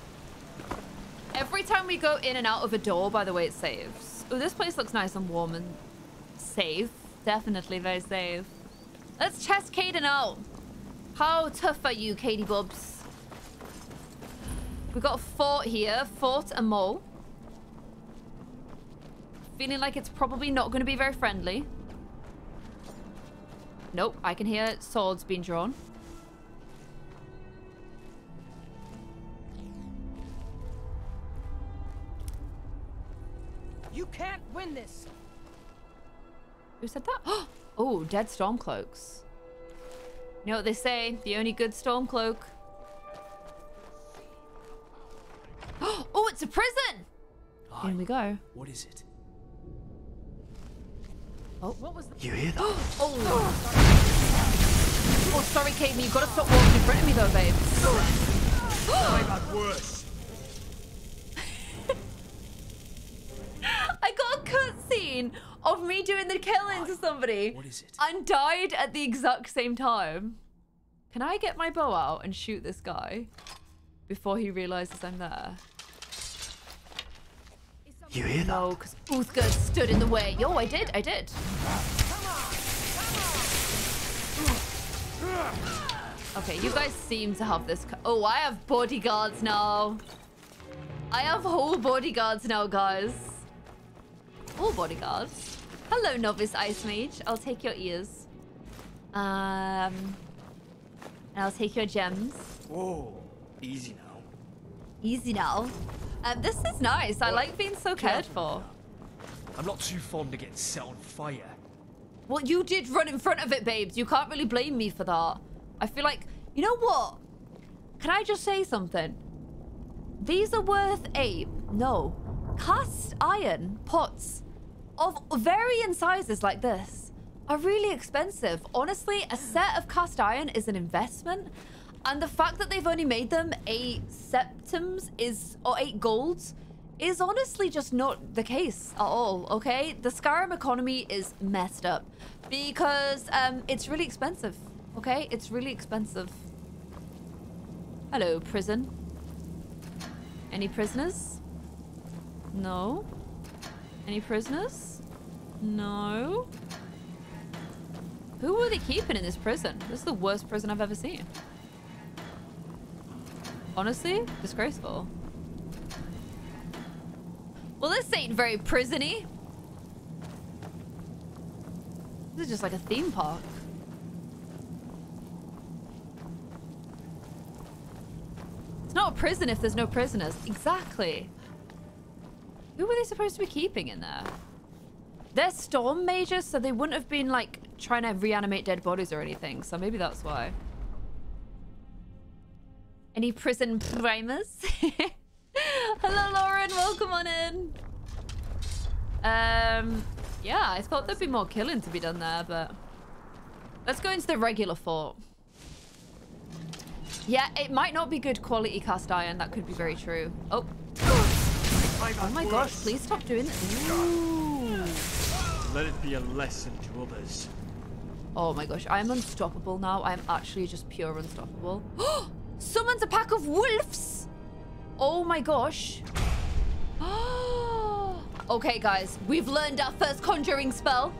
Every time we go in and out of a door, by the way, it saves. Oh, this place looks nice and warm and safe. Definitely very safe. Let's test Kaidan out. How tough are you, Katie Bubs? We got a fort here. Fort Amol. Feeling like it's probably not going to be very friendly. Nope, I can hear swords being drawn. You can't win this. Who said that? *gasps* Oh, dead stormcloaks. You know what they say? The only good stormcloak. *gasps* Oh, it's a prison! In we go. What is it? Oh. What was the You hear that? *gasps* oh. *gasps* Oh, sorry, Kaidan. Oh, you've got to stop walking in front of me, though, babe. I got worse. *laughs* I got a cutscene of me doing the killing to somebody. What is it? And died at the exact same time. Can I get my bow out and shoot this guy before he realizes I'm there? You hear that? No, because Uthgerd stood in the way. Yo, I did. I did. Okay, you guys seem to have this. Oh, I have bodyguards now. I have whole bodyguards now, guys. All bodyguards. Hello, novice ice mage. I'll take your ears. Um, and I'll take your gems. Whoa, easy now. Easy now. Um, this is nice. I like being so cared for. I'm not too fond of getting set on fire. Well, you did run in front of it, babes. You can't really blame me for that. I feel like, you know what? Can I just say something? These are worth a, no, cast iron pots of varying sizes like this are really expensive. Honestly, a set of cast iron is an investment. And the fact that they've only made them eight septums is, or eight golds, is honestly just not the case at all, okay? The Skyrim economy is messed up because um, it's really expensive, okay? It's really expensive. Hello, prison. Any prisoners? No. Any prisoners? No. Who were they keeping in this prison? This is the worst prison I've ever seen. Honestly, disgraceful. Well, this ain't very prisony. This is just like a theme park. It's not a prison if there's no prisoners. Exactly. Who were they supposed to be keeping in there? They're storm mages, so they wouldn't have been like trying to reanimate dead bodies or anything. So maybe that's why. Any prison primers? *laughs* Hello, Lauren. Welcome on in. Um, yeah, I thought there'd be more killing to be done there, but let's go into the regular fort. Yeah, it might not be good quality cast iron. That could be very true. Oh. Oh my gosh, please stop doing that. Ooh. Let it be a lesson to others. Oh my gosh, I'm unstoppable now. I'm actually just pure unstoppable. *gasps* Summons a pack of wolves! Oh my gosh. *gasps* okay, guys. We've learned our first conjuring spell.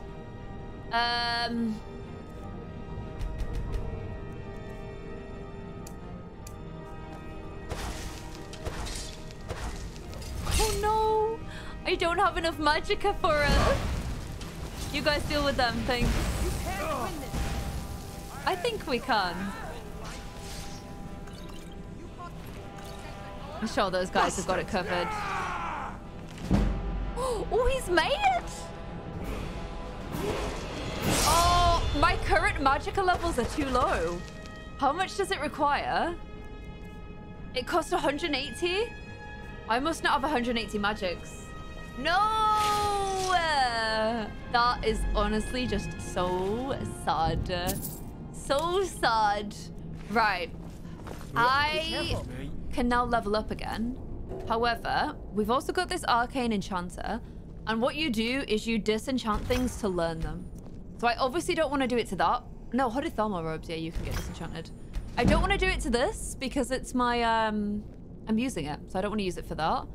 Um... Oh no! I don't have enough magicka for us. You guys deal with them, thanks. I think we can. I'm sure those guys have got it covered. *gasps* Oh, he's made it! Oh, my current magicka levels are too low. How much does it require? It costs 180? I must not have 180 magics. No! That is honestly just so sad. So sad. Right. I can now level up again. However, we've also got this arcane enchanter. And what you do is you disenchant things to learn them. So I obviously don't want to do it to that. No, hooded Thalmor robes. Yeah, you can get disenchanted. I don't want to do it to this because it's my, um, I'm using it. So I don't want to use it for that.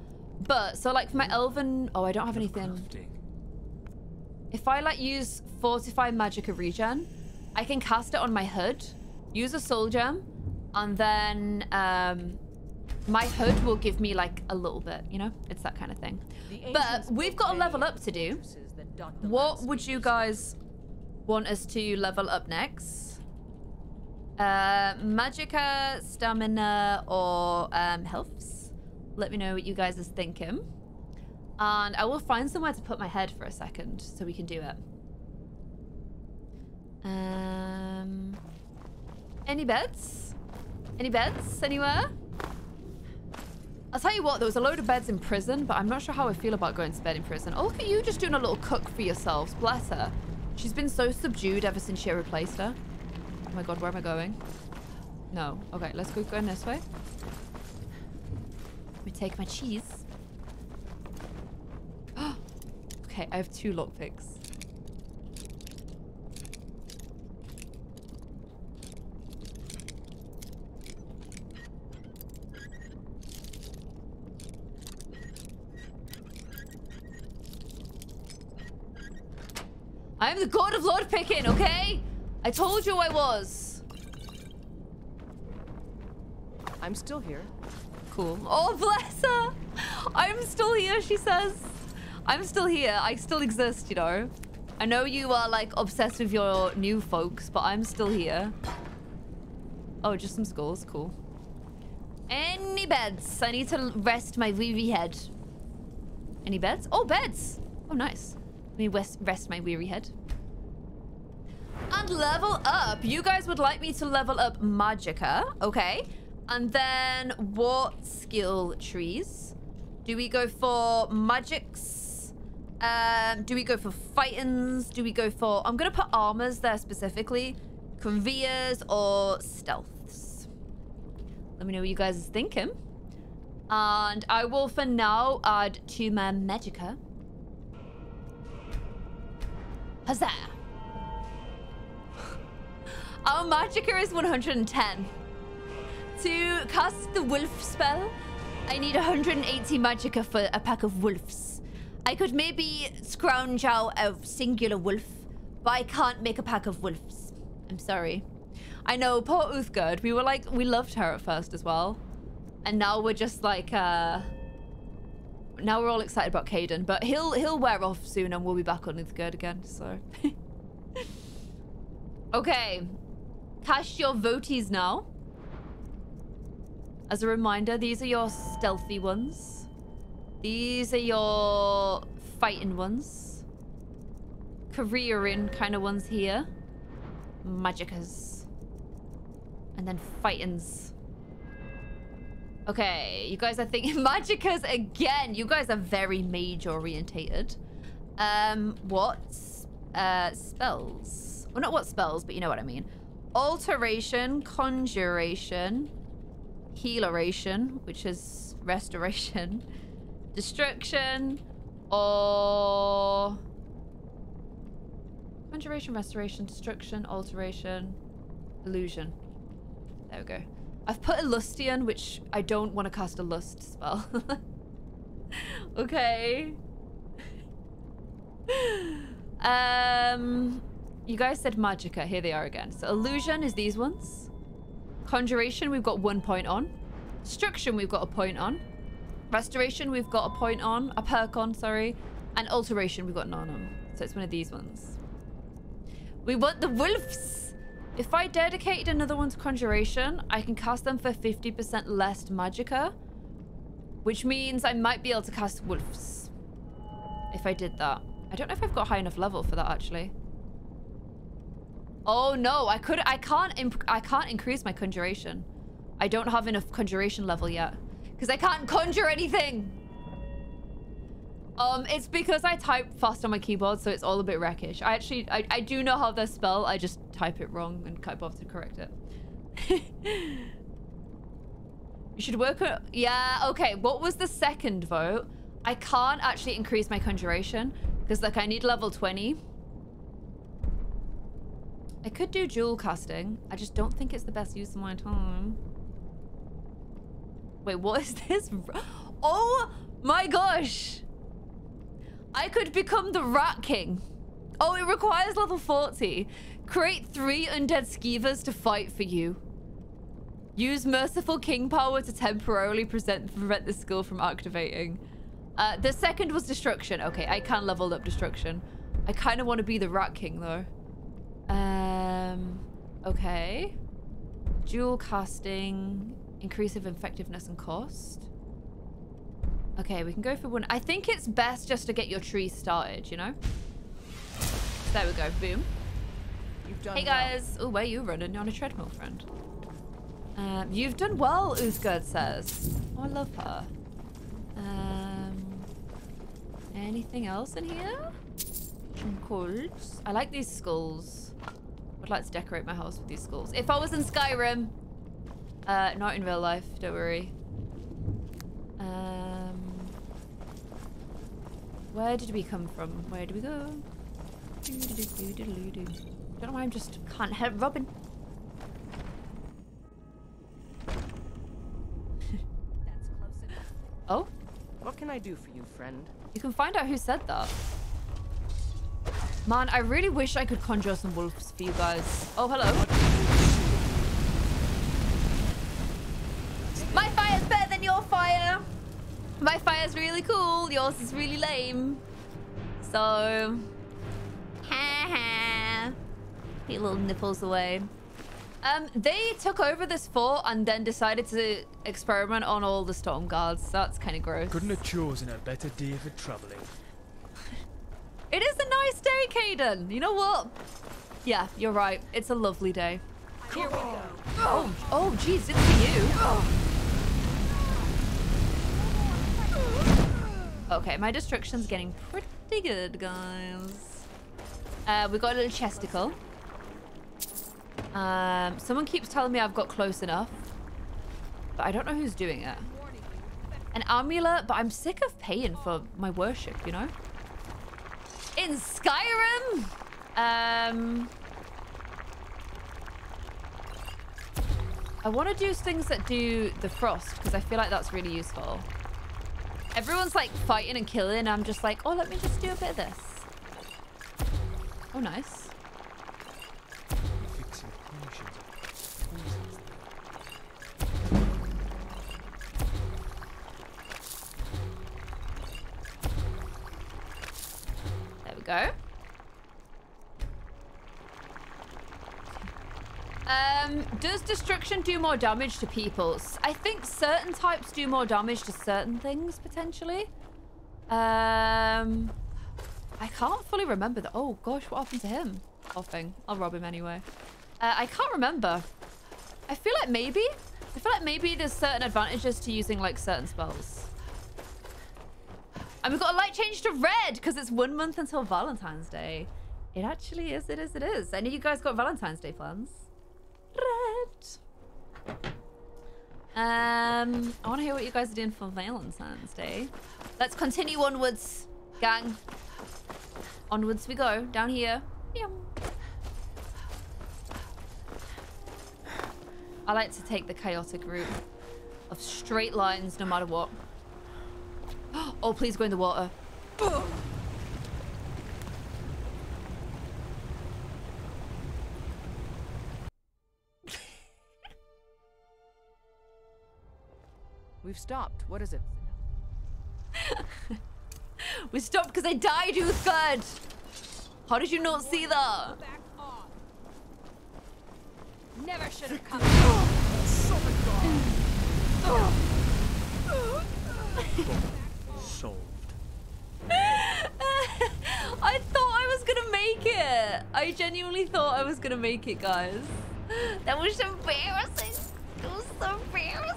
But, so like for my elven... Oh, I don't have anything. If I like use Fortify Magicka Regen, I can cast it on my hood, use a soul gem, and then um, my hood will give me like a little bit, you know? It's that kind of thing. But we've got a level up to do. What would you guys want us to level up next? Uh, Magicka, Stamina, or um, Healths? Let me know what you guys are thinking. And I will find somewhere to put my head for a second so we can do it. Um, any beds? Any beds anywhere? I'll tell you what, there was a load of beds in prison, but I'm not sure how I feel about going to bed in prison. Oh, look at you just doing a little cook for yourselves. Bless her. She's been so subdued ever since she replaced her. Oh my god, where am I going? No. Okay, let's go going this way. Let me take my cheese. *gasps* okay, I have two lockpicks. I'm the god of lord picking, okay? I told you I was. I'm still here. Cool. Oh, bless her. I'm still here, she says. I'm still here. I still exist, you know. I know you are like obsessed with your new folks, but I'm still here. Oh, just some skulls. Cool. Any beds? I need to rest my weary head. Any beds? Oh, beds! Oh, nice. Let me rest, my weary head. And level up. You guys would like me to level up Magicka. Okay. And then what skill trees? Do we go for magics? Um, do we go for fightings? Do we go for... I'm going to put armors there specifically. Conveyors or stealths. Let me know what you guys are thinking. And I will, for now, add to my Magicka. Huzzah! Our Magicka is 110. To cast the wolf spell, I need 180 Magicka for a pack of wolves. I could maybe scrounge out a singular wolf, but I can't make a pack of wolves. I'm sorry. I know, poor Uthgerd. We were like, we loved her at first as well. And now we're just like, uh... Now we're all excited about Kaidan, but he'll he'll wear off soon and we'll be back on Uthgerd again, so... *laughs* okay. Cast your voties now. As a reminder, these are your stealthy ones. These are your fighting ones. Careering kind of ones here. Magickas. And then fightings. Okay, you guys are thinking *laughs* Magickas again. You guys are very mage orientated. Um, what? Uh, spells. Well, not what spells, but you know what I mean. Alteration, conjuration, healeration, which is *laughs* restoration, destruction, or conjuration, restoration, destruction, alteration, illusion. There we go. I've put a Illustian, which I don't want to cast a lust spell. *laughs* okay. *laughs* um, you guys said Magicka. Here they are again. So Illusion is these ones. Conjuration, we've got one point on. Destruction, we've got a point on. Restoration, we've got a point on. A perk on, sorry. And Alteration, we've got none on. So it's one of these ones. We want the wolves. If I dedicated another one to Conjuration, I can cast them for 50% less Magicka. Which means I might be able to cast wolves. If I did that. I don't know if I've got high enough level for that, actually. Oh no, I could I can't I can't increase my conjuration. I don't have enough conjuration level yet because I can't conjure anything. Um, it's because I type fast on my keyboard, so it's all a bit wreckish. I actually, I, I do know how they spell. I just type it wrong and can't bother to correct it. *laughs* you should work on... Yeah, okay. What was the second vote? I can't actually increase my conjuration because, like, I need level 20. I could do dual casting. I just don't think it's the best use of my time. Wait, what is *laughs* this? Oh my gosh! I could become the Rat King. Oh, it requires level 40. Create three undead skeevers to fight for you. Use Merciful King power to temporarily present, prevent the skill from activating. Uh, the second was Destruction. Okay, I can level up Destruction. I kind of want to be the Rat King, though. Um, okay. Dual casting, increase of effectiveness and cost. Okay, we can go for one. I think it's best just to get your tree started, you know? There we go. Boom. hey, guys. Oh, where are you running? You're on a treadmill, friend. Um, you've done well, Uthgerd says. Oh, I love her. Um, anything else in here? Colds. I like these skulls. I'd like to decorate my house with these skulls. If I was in Skyrim. Uh, not in real life, don't worry. Um, where did we come from? Where did we go? Don't know why I'm just can't help Robin. *laughs* oh? What can I do for you, friend? You can find out who said that. Man, I really wish I could conjure some wolves for you guys. Oh, hello. My fire's better than your fire. My fire's really cool. Yours is really lame. So, ha Get your little nipples away. Um, they took over this fort and then decided to experiment on all the storm guards. That's kind of gross. Couldn't have chosen a better day for traveling. *laughs* It is a nice day, Kaidan. You know what? Yeah, you're right. It's a lovely day. Here we go. Oh, oh, jeez, it's for you. Okay, my destruction's getting pretty good, guys. Uh, we got a little chesticle. Um, someone keeps telling me I've got close enough. But I don't know who's doing it. An amulet, but I'm sick of paying for my worship, you know? In Skyrim? Um... I want to do things that do the frost, because I feel like that's really useful. Everyone's like fighting and killing, And I'm just like, oh, let me just do a bit of this. Oh, nice. There we go. Um, does destruction do more damage to people? I think certain types do more damage to certain things, potentially. Um, I can't fully remember that. Oh, gosh, what happened to him? Coughing. I'll rob him anyway. Uh, I can't remember. I feel like maybe. I feel like maybe there's certain advantages to using, like, certain spells. And we've got a light change to red because it's one month until Valentine's Day. It actually is, it is, it is. Any of you guys got Valentine's Day plans? Red. Um, I want to hear what you guys are doing for Valentine's Day. Let's continue onwards, gang. Onwards we go. Down here. Yum. I like to take the chaotic route of straight lines no matter what. *gasps* Oh, please go in the water. We've stopped. What is it? *laughs* We stopped because I died, you Uthgerd. How did you not see that? Never should have come. Oh, *laughs* Solved. *laughs* I thought I was gonna make it. I genuinely thought I was gonna make it, guys. That was embarrassing. It was so embarrassing.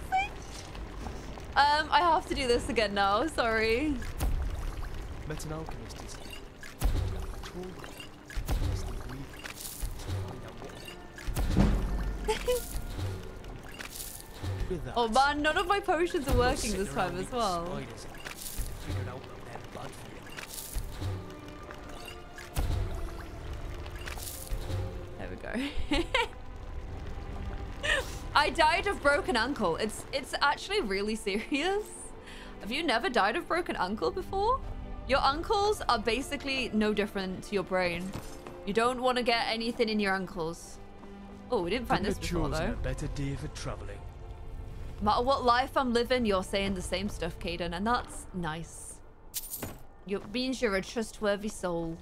Um, I have to do this again now. Sorry. Met an alchemist is told the ingredient to find out what. That, Oh man, none of my potions are working this time as well. Spiders, figured out that they're blood for you. There we go. *laughs* I died of broken ankle. It's it's actually really serious. Have you never died of broken ankle before? Your ankles are basically no different to your brain. You don't want to get anything in your ankles. Oh, we didn't find Couldn't this before though. a better day for traveling. No matter what life I'm living, you're saying the same stuff, Kaidan, and that's nice. It means you're a trustworthy soul.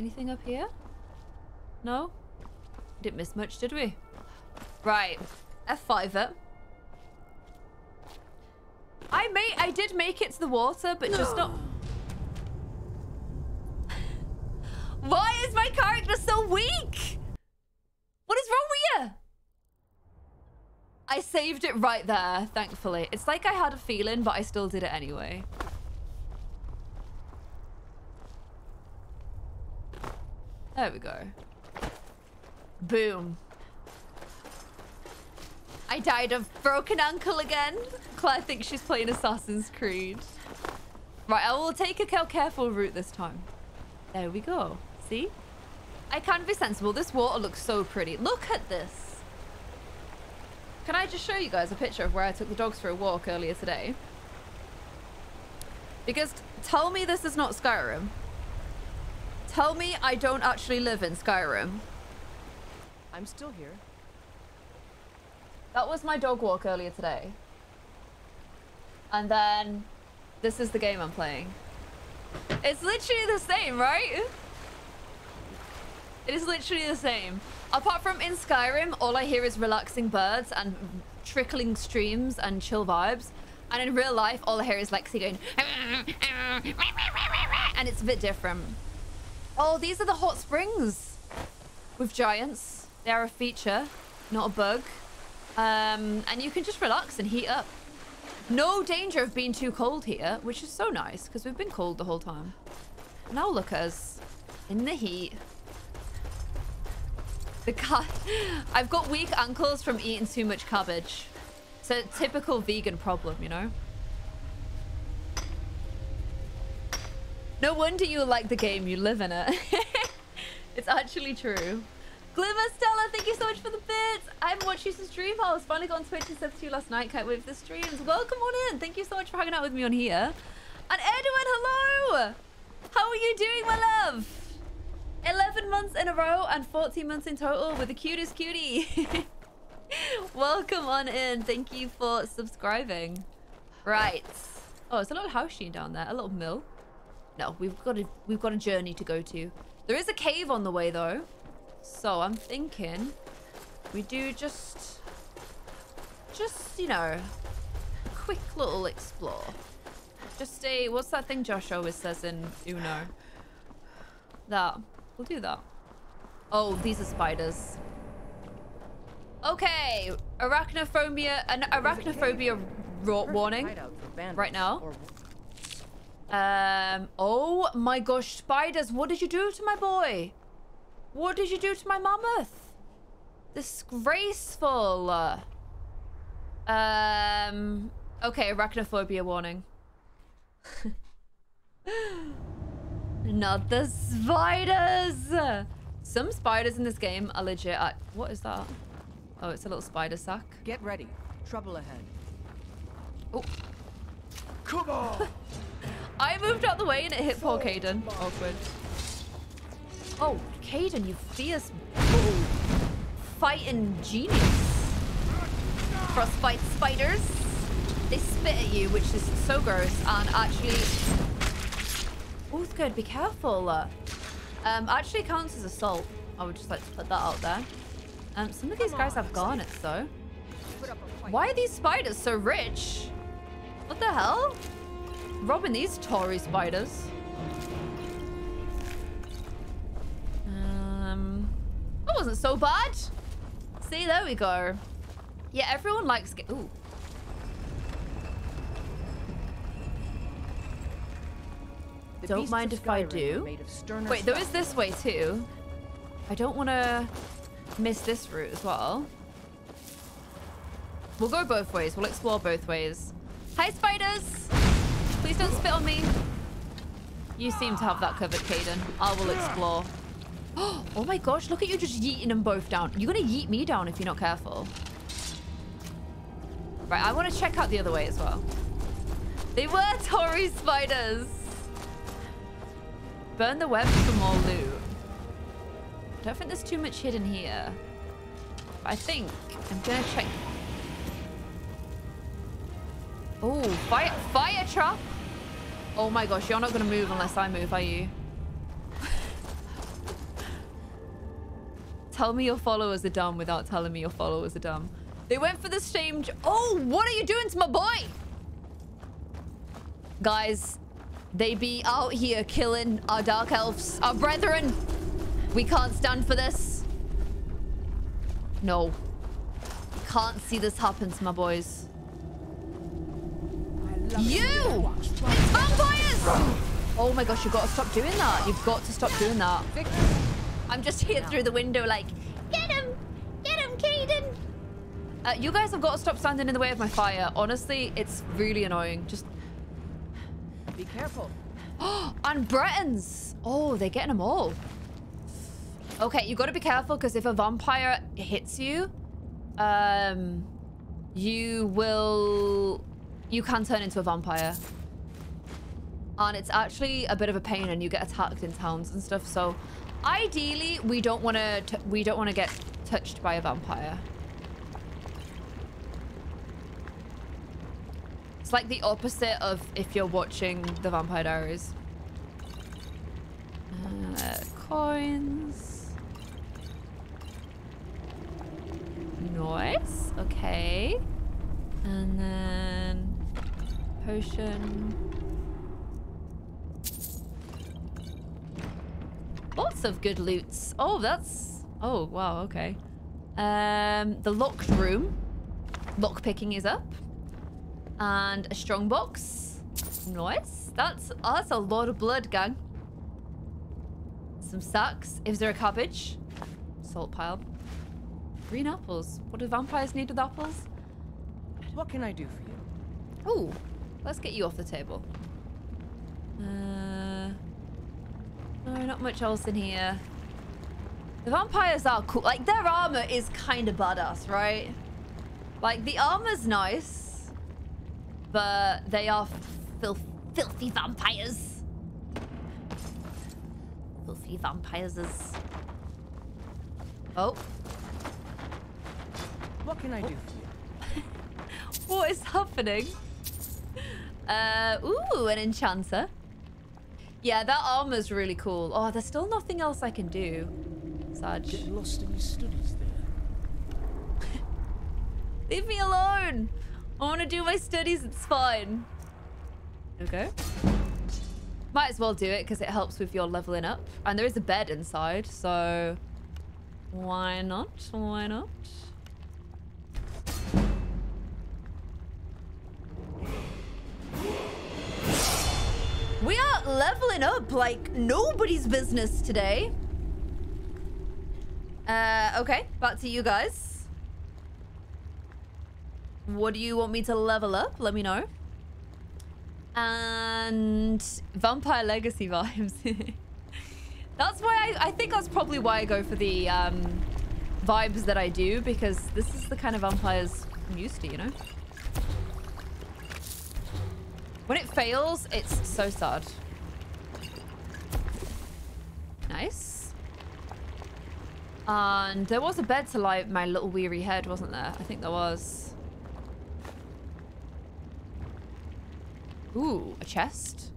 Anything up here? No? Didn't miss much, did we? Right. F5 it. I made I did make it to the water, but just not Why is my character so weak? What is wrong with you? I saved it right there, thankfully. It's like I had a feeling, but I still did it anyway. There we go. Boom. I died of broken ankle again. Clare thinks she's playing Assassin's Creed. Right, I will take a careful route this time. There we go. See? I can be sensible. This water looks so pretty. Look at this. Can I just show you guys a picture of where I took the dogs for a walk earlier today? Because tell me this is not Skyrim. Tell me I don't actually live in Skyrim. I'm still here. That was my dog walk earlier today. And then This is the game I'm playing. It's literally the same, right? It is literally the same. Apart from in Skyrim, all I hear is relaxing birds and trickling streams and chill vibes. And in real life, all I hear is Lexi going... *laughs* And it's a bit different. Oh, these are the hot springs with giants. They are a feature, not a bug. Um, and you can just relax and heat up. No danger of being too cold here, which is so nice because we've been cold the whole time. Now look at us in the heat. The. *laughs* I've got weak ankles from eating too much cabbage. It's a typical vegan problem, you know? No wonder you like the game, you live in it. *laughs* it's actually true. Glimmer Stella, thank you so much for the bits. I haven't watched you since Dreamhouse. Finally got on Twitch and said to you last night. Can't wait for the streams. Welcome on in. Thank you so much for hanging out with me on here. And Edwin, hello. How are you doing, my love? 11 months in a row and 14 months in total with the cutest cutie. *laughs* Welcome on in. Thank you for subscribing. Right. Oh, it's a little house down there. A little mill. No, we've got a we've got a journey to go to. There is a cave on the way though. So I'm thinking we do just just, you know, quick little explore. Just a what's that thing Josh always says in Uno? That. We'll do that. Oh, these are spiders. Okay, arachnophobia, an arachnophobia warning right now. Um, oh my gosh, spiders, what did you do to my boy? What did you do to my mammoth? Disgraceful. Um, okay, arachnophobia warning. *laughs* Not the spiders! Some spiders in this game are legit. I, what is that? Oh, it's a little spider sack. Get ready. Trouble ahead. Oh. Come on! *laughs* I moved out the way and it hit poor Kaidan. Awkward. Oh, Kaidan, you fierce fighting genius. Frostbite spiders. They spit at you, which is so gross. And actually... Oh, good. Be careful. Um, actually counts as assault. I would just like to put that out there. Um, some of these guys have garnets, though. Why are these spiders so rich? What the hell? Robbing these Tory spiders. Um, that wasn't so bad. See, there we go. Yeah, everyone likes... Ooh. The Don't mind if I do. were made of sterner Wait, there is this way too. I don't want to miss this route as well. We'll go both ways. We'll explore both ways. Hi, spiders! Please don't spit on me. You seem to have that covered, Kaidan. I will explore. *gasps* Oh my gosh, look at you just yeeting them both down. You're to yeet me down if you're not careful. Right, I want to check out the other way as well. They were *laughs* Tory spiders. Burn the webs for more loot. I don't think there's too much hidden here. I think I'm gonna check. Oh, fire, fire trap! Oh my gosh, you're not gonna move unless I move, are you? Tell me your followers are dumb without telling me your followers are dumb. They went for the same... Oh, what are you doing to my boy? Guys, they be out here killing our dark elves, our brethren. We can't stand for this. No. Can't see this happen to my boys. You! Vampires! Oh my gosh, you've got to stop doing that. You've got to stop doing that. I'm just here through the window like, get him! Get him, Kaidan! Uh, you guys have got to stop standing in the way of my fire. Honestly, it's really annoying. Just Be careful. *gasps* and Bretons. Oh, they're getting them all. Okay, you got to be careful because if a vampire hits you, um, you will, you can turn into a vampire. And it's actually a bit of a pain and you get attacked in towns and stuff. So ideally, we don't want to, we don't want to get touched by a vampire. It's like the opposite of if you're watching The Vampire Diaries. Uh, coins. Nice. Okay. And then potion. Lots of good loots. Oh, that's... Oh, wow, okay. Um, the locked room. Lock picking is up. And a strong box. Nice. That's, oh, that's a lot of blood, gang. Some sacks. Is there a cabbage? Salt pile. Green apples. What do vampires need with apples? What can I do for you? Ooh, let's get you off the table. Uh, no, not much else in here. The vampires are cool. Like, their armor is kind of badass, right? Like, the armor's nice, but they are fil filthy vampires. Filthy vampires. Oh. What can I do for you? *laughs* What is happening? Uh, ooh, an enchanter. Yeah, that armor's really cool. Oh, there's still nothing else I can do. Saj. Get lost in your studies there. *laughs* Leave me alone. I want to do my studies. It's fine. Okay. Might as well do it because it helps with your leveling up. And there is a bed inside, so why not? Why not? We are leveling up like nobody's business today. Uh, okay, back to you guys. What do you want me to level up? Let me know. And Vampire Legacy *laughs* vibes. that's why I, I think that's probably why I go for the um, vibes that I do because this is the kind of vampires I'm used to, you know? When it fails, it's so sad. Nice. And there was a bed to lie my little weary head, wasn't there? I think there was. Ooh, a chest.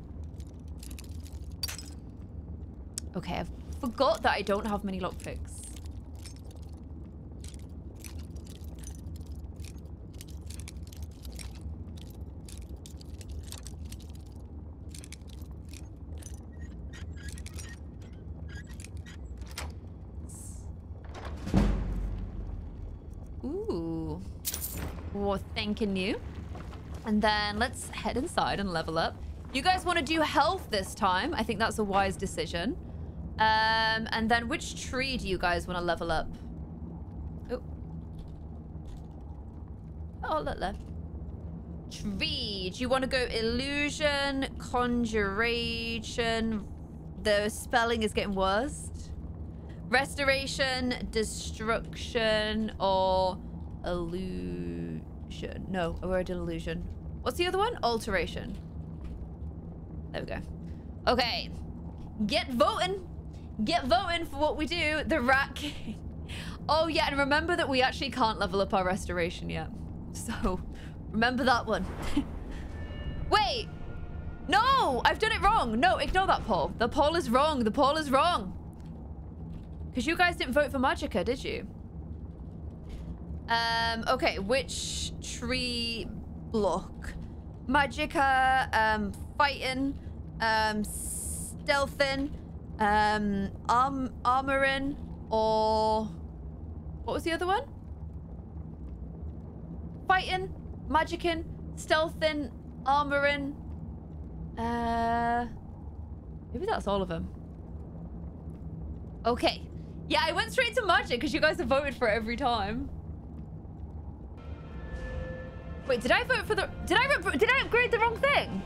Okay, I forgot that I don't have many lockpicks. Ooh. Well, thanking you. And then let's head inside and level up. You guys want to do health this time? I think that's a wise decision. Um, and then which tree do you guys want to level up? Oh. Oh, look left. Tree. Do you want to go illusion, conjuration? The spelling is getting worse. Restoration, destruction, or illusion. No, a word illusion. What's the other one? Alteration. There we go. Okay. Get voting. Get voting for what we do. The Rat King. *laughs* Oh, yeah, and remember that we actually can't level up our restoration yet. *laughs* So, remember that one. *laughs* Wait. No, I've done it wrong. No, ignore that poll. The poll is wrong. The poll is wrong. Because you guys didn't vote for Magicka, did you? Um, okay, which tree block? Magicka, um, fighting, um, stealthing, um, arm armoring, or... What was the other one? Fighting, magicking, stealthing, armoring. Uh, maybe that's all of them. Okay. Yeah, I went straight to magic because you guys have voted for it every time. Wait, did I vote for the... Did I, did I upgrade the wrong thing?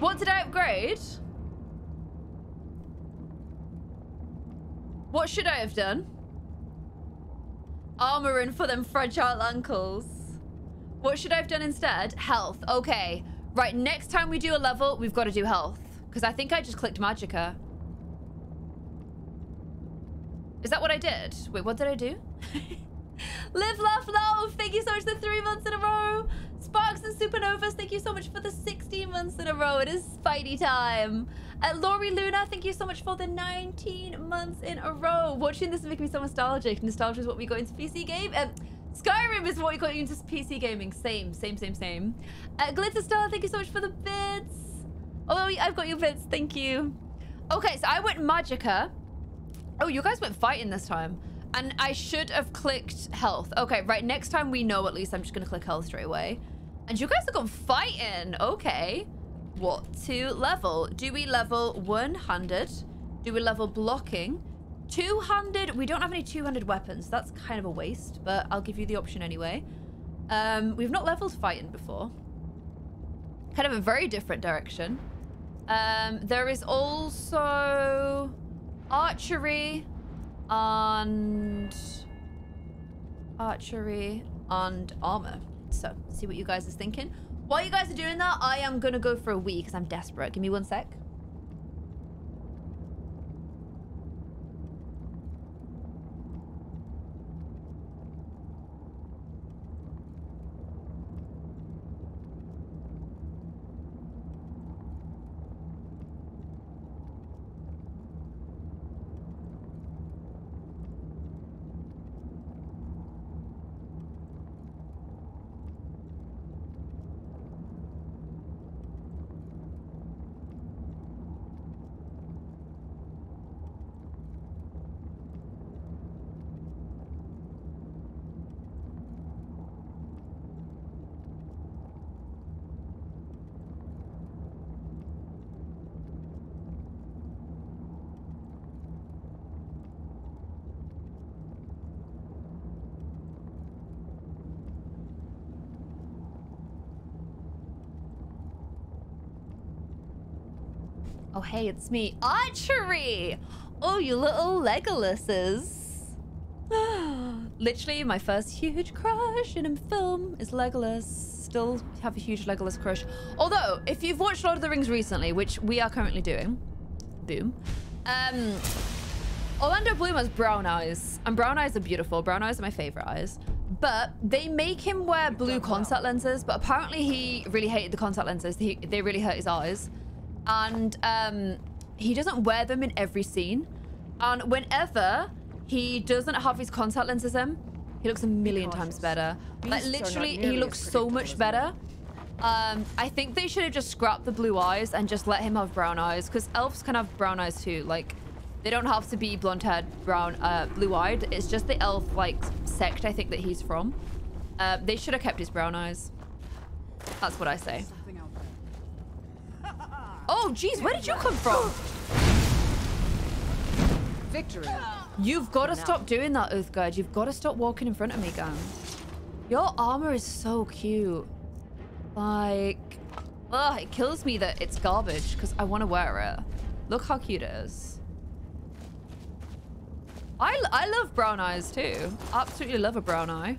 What did I upgrade? What should I have done? Armoring for them fragile ankles. What should I have done instead? Health. Okay. Right, next time we do a level, we've got to do health. Because I think I just clicked Magicka. Is that what I did? Wait, what did I do? *laughs* Live, laugh, love. Thank you so much for the three months in a row. Sparks and Supernovas, thank you so much for the 16 months in a row. It is Spidey time. Uh, Laurie Luna, thank you so much for the 19 months in a row. Watching this is making me so nostalgic. Nostalgia is what we got into PC game. Um, Skyrim is what we got into PC gaming. Same, same, same, same. Uh, Glitter Star, thank you so much for the bits. Oh, I've got your bits. Thank you. Okay, so I went Magicka. Oh, you guys went fighting this time. And I should have clicked health. Okay, right. Next time we know at least I'm just going to click health straight away. And you guys have gone fighting. Okay. What to level? Do we level one-handed? Do we level blocking? Two-handed? We don't have any two-handed weapons. That's kind of a waste, but I'll give you the option anyway. Um, we've not leveled fighting before. Kind of a very different direction. Um, there is also archery and archery and armor. So, see what you guys are thinking. While you guys are doing that, I am gonna go for a wee because I'm desperate. Give me one sec. Hey, it's me. Archery! Oh, you little Legolas's. *gasps* Literally, my first huge crush in a film is Legolas. Still have a huge Legolas crush. Although, if you've watched Lord of the Rings recently, which we are currently doing, boom, um, Orlando Bloom has brown eyes. And brown eyes are beautiful. Brown eyes are my favorite eyes. But they make him wear blue contact lenses. But apparently he really hated the contact lenses. He, they really hurt his eyes and um, he doesn't wear them in every scene. And whenever he doesn't have his contact lenses in, he looks a million times better. Like literally, he looks so much better. Um, I think they should have just scrapped the blue eyes and just let him have brown eyes because elves can have brown eyes too. Like, they don't have to be blonde-haired, brown, uh, blue-eyed. It's just the elf like sect I think that he's from. Uh, they should have kept his brown eyes. That's what I say. Oh, jeez, where did you come from? Victory. You've got to stop doing that, Uthgerd. You've got to stop walking in front of me, gang. Your armor is so cute. Like, ugh, it kills me that it's garbage because I want to wear it. Look how cute it is. I, I love brown eyes too. Absolutely love a brown eye.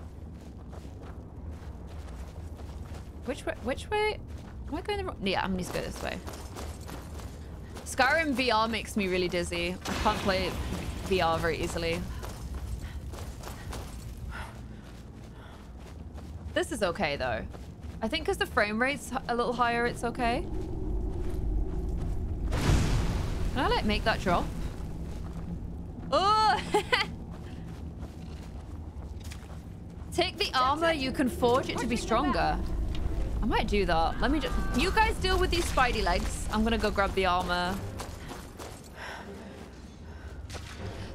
Which way? Which way? Am I going the wrong? Yeah, I'm going to go this way. Skyrim VR makes me really dizzy. I can't play VR very easily. This is okay though. I think because the frame rate's a little higher, it's okay. Can I like make that drop? Oh! *laughs* Take the armor, you can forge it to be stronger. I might do that. Let me just... You guys deal with these spidey legs. I'm gonna go grab the armor.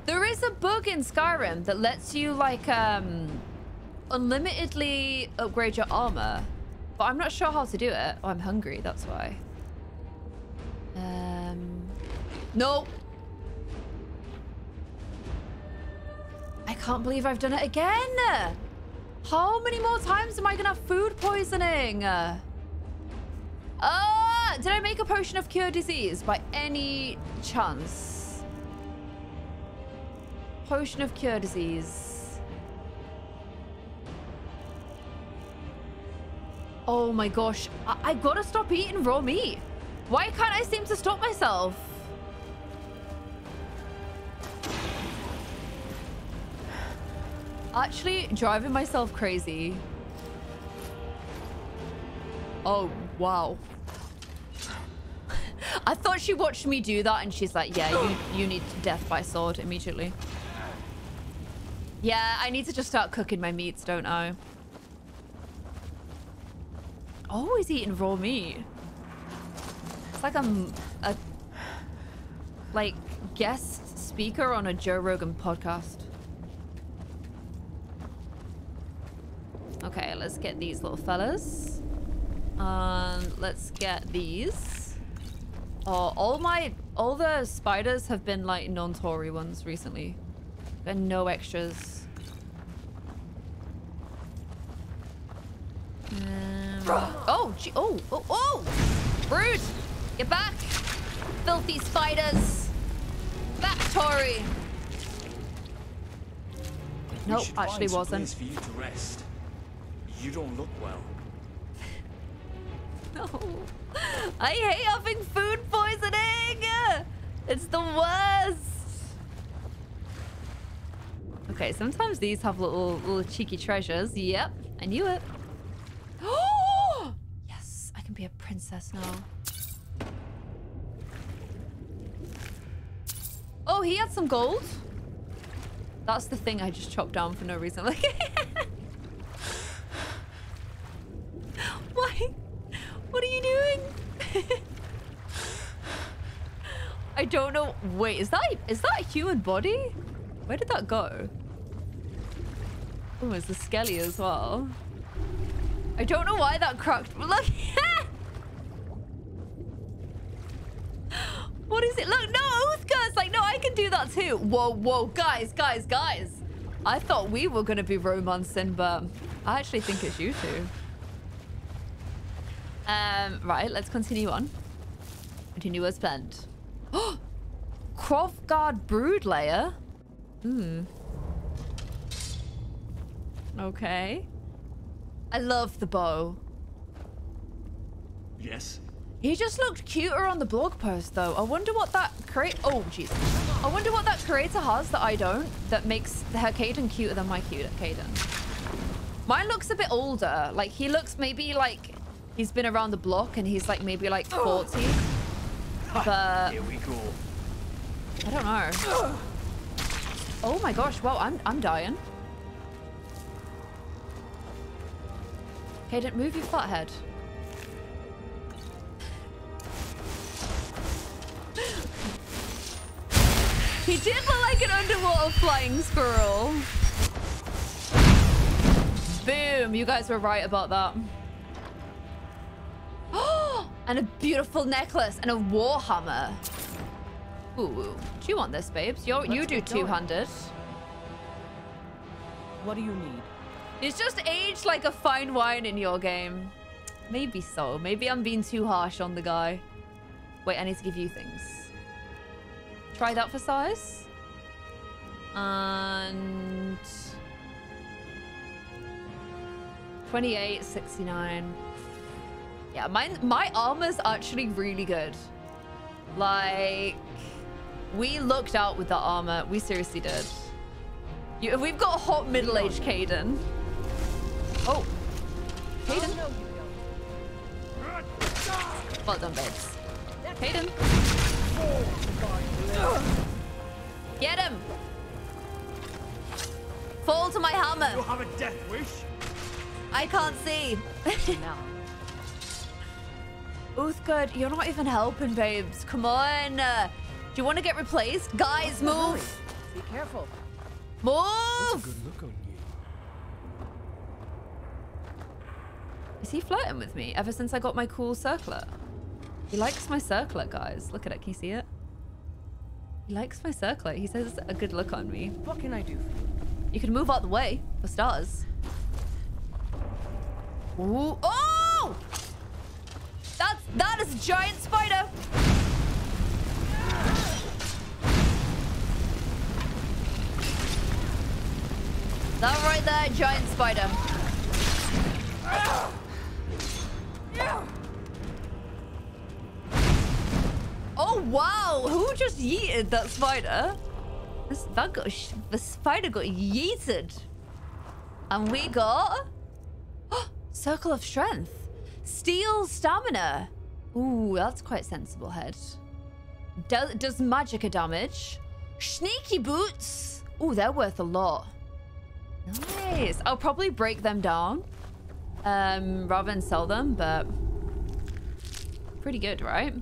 There is a bug in Skyrim that lets you, like, um... Unlimitedly upgrade your armor. But I'm not sure how to do it. Oh, I'm hungry. That's why. Um... No! I can't believe I've done it again! How many more times am I gonna have food poisoning? Uh, did I make a potion of cure disease by any chance? Potion of cure disease. Oh my gosh. I, I gotta stop eating raw meat. Why can't I seem to stop myself? Actually, driving myself crazy. Oh, wow. *laughs* I thought she watched me do that and she's like, yeah, you, you need death by sword immediately. Yeah, I need to just start cooking my meats, don't I? Oh, Always eating raw meat. It's like I'm a like guest speaker on a Joe Rogan podcast. Okay, let's get these little fellas. Um, let's get these. Oh, all my all the spiders have been like non-Tory ones recently. And no extras. Um, oh, gee, oh, oh, oh! Brood! Get back! Filthy spiders! Back, Tory! Nope, actually wasn't. You don't look well. *laughs* No. I hate having food poisoning! It's the worst! Okay, sometimes these have little little cheeky treasures. Yep, I knew it. Oh! *gasps* Yes, I can be a princess now. Oh, he had some gold. That's the thing I just chopped down for no reason. *laughs* Why? What are you doing? I don't know. Wait, is that is that a human body? Where did that go? Oh, it's the skelly as well. I don't know why that cracked. Look. *laughs* what is it? Look, no, Uthgerd's like, no, I can do that too. Whoa, whoa, guys, guys, guys. I thought we were going to be romancing, but I actually think it's you two. Um, right, let's continue on. Continue as planned. *gasps* Oh! Croftguard Brood Layer? Hmm. Okay. I love the bow. Yes? He just looked cuter on the blog post, though. I wonder what that create. Oh, jeez. I wonder what that creator has that I don't. That makes her Kaidan cuter than my cute Kaidan. Mine looks a bit older. Like he looks maybe like he's been around the block and he's like maybe like 40. But Here we go. I don't know. Oh my gosh! Wow, I'm I'm dying. Kaidan, move your fat head. He did look like an underwater flying squirrel. Boom! You guys were right about that. Oh, *gasps* and a beautiful necklace and a warhammer. Ooh, do you want this, babes? You you do 200. going. What do you need? It's just aged like a fine wine in your game. Maybe so. Maybe I'm being too harsh on the guy. Wait, I need to give you things. Try that for size. And... 28, 69. Yeah, mine, my armor's actually really good. Like, we looked out with that armor. We seriously did. You, we've got a hot middle-aged Kaidan. Oh. Kaidan? Well done, babes. Kaidan. Get him! Fall to my hammer. You have a death wish? I can't see. *laughs* Uthgerd, you're not even helping, babes. Come on. Uh, do you want to get replaced? Guys, move. Be careful. Move! Good look on you. Is he flirting with me ever since I got my cool circlet? He likes my circlet, guys. Look at it. Can you see it? He likes my circlet. He says a good look on me. What can I do for you? You can move out the way, for starters. Ooh. Oh! That's, that is a giant spider! That right there, giant spider. Oh wow! Who just yeeted that spider? This, that got the spider got yeeted. And we got *gasps* Circle of Strength. Steel Stamina. Ooh, that's quite sensible head. Does, does magicka damage. Sneaky Boots. Ooh, they're worth a lot. Nice. I'll probably break them down um, rather than sell them, but pretty good, right?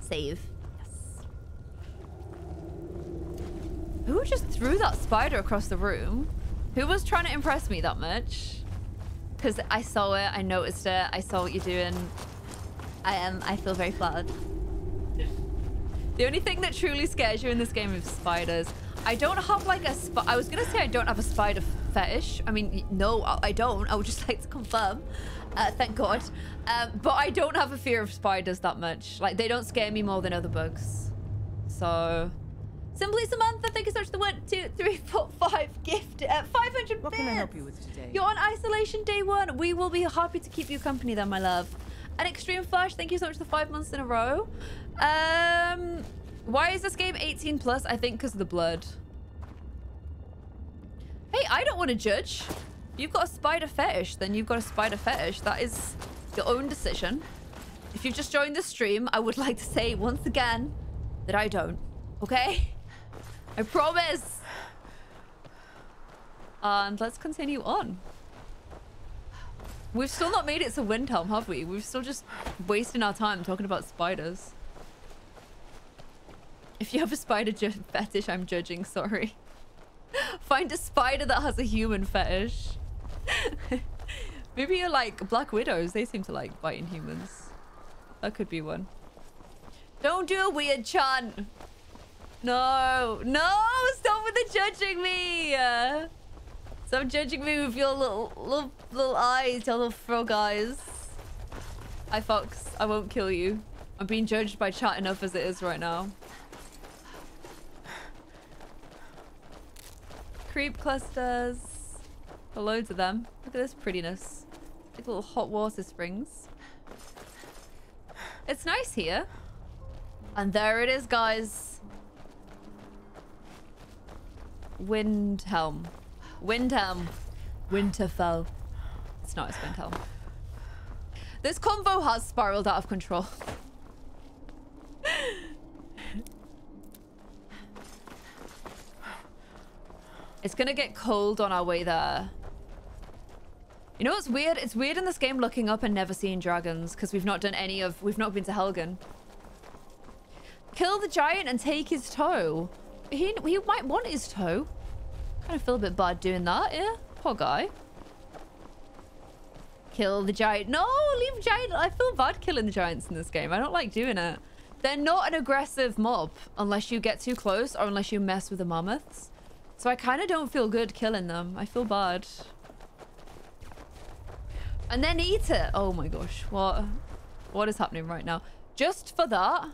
Save. Yes. Who just threw that spider across the room? Who was trying to impress me that much? Because I saw it, I noticed it, I saw what you're doing. I am, I feel very flattered. The only thing that truly scares you in this game is spiders. I don't have like a I was gonna say I don't have a spider fetish. I mean, no, I don't. I would just *laughs* like to confirm. Uh, thank God. Um, but I don't have a fear of spiders that much. Like, they don't scare me more than other bugs. So, Simply Samantha, thank you so much for the one, two, three, four, five gift. Uh, 500 What bits. can I help you with today? You're on isolation day one. We will be happy to keep you company then, my love. An Extreme Flash, thank you so much for five months in a row. Um, why is this game 18 plus? I think because of the blood. Hey, I don't want to judge. You've got a spider fetish, then you've got a spider fetish. That is your own decision. If you've just joined the stream, I would like to say once again that I don't. Okay? I promise. Uh, and let's continue on. We've still not made it to Windhelm, have we? We're still just wasting our time talking about spiders. If you have a spider fetish, I'm judging, sorry. *laughs* Find a spider that has a human fetish. *laughs* Maybe you're like Black Widows. They seem to like biting humans. That could be one. Don't do a weird chant. No, no, stop with the judging me. Stop judging me with your little, little, little eyes, your little frog eyes. Hi, Fox. I won't kill you. I'm being judged by chat enough as it is right now. Creep clusters. Loads of them. Look at this prettiness. Like little hot water springs. It's nice here. And there it is, guys. Windhelm. Windhelm. Winterfell. It's not, it's Windhelm. This convo has spiraled out of control. it's gonna get cold on our way there. You know what's weird? It's weird in this game looking up and never seeing dragons because we've not done any of... We've not been to Helgen. Kill the giant and take his toe. He, he might want his toe. Kind of feel a bit bad doing that, yeah? Poor guy. Kill the giant. No, leave giant. I feel bad killing the giants in this game. I don't like doing it. They're not an aggressive mob unless you get too close or unless you mess with the mammoths. So I kind of don't feel good killing them. I feel bad. And then eat it. Oh my gosh. What? What is happening right now? Just for that,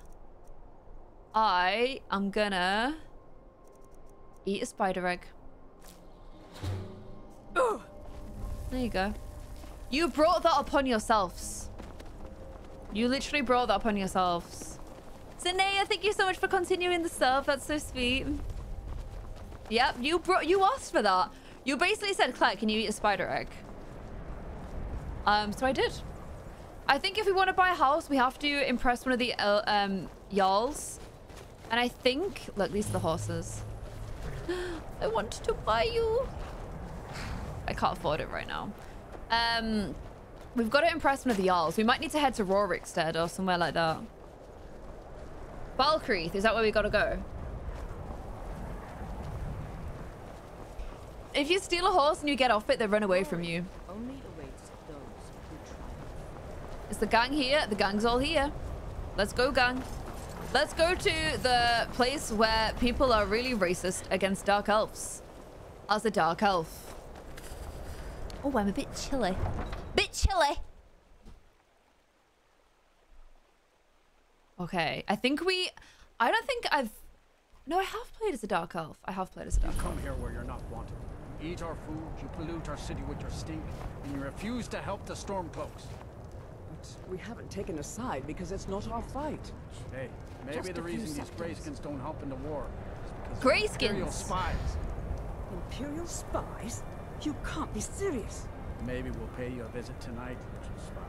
I am gonna eat a spider egg. There you go. You brought that upon yourselves. You literally brought that upon yourselves. Sinea, thank you so much for continuing the sub. That's so sweet. Yep, you brought you asked for that. You basically said, Clare, can you eat a spider egg? Um, so I did. I think if we want to buy a house, we have to impress one of the uh, um, Jarls. And I think... Look, these are the horses. *gasps* I want to buy you. I can't afford it right now. Um, we've got to impress one of the Jarls. We might need to head to Rorikstead or somewhere like that. Valkyrie, is that where we got to go? If you steal a horse and you get off it, they run away from you. Only awaits those who try. Is the gang here? The gang's all here. Let's go, gang. Let's go to the place where people are really racist against dark elves. As a dark elf. Oh, I'm a bit chilly. Bit chilly. Okay, I think we... I don't think I've... No, I have played as a dark elf. I have played as a dark elf. Come here where you're not wanted. You eat our food, you pollute our city with your stink, and you refuse to help the Stormcloaks. But we haven't taken a side because it's not our fight. Hey, maybe Just the reason these seconds. Greyskins don't help in the war is because they're Imperial spies. Imperial spies? You can't be serious. Maybe we'll pay you a visit tonight, little spy.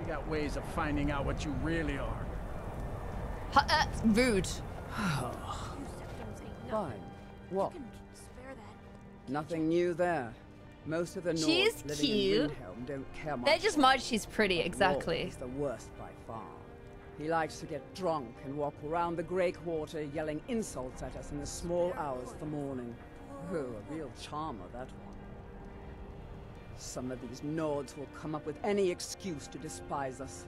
We got ways of finding out what you really are. Ha- uh, rude. *sighs* Fine. What? Nothing new there. Most of the She's cute. don't care much. They're just mad she's pretty, exactly. is the worst by far. He likes to get drunk and walk around the Grey Quarter yelling insults at us in the small hours of the morning. Oh, a real charmer, that one. Some of these Nords will come up with any excuse to despise us.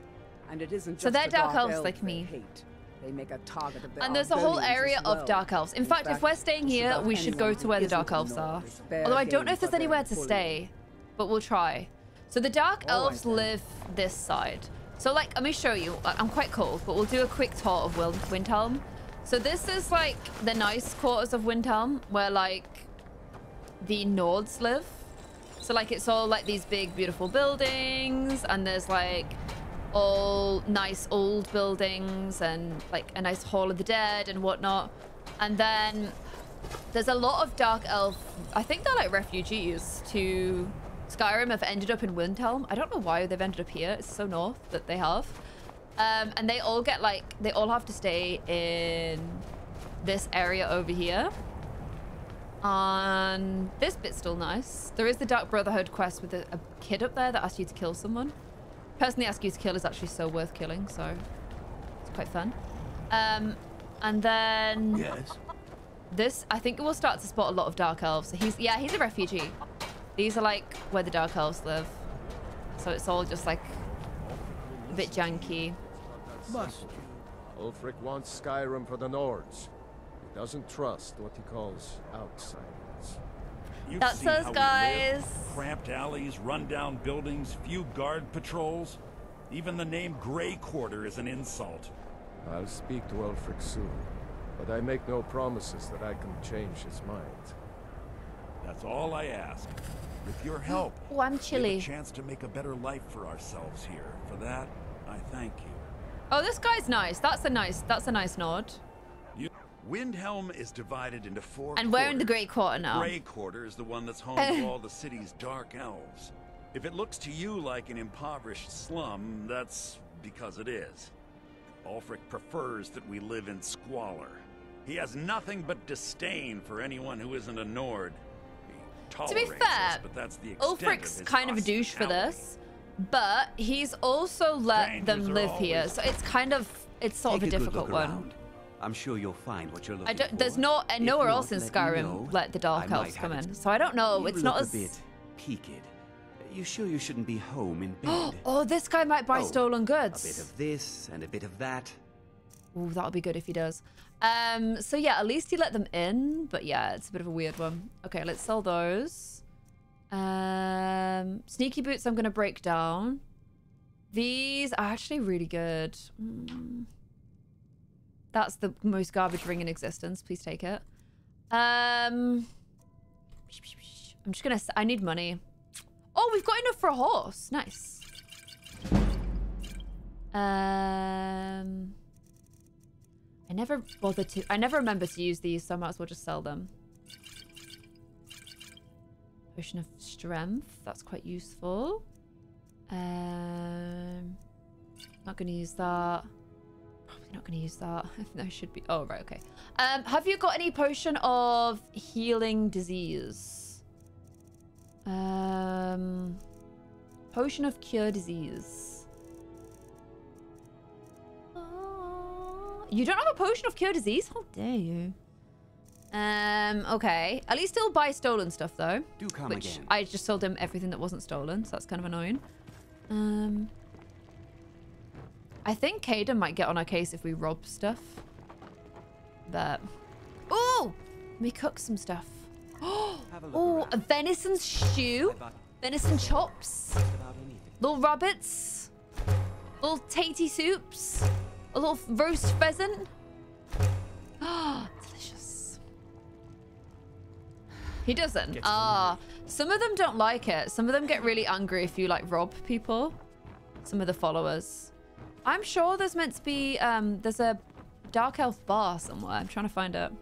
And it isn't just So they're the dark elves like they me. hate. They make a target of the And there's a whole area well. of dark elves. In, fact, if we're staying here, we should go to where the dark elves are. Nord is fair Although I don't know if there's anywhere to stay, but we'll try. So the dark All elves live this side. So like, let me show you. I'm quite cold, but we'll do a quick tour of Windhelm. So this is like the nice quarters of Windhelm, where like the Nords live. So like it's all like these big beautiful buildings and there's like all nice old buildings and like a nice Hall of the Dead and whatnot. And then there's a lot of dark elf I think they're like refugees to Skyrim have ended up in Windhelm. I don't know why they've ended up here. It's so north that they have. Um, and they all get like they all have to stay in this area over here. And this bit's still nice. There is the Dark Brotherhood quest with a, a kid up there that asks you to kill someone. Person they ask you to kill is actually so worth killing, so it's quite fun. Um, and then Yes. this, I think we'll start to spot a lot of Dark Elves. He's, yeah, he's a refugee. These are like where the Dark Elves live. So it's all just like a bit janky. Must. Ulfric wants Skyrim for the Nords. He doesn't trust what he calls outsiders. You've That's seen us, how we guys. live. Cramped alleys, rundown buildings, few guard patrols. Even the name Grey Quarter is an insult. I'll speak to Ulfric soon, but I make no promises that I can change his mind. That's all I ask. With your help, *gasps* Oh, I'm we have chilly. a chance to make a better life for ourselves here. For that, I thank you. Oh, this guy's nice. That's a nice, that's a nice nod. You, Windhelm is divided into four And we're in the Grey Quarter now. Grey Quarter is the one that's home to all the city's dark elves. If it looks to you like an impoverished slum, that's because it is. Ulfric prefers that we live in squalor. He has nothing but disdain for anyone who isn't a Nord. To be fair, us, but that's the Ulfric's kind of a douche for this, but he's also let them Strangers live here, so it's kind of it's sort of a Take good difficult one. I'm sure you'll find what you're looking I don't. for. There's no and nowhere else in let Skyrim know. let the dark elves come in, so I don't know. It's not a as. bit peaked. You sure you shouldn't be home in bed? *gasps* oh, this guy might buy Oh, stolen a bit of this and a bit of that. Ooh, that'll be good if he does. Um, so yeah, at least he let them in, but yeah, it's a bit of a weird one. Okay, let's sell those. Um, sneaky boots I'm gonna break down. These are actually really good. Mm. That's the most garbage ring in existence. Please take it. Um, I'm just gonna. I need money. Oh, we've got enough for a horse. Nice. Um, I never bother to. I never remember to use these, so I might as well just sell them. Potion of strength. That's quite useful. Um, not gonna use that. Not gonna use that. *laughs* no, I should be. Oh right, okay. Um, have you got any potion of healing disease? Um, potion of cure disease. You don't have a potion of cure disease? How dare you? Um, okay. At least he'll buy stolen stuff though. Do come which again. I just sold him everything that wasn't stolen, so that's kind of annoying. Um I think Kaidan might get on our case if we rob stuff. But Oh! Let me cook some stuff. *gasps* Oh, a venison stew. Venison chops. Little rabbits. Little tatey soups. A little roast pheasant. Ah, *gasps* delicious. He doesn't. Ah, some of them don't like it. Some of them get really angry if you like rob people. Some of the followers. I'm sure there's meant to be um there's a dark elf bar somewhere. I'm trying to find it.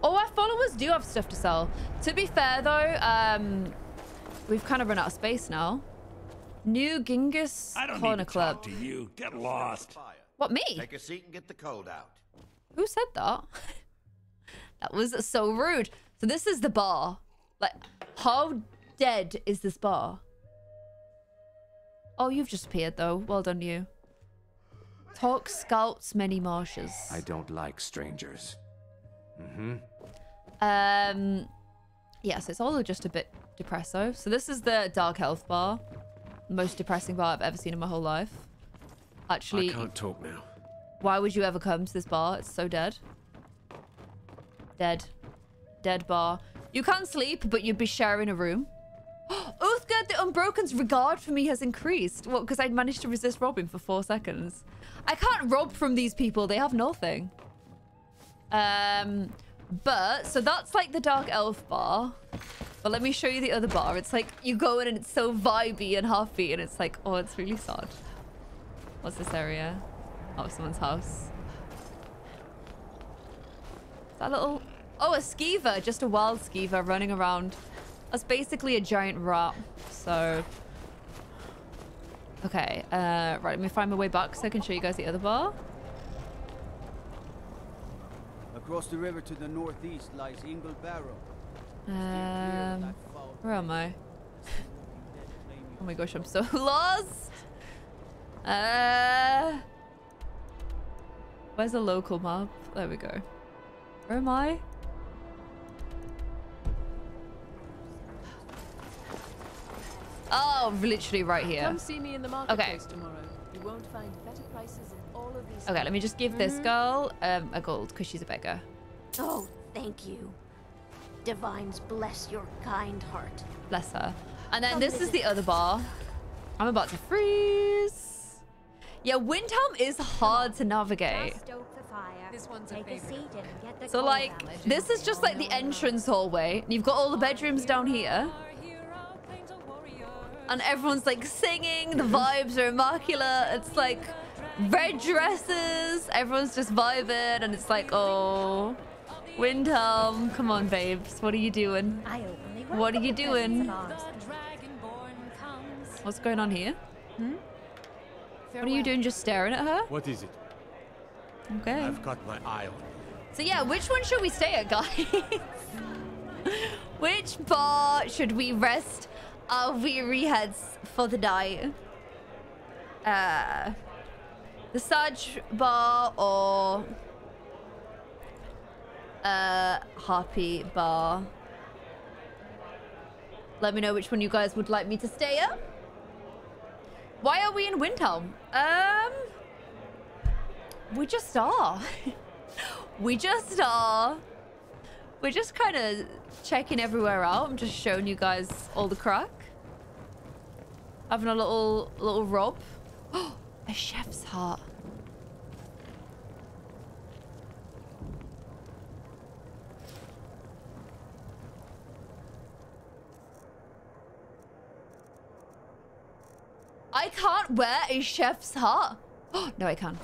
Oh, our followers do have stuff to sell. To be fair, though, um, we've kind of run out of space now. New Gnisis I don't Corner need to Club. talk to you. Get lost. What, me? Take a seat and get the cold out. Who said that? *laughs* that was so rude. So this is the bar. Like, how dead is this bar? Oh, you've just appeared, though. Well done, you. Talk scouts many marshes. I don't like strangers. Mm-hmm. Um, yeah, so it's all just a bit depresso. So this is the Dark Elf bar. Most depressing bar I've ever seen in my whole life. Actually, I can't talk now. why would you ever come to this bar? It's so dead. Dead. Dead bar. You can't sleep, but you'd be sharing a room. *gasps* Uthgerd the Unbroken's regard for me has increased. Because I'd managed to resist robbing for four seconds? I can't rob from these people. They have nothing. Um, but, so that's like the Dark Elf bar. But let me show you the other bar. It's like, you go in and it's so vibey and happy, and it's like, oh, it's really sad. What's this area? Oh, someone's house. Is that little... Oh, a skeever. Just a wild skeever running around. That's basically a giant rat. So... Okay, uh, right, let me find my way back so I can show you guys the other bar. Across the river to the northeast lies Yngol Barrow. Um, where am I? *laughs* Oh my gosh, I'm so *laughs* lost. Uh, where's the local map? There we go. Where am I? Oh, literally right here. Come see me in the Okay. tomorrow. You won't find better prices in all of these. Okay, let me just give this girl um, a gold because she's a beggar. Oh, thank you. Divines bless your kind heart. Bless her. And then Come this is the other bar. I'm about to freeze. Yeah, Windhelm is hard to navigate. Stoke the fire. This one's Take a, seat and get the So like, this is just like the entrance hallway. And you've got all the bedrooms down here. And everyone's like singing, the vibes are immaculate. It's like red dresses, everyone's just vibing, and it's like, oh, Windhelm, come on, babes, what are you doing? I openly What are you welcome the presence doing? What's going on here? Hmm? What are you doing, just staring at her? What is it? Okay. I've got my eye on So yeah, which one should we stay at, guys? *laughs* which bar should we rest our weary heads for the night? Uh, the Saj bar or uh Happy bar? Let me know which one you guys would like me to stay at. Why are we in Windhelm? Um, we just are. *laughs* we just are. We're just kind of checking everywhere out. I'm just showing you guys all the crack. Having a little little rob. *gasps* a chef's heart. I can't wear a chef's hat. Oh, *gasps* no, I can.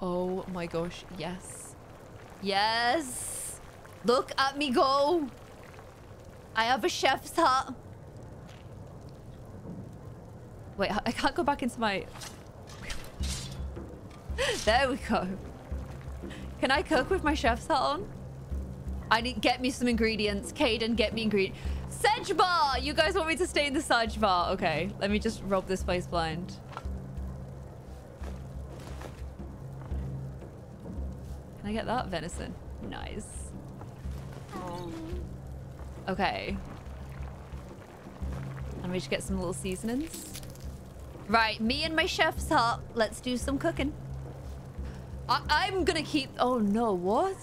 Oh my gosh, yes. Yes. Look at me go. I have a chef's hat. Wait, I can't go back into my... there we go. Can I cook with my chef's hat on? I need get me some ingredients. Kaidan, get me ingredients. Sedge bar! You guys want me to stay in the Sedge bar? Okay, let me just rob this place blind. Can I get that venison? Nice. Um, Okay. Let me just get some little seasonings. Right, me and my chef's hut. Let's do some cooking. I I'm gonna keep... Oh no, what?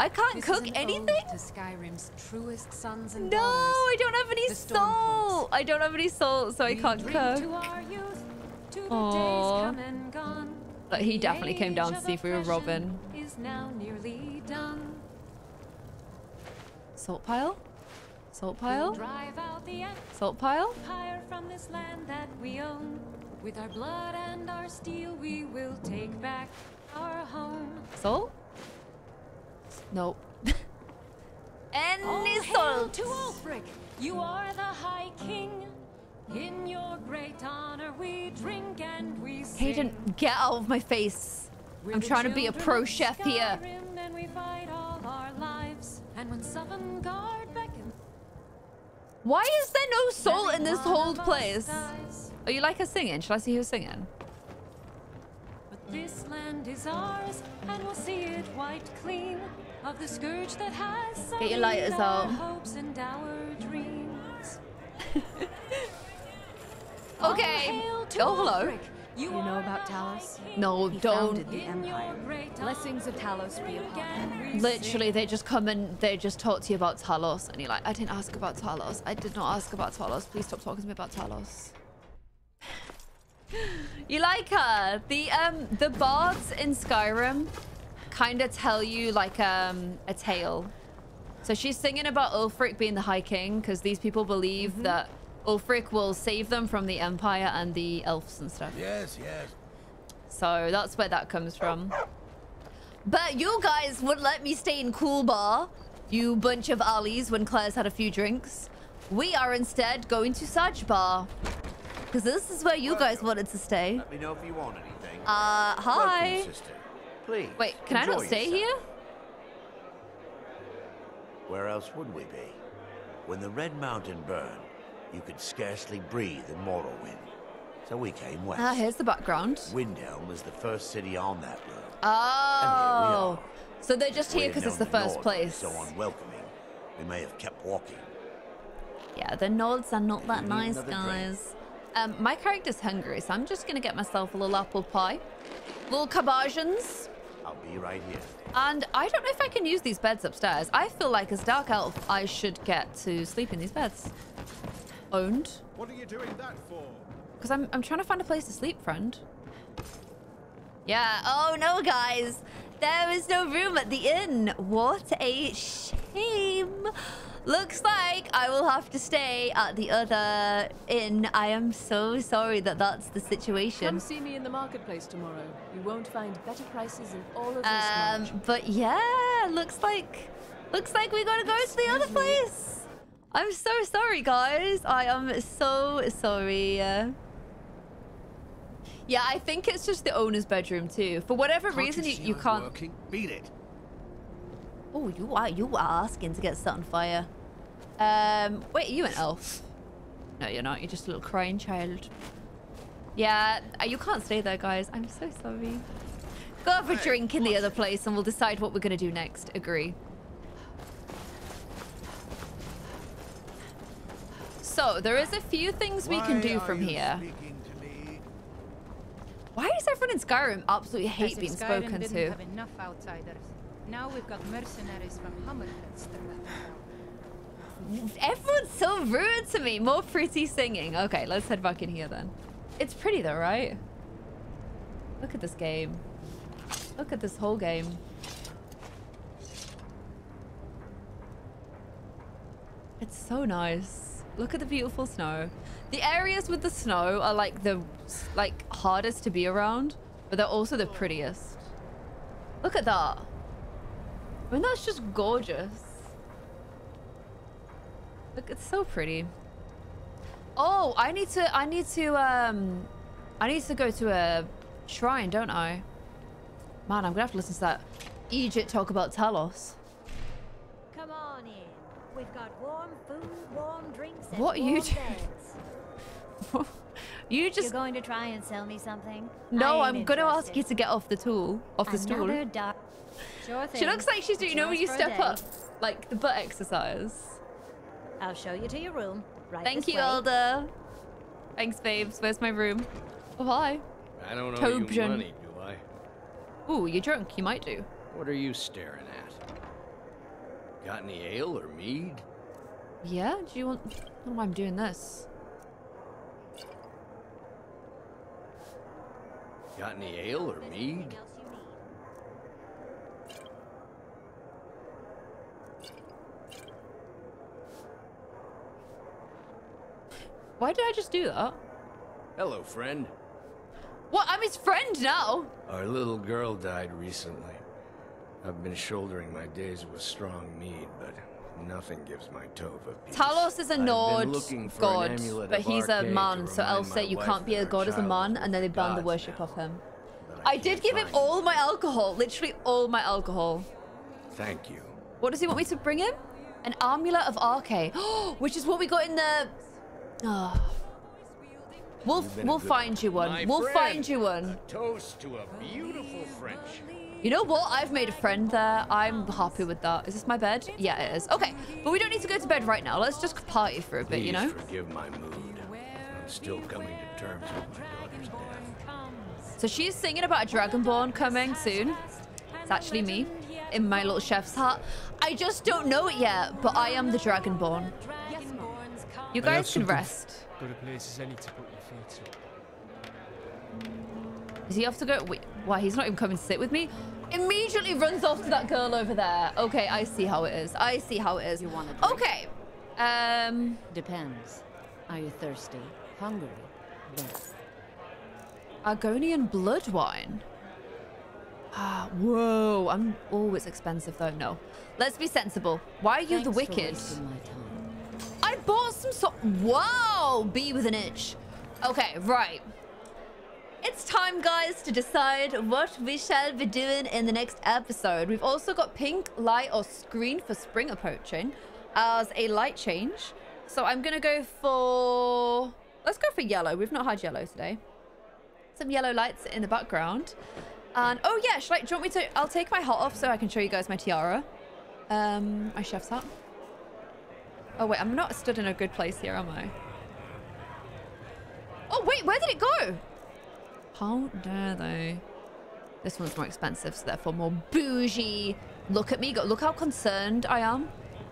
I can't This cook an anything? Skyrim's truest sons and No, daughters. I don't have any salt. I don't have any salt, so I can't cook. to our youth, to the days Aww. come and gone. But he definitely came down to see if we were robbing. Is now nearly done. Salt pile? Salt pile? drive out the Salt pile? empire from this land that we own. With our blood and our steel, we will take back Our home. Salt? Nope. *laughs* Any All salt. to Ulfric. You are the High King. In your great honor we drink and we sing. Hayden, get out of my face. We're I'm trying to be a pro chef here. And we fight all our lives. And when Sovngarde Why is there no soul in this whole place? Are you like her singing? Should I see who's singing? But this land is ours, and we'll see it wiped clean of the scourge that has Get your lighters out. hopes and our dreams. *laughs* Okay. All hail to Oh, hello. Ulfric. You, know about Talos? No, He don't. founded the Empire. Blessings of Talos be upon him. Literally, they just come and they just talk to you about Talos, and you're like, I didn't ask about Talos. I did not ask about Talos. Please stop talking to me about Talos. *laughs* you like her? The um the bards in Skyrim kind of tell you like um a tale. So she's singing about Ulfric being the High King because these people believe that Ulfric will save them from the Empire and the elves and stuff. Yes, yes. So that's where that comes from. But you guys would let me stay in Cool Bar, you bunch of allies, when Clare's had a few drinks. We are instead going to Saj Bar. Because this is where you guys wanted to stay. Let me know if you want anything. Uh, hi. Welcome, sister. Please. Wait, can I not stay yourself. here? Where else would we be? When the Red Mountain burned, you could scarcely breathe in Morrowind. So we came west. Ah, here's the background. Windhelm is the first city on that road. Oh. So they're just here because it's the first be place. So unwelcoming, we may have kept walking. Yeah, the Nords are not that nice, guys. Um, my character's hungry, so I'm just gonna get myself a little apple pie. Little cabajans. I'll be right here. And I don't know if I can use these beds upstairs. I feel like as Dark Elf, I should get to sleep in these beds. Owned. What are you doing that for? Because I'm, I'm trying to find a place to sleep, friend. Yeah. Oh, no, guys. There is no room at the inn. What a shame. Looks like I will have to stay at the other inn. I am so sorry that that's the situation. Come see me in the marketplace tomorrow. You won't find better prices in all of this Um, march. but yeah, looks like looks like we gotta go to the other place. I'm so sorry, guys. I am so sorry. Yeah, I think it's just the owner's bedroom too. For whatever Can't reason, you you, see you I'm can't. Working? Beat it. Oh, you are you are asking to get set on fire. Um, wait, are you an elf? No, you're not. You're just a little crying child. Yeah, uh, you can't stay there, guys. I'm so sorry. Go have a drink in the other place and we'll decide what we're going to do next. Agree. So, there is a few things we can do from here. speaking to me? Why does everyone in Skyrim absolutely hate As being Skyrim spoken to? have enough outsiders. Now we've got mercenaries from Hammerfell. Everyone's so rude to me. More pretty singing. Okay, let's head back in here then. It's pretty though, right? Look at this game. Look at this whole game. It's so nice. Look at the beautiful snow. The areas with the snow are like the like hardest to be around, but they're also the prettiest. Look at that. I mean, that's just gorgeous. Look, it's so pretty. Oh, I need to, I need to, um, I need to go to a shrine, don't I? Man, I'm gonna have to listen to that Egypt talk about Talos. Come on in. We've got What are you doing? *laughs* You just... You're going to try and sell me something? No, I ain't I'm gonna ask you to get off the tool, off the stool. Another doc- Sure thing. She looks like she's doing, you know when you Yours for a step day. up? Like the butt exercise. I'll show you to your room. Right Thank you, way. Elder. Thanks, babes. Where's my room? Oh, hi. I don't owe Tobjan. you money, do I? Ooh, you're drunk. You might do. What are you staring at? Got any ale or mead? Yeah? Do you want... I don't know why I'm doing this. Got any ale or mead? Why did I just do that? Hello, friend. What? I'm his friend now. Our little girl died recently. I've been shouldering my days with strong need, but nothing gives my Tova peace. Talos is a I've been Nord god, an but he's a man, so remind elves say you can't be a god as a man, and then they ban the God's worship of him. I did give him all my alcohol, literally all my alcohol. Thank you. What does he want me to bring him? An amulet of Arkay, *gasps* which is what we got in the. Oh. We'll You've been a we'll find you one. My we'll friend, find you one. Toast to a beautiful friendship. You know what? I've made a friend there. I'm happy with that. Is this my bed? Yeah, it is. Okay, but we don't need to go to bed right now. Let's just party for a bit, you Please know? forgive my mood. I'm still coming to terms with my daughter's death. So she's singing about a Dragonborn coming soon. It's actually me in my little chef's hat. I just don't know it yet, but I am the Dragonborn. You guys can rest. Got a places I need to put your feet to. Does he off to go? Wait, why? He's not even coming to sit with me. Immediately runs off to that girl over there. Okay, I see how it is. I see how it is. You want Okay. Um. Depends. Are you thirsty? Hungry? Both. Argonian blood wine. Ah, whoa. I'm. Oh, expensive though. No. Let's be sensible. Why are you the Thanks for wicked? wasting my time. I bought some so. Whoa! Be with an itch. Okay, right. It's time, guys, to decide what we shall be doing in the next episode. We've also got pink, light, or screen for spring approaching as a light change. So I'm going to go for... Let's go for yellow. We've not had yellow today. Some yellow lights in the background. And, oh yeah, should I, do you want me to... I'll take my hat off so I can show you guys my tiara. Um, my chef's hat. Oh, wait, I'm not stood in a good place here, am I? Oh, wait, where did it go? How dare they? This one's more expensive, so therefore more bougie. Look at me. Go, look how concerned I am.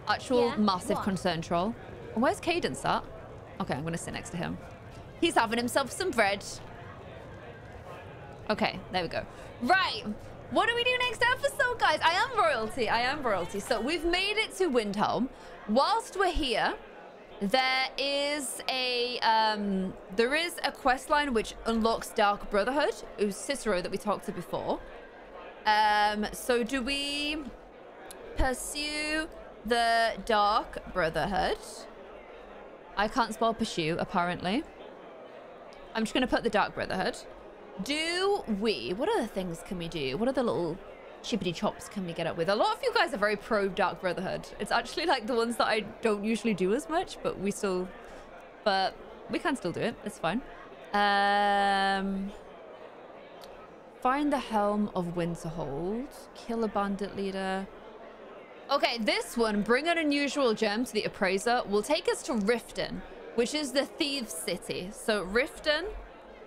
Actual Yeah? massive What? concern troll. Where's Cadence at? Okay, I'm going to sit next to him. He's having himself some bread. Okay, there we go. Right. What do we do next episode, guys? I am royalty. I am royalty. So we've made it to Windhelm. Whilst we're here, there is a um there is a quest line which unlocks Dark Brotherhood, who's Cicero that we talked to before. Um, so do we pursue the Dark Brotherhood? I can't spell pursue, apparently. I'm just gonna put the Dark Brotherhood. Do we? What other things can we do? What are the little chippity chops can we get up with? A lot of you guys are very pro Dark Brotherhood. It's actually like the ones that I don't usually do as much, but we still, but we can still do it. It's fine. Um, find the helm of Winterhold. Kill a bandit leader. Okay, this one, bring an unusual gem to the appraiser, will take us to Riften, which is the thieves' city. So Riften,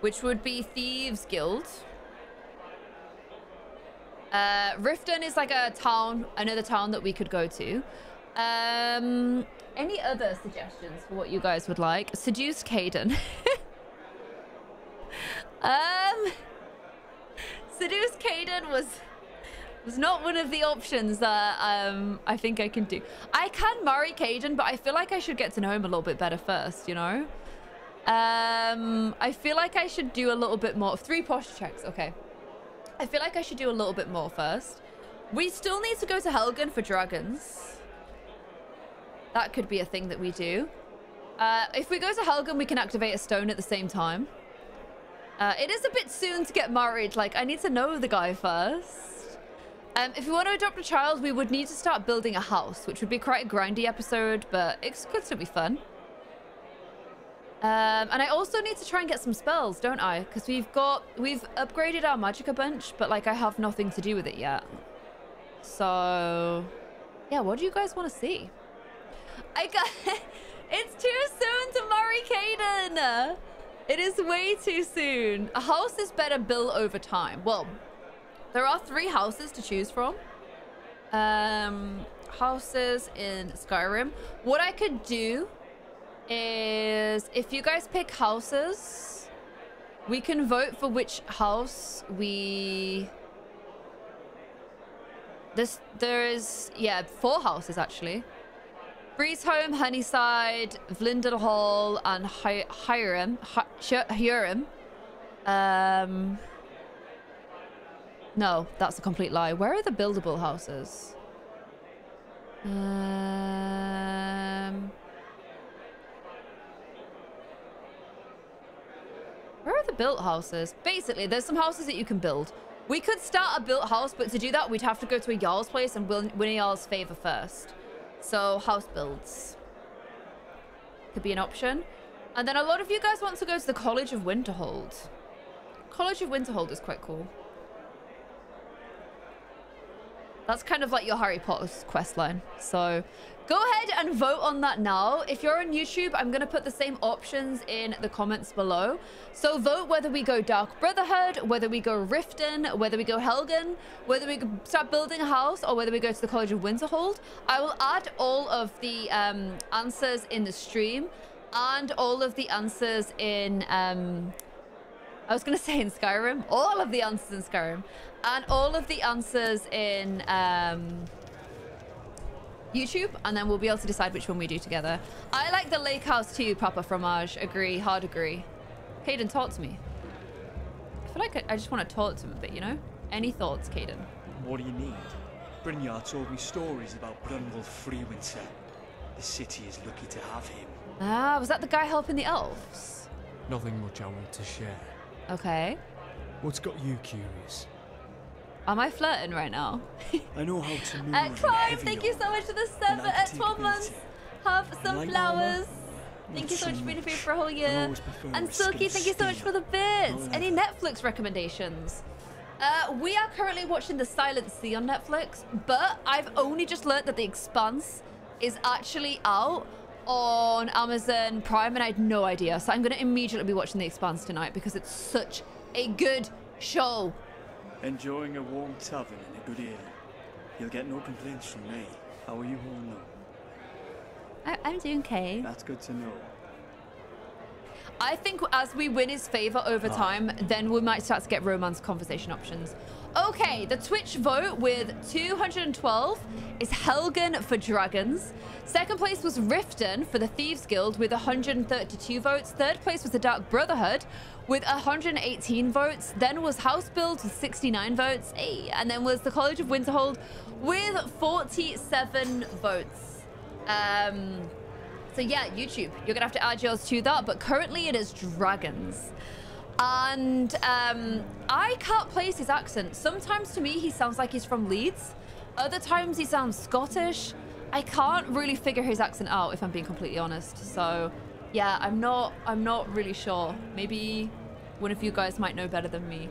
which would be Thieves Guild. Uh, Riften is like a town, another town that we could go to. Um, any other suggestions for what you guys would like? Seduce Kaidan. *laughs* um, Seduce Kaidan was was not one of the options that um I think I can do. I can marry Kaidan, but I feel like I should get to know him a little bit better first, you know? Um, I feel like I should do a little bit more. Three posture checks, okay. I feel like I should do a little bit more first. We still need to go to Helgen for dragons. That could be a thing that we do. Uh, if we go to Helgen, we can activate a stone at the same time. Uh, it is a bit soon to get married. Like, I need to know the guy first. Um, if we want to adopt a child, we would need to start building a house, which would be quite a grindy episode, but it could still be fun. Um, and I also need to try and get some spells, don't I? Because we've got, we've upgraded our magic a bunch, but like I have nothing to do with it yet. So, yeah, what do you guys want to see? I got, *laughs* it's too soon to marry Kaidan. It is way too soon. A house is better built over time. Well, there are three houses to choose from. Um, houses in Skyrim. What I could do is if you guys pick houses, we can vote for which house we... This, there is, yeah, four houses actually. Breeze Home, Honeyside, Vlindrel Hall, and Hjerim. Hi Hiram. Um. No, that's a complete lie. Where are the buildable houses? Um. Where are the built houses? Basically, there's some houses that you can build. We could start a built house, but to do that, we'd have to go to a Jarl's place and win, win a Jarl's favor first. So, house builds. Could be an option. And then a lot of you guys want to go to the College of Winterhold. College of Winterhold is quite cool. That's kind of like your Harry Potter quest line. So go ahead and vote on that now. If you're on YouTube, I'm going to put the same options in the comments below. So vote whether we go Dark Brotherhood, whether we go Riften, whether we go Helgen, whether we start building a house, or whether we go to the College of Winterhold. I will add all of the um, answers in the stream and all of the answers in... Um, I was going *laughs* to say in Skyrim. All of the answers in Skyrim. And all of the answers in um, YouTube. And then we'll be able to decide which one we do together. I like the lake house too, Papa Fromage. Agree. Hard agree. Kaidan, talk to me. I feel like I, I just want to talk to him a bit, you know? Any thoughts, Kaidan? What do you need? Brynjar told me stories about Brunwulf Free-Winter. The city is lucky to have him. Ah, was that the guy helping the elves? Nothing much I want to share. Okay. What's got you curious? Am I flirting right now? I know how to move. Uh, Clive, thank you so much for the seven at 12 months. Have some like flowers. Thank you so much for being here for a whole year. And Silky, thank you so much for the bits. Any Netflix recommendations? Uh, we are currently watching The Silent Sea on Netflix, but I've only just learned that The Expanse is actually out on Amazon Prime, and I had no idea. So I'm going to immediately be watching The Expanse tonight because it's such a good show. Enjoying a warm tavern and a good ale. You'll get no complaints from me. How are you holding up? I- I'm doing okay. That's good to know. I think as we win his favor over Ah. time, then we might start to get romance conversation options. Okay, the Twitch vote with 212 is Helgen for Dragons. Second place was Riften for the Thieves Guild with 132 votes. Third place was the Dark Brotherhood with 118 votes. Then was House Build with 69 votes. Hey. And then was the College of Winterhold with 47 votes. Um, so yeah, YouTube, you're gonna have to add yours to that, but currently it is dragons. And um, I can't place his accent. Sometimes to me he sounds like he's from Leeds. Other times he sounds Scottish. I can't really figure his accent out if I'm being completely honest. So yeah, I'm not I'm not really sure. Maybe one of you guys might know better than me.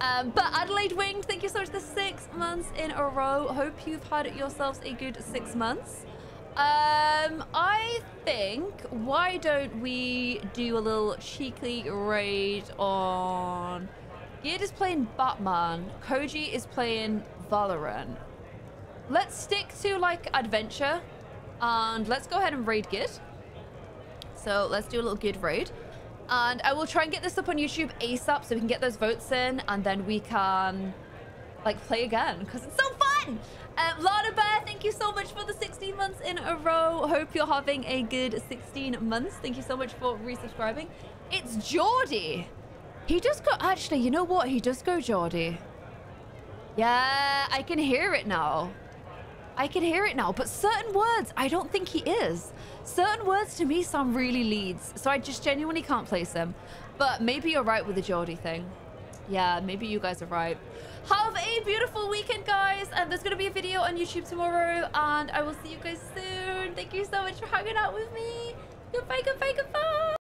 Um, but Adelaide Winged, thank you so much for the six months in a row. Hope you've had yourselves a good six months. Um, I think why don't we do a little cheeky raid on Gid is playing Batman, Koji is playing Valorant. Let's stick to like adventure and let's go ahead and raid Gid. So let's do a little Gid raid. And I will try and get this up on YouTube ASAP so we can get those votes in and then we can like play again because it's so fun. Um, Lana Bear, thank you so much for the 16 months in a row. Hope you're having a good 16 months. Thank you so much for resubscribing. It's Geordie. He does go, actually, you know what? He does go Geordie. Yeah, I can hear it now. I can hear it now, but certain words, I don't think he is. Certain words to me sound really Leeds, so I just genuinely can't place them. But maybe you're right with the Geordie thing. Yeah, maybe you guys are right. Have a beautiful weekend, guys. And there's going to be a video on YouTube tomorrow. And I will see you guys soon. Thank you so much for hanging out with me. Goodbye, goodbye, goodbye.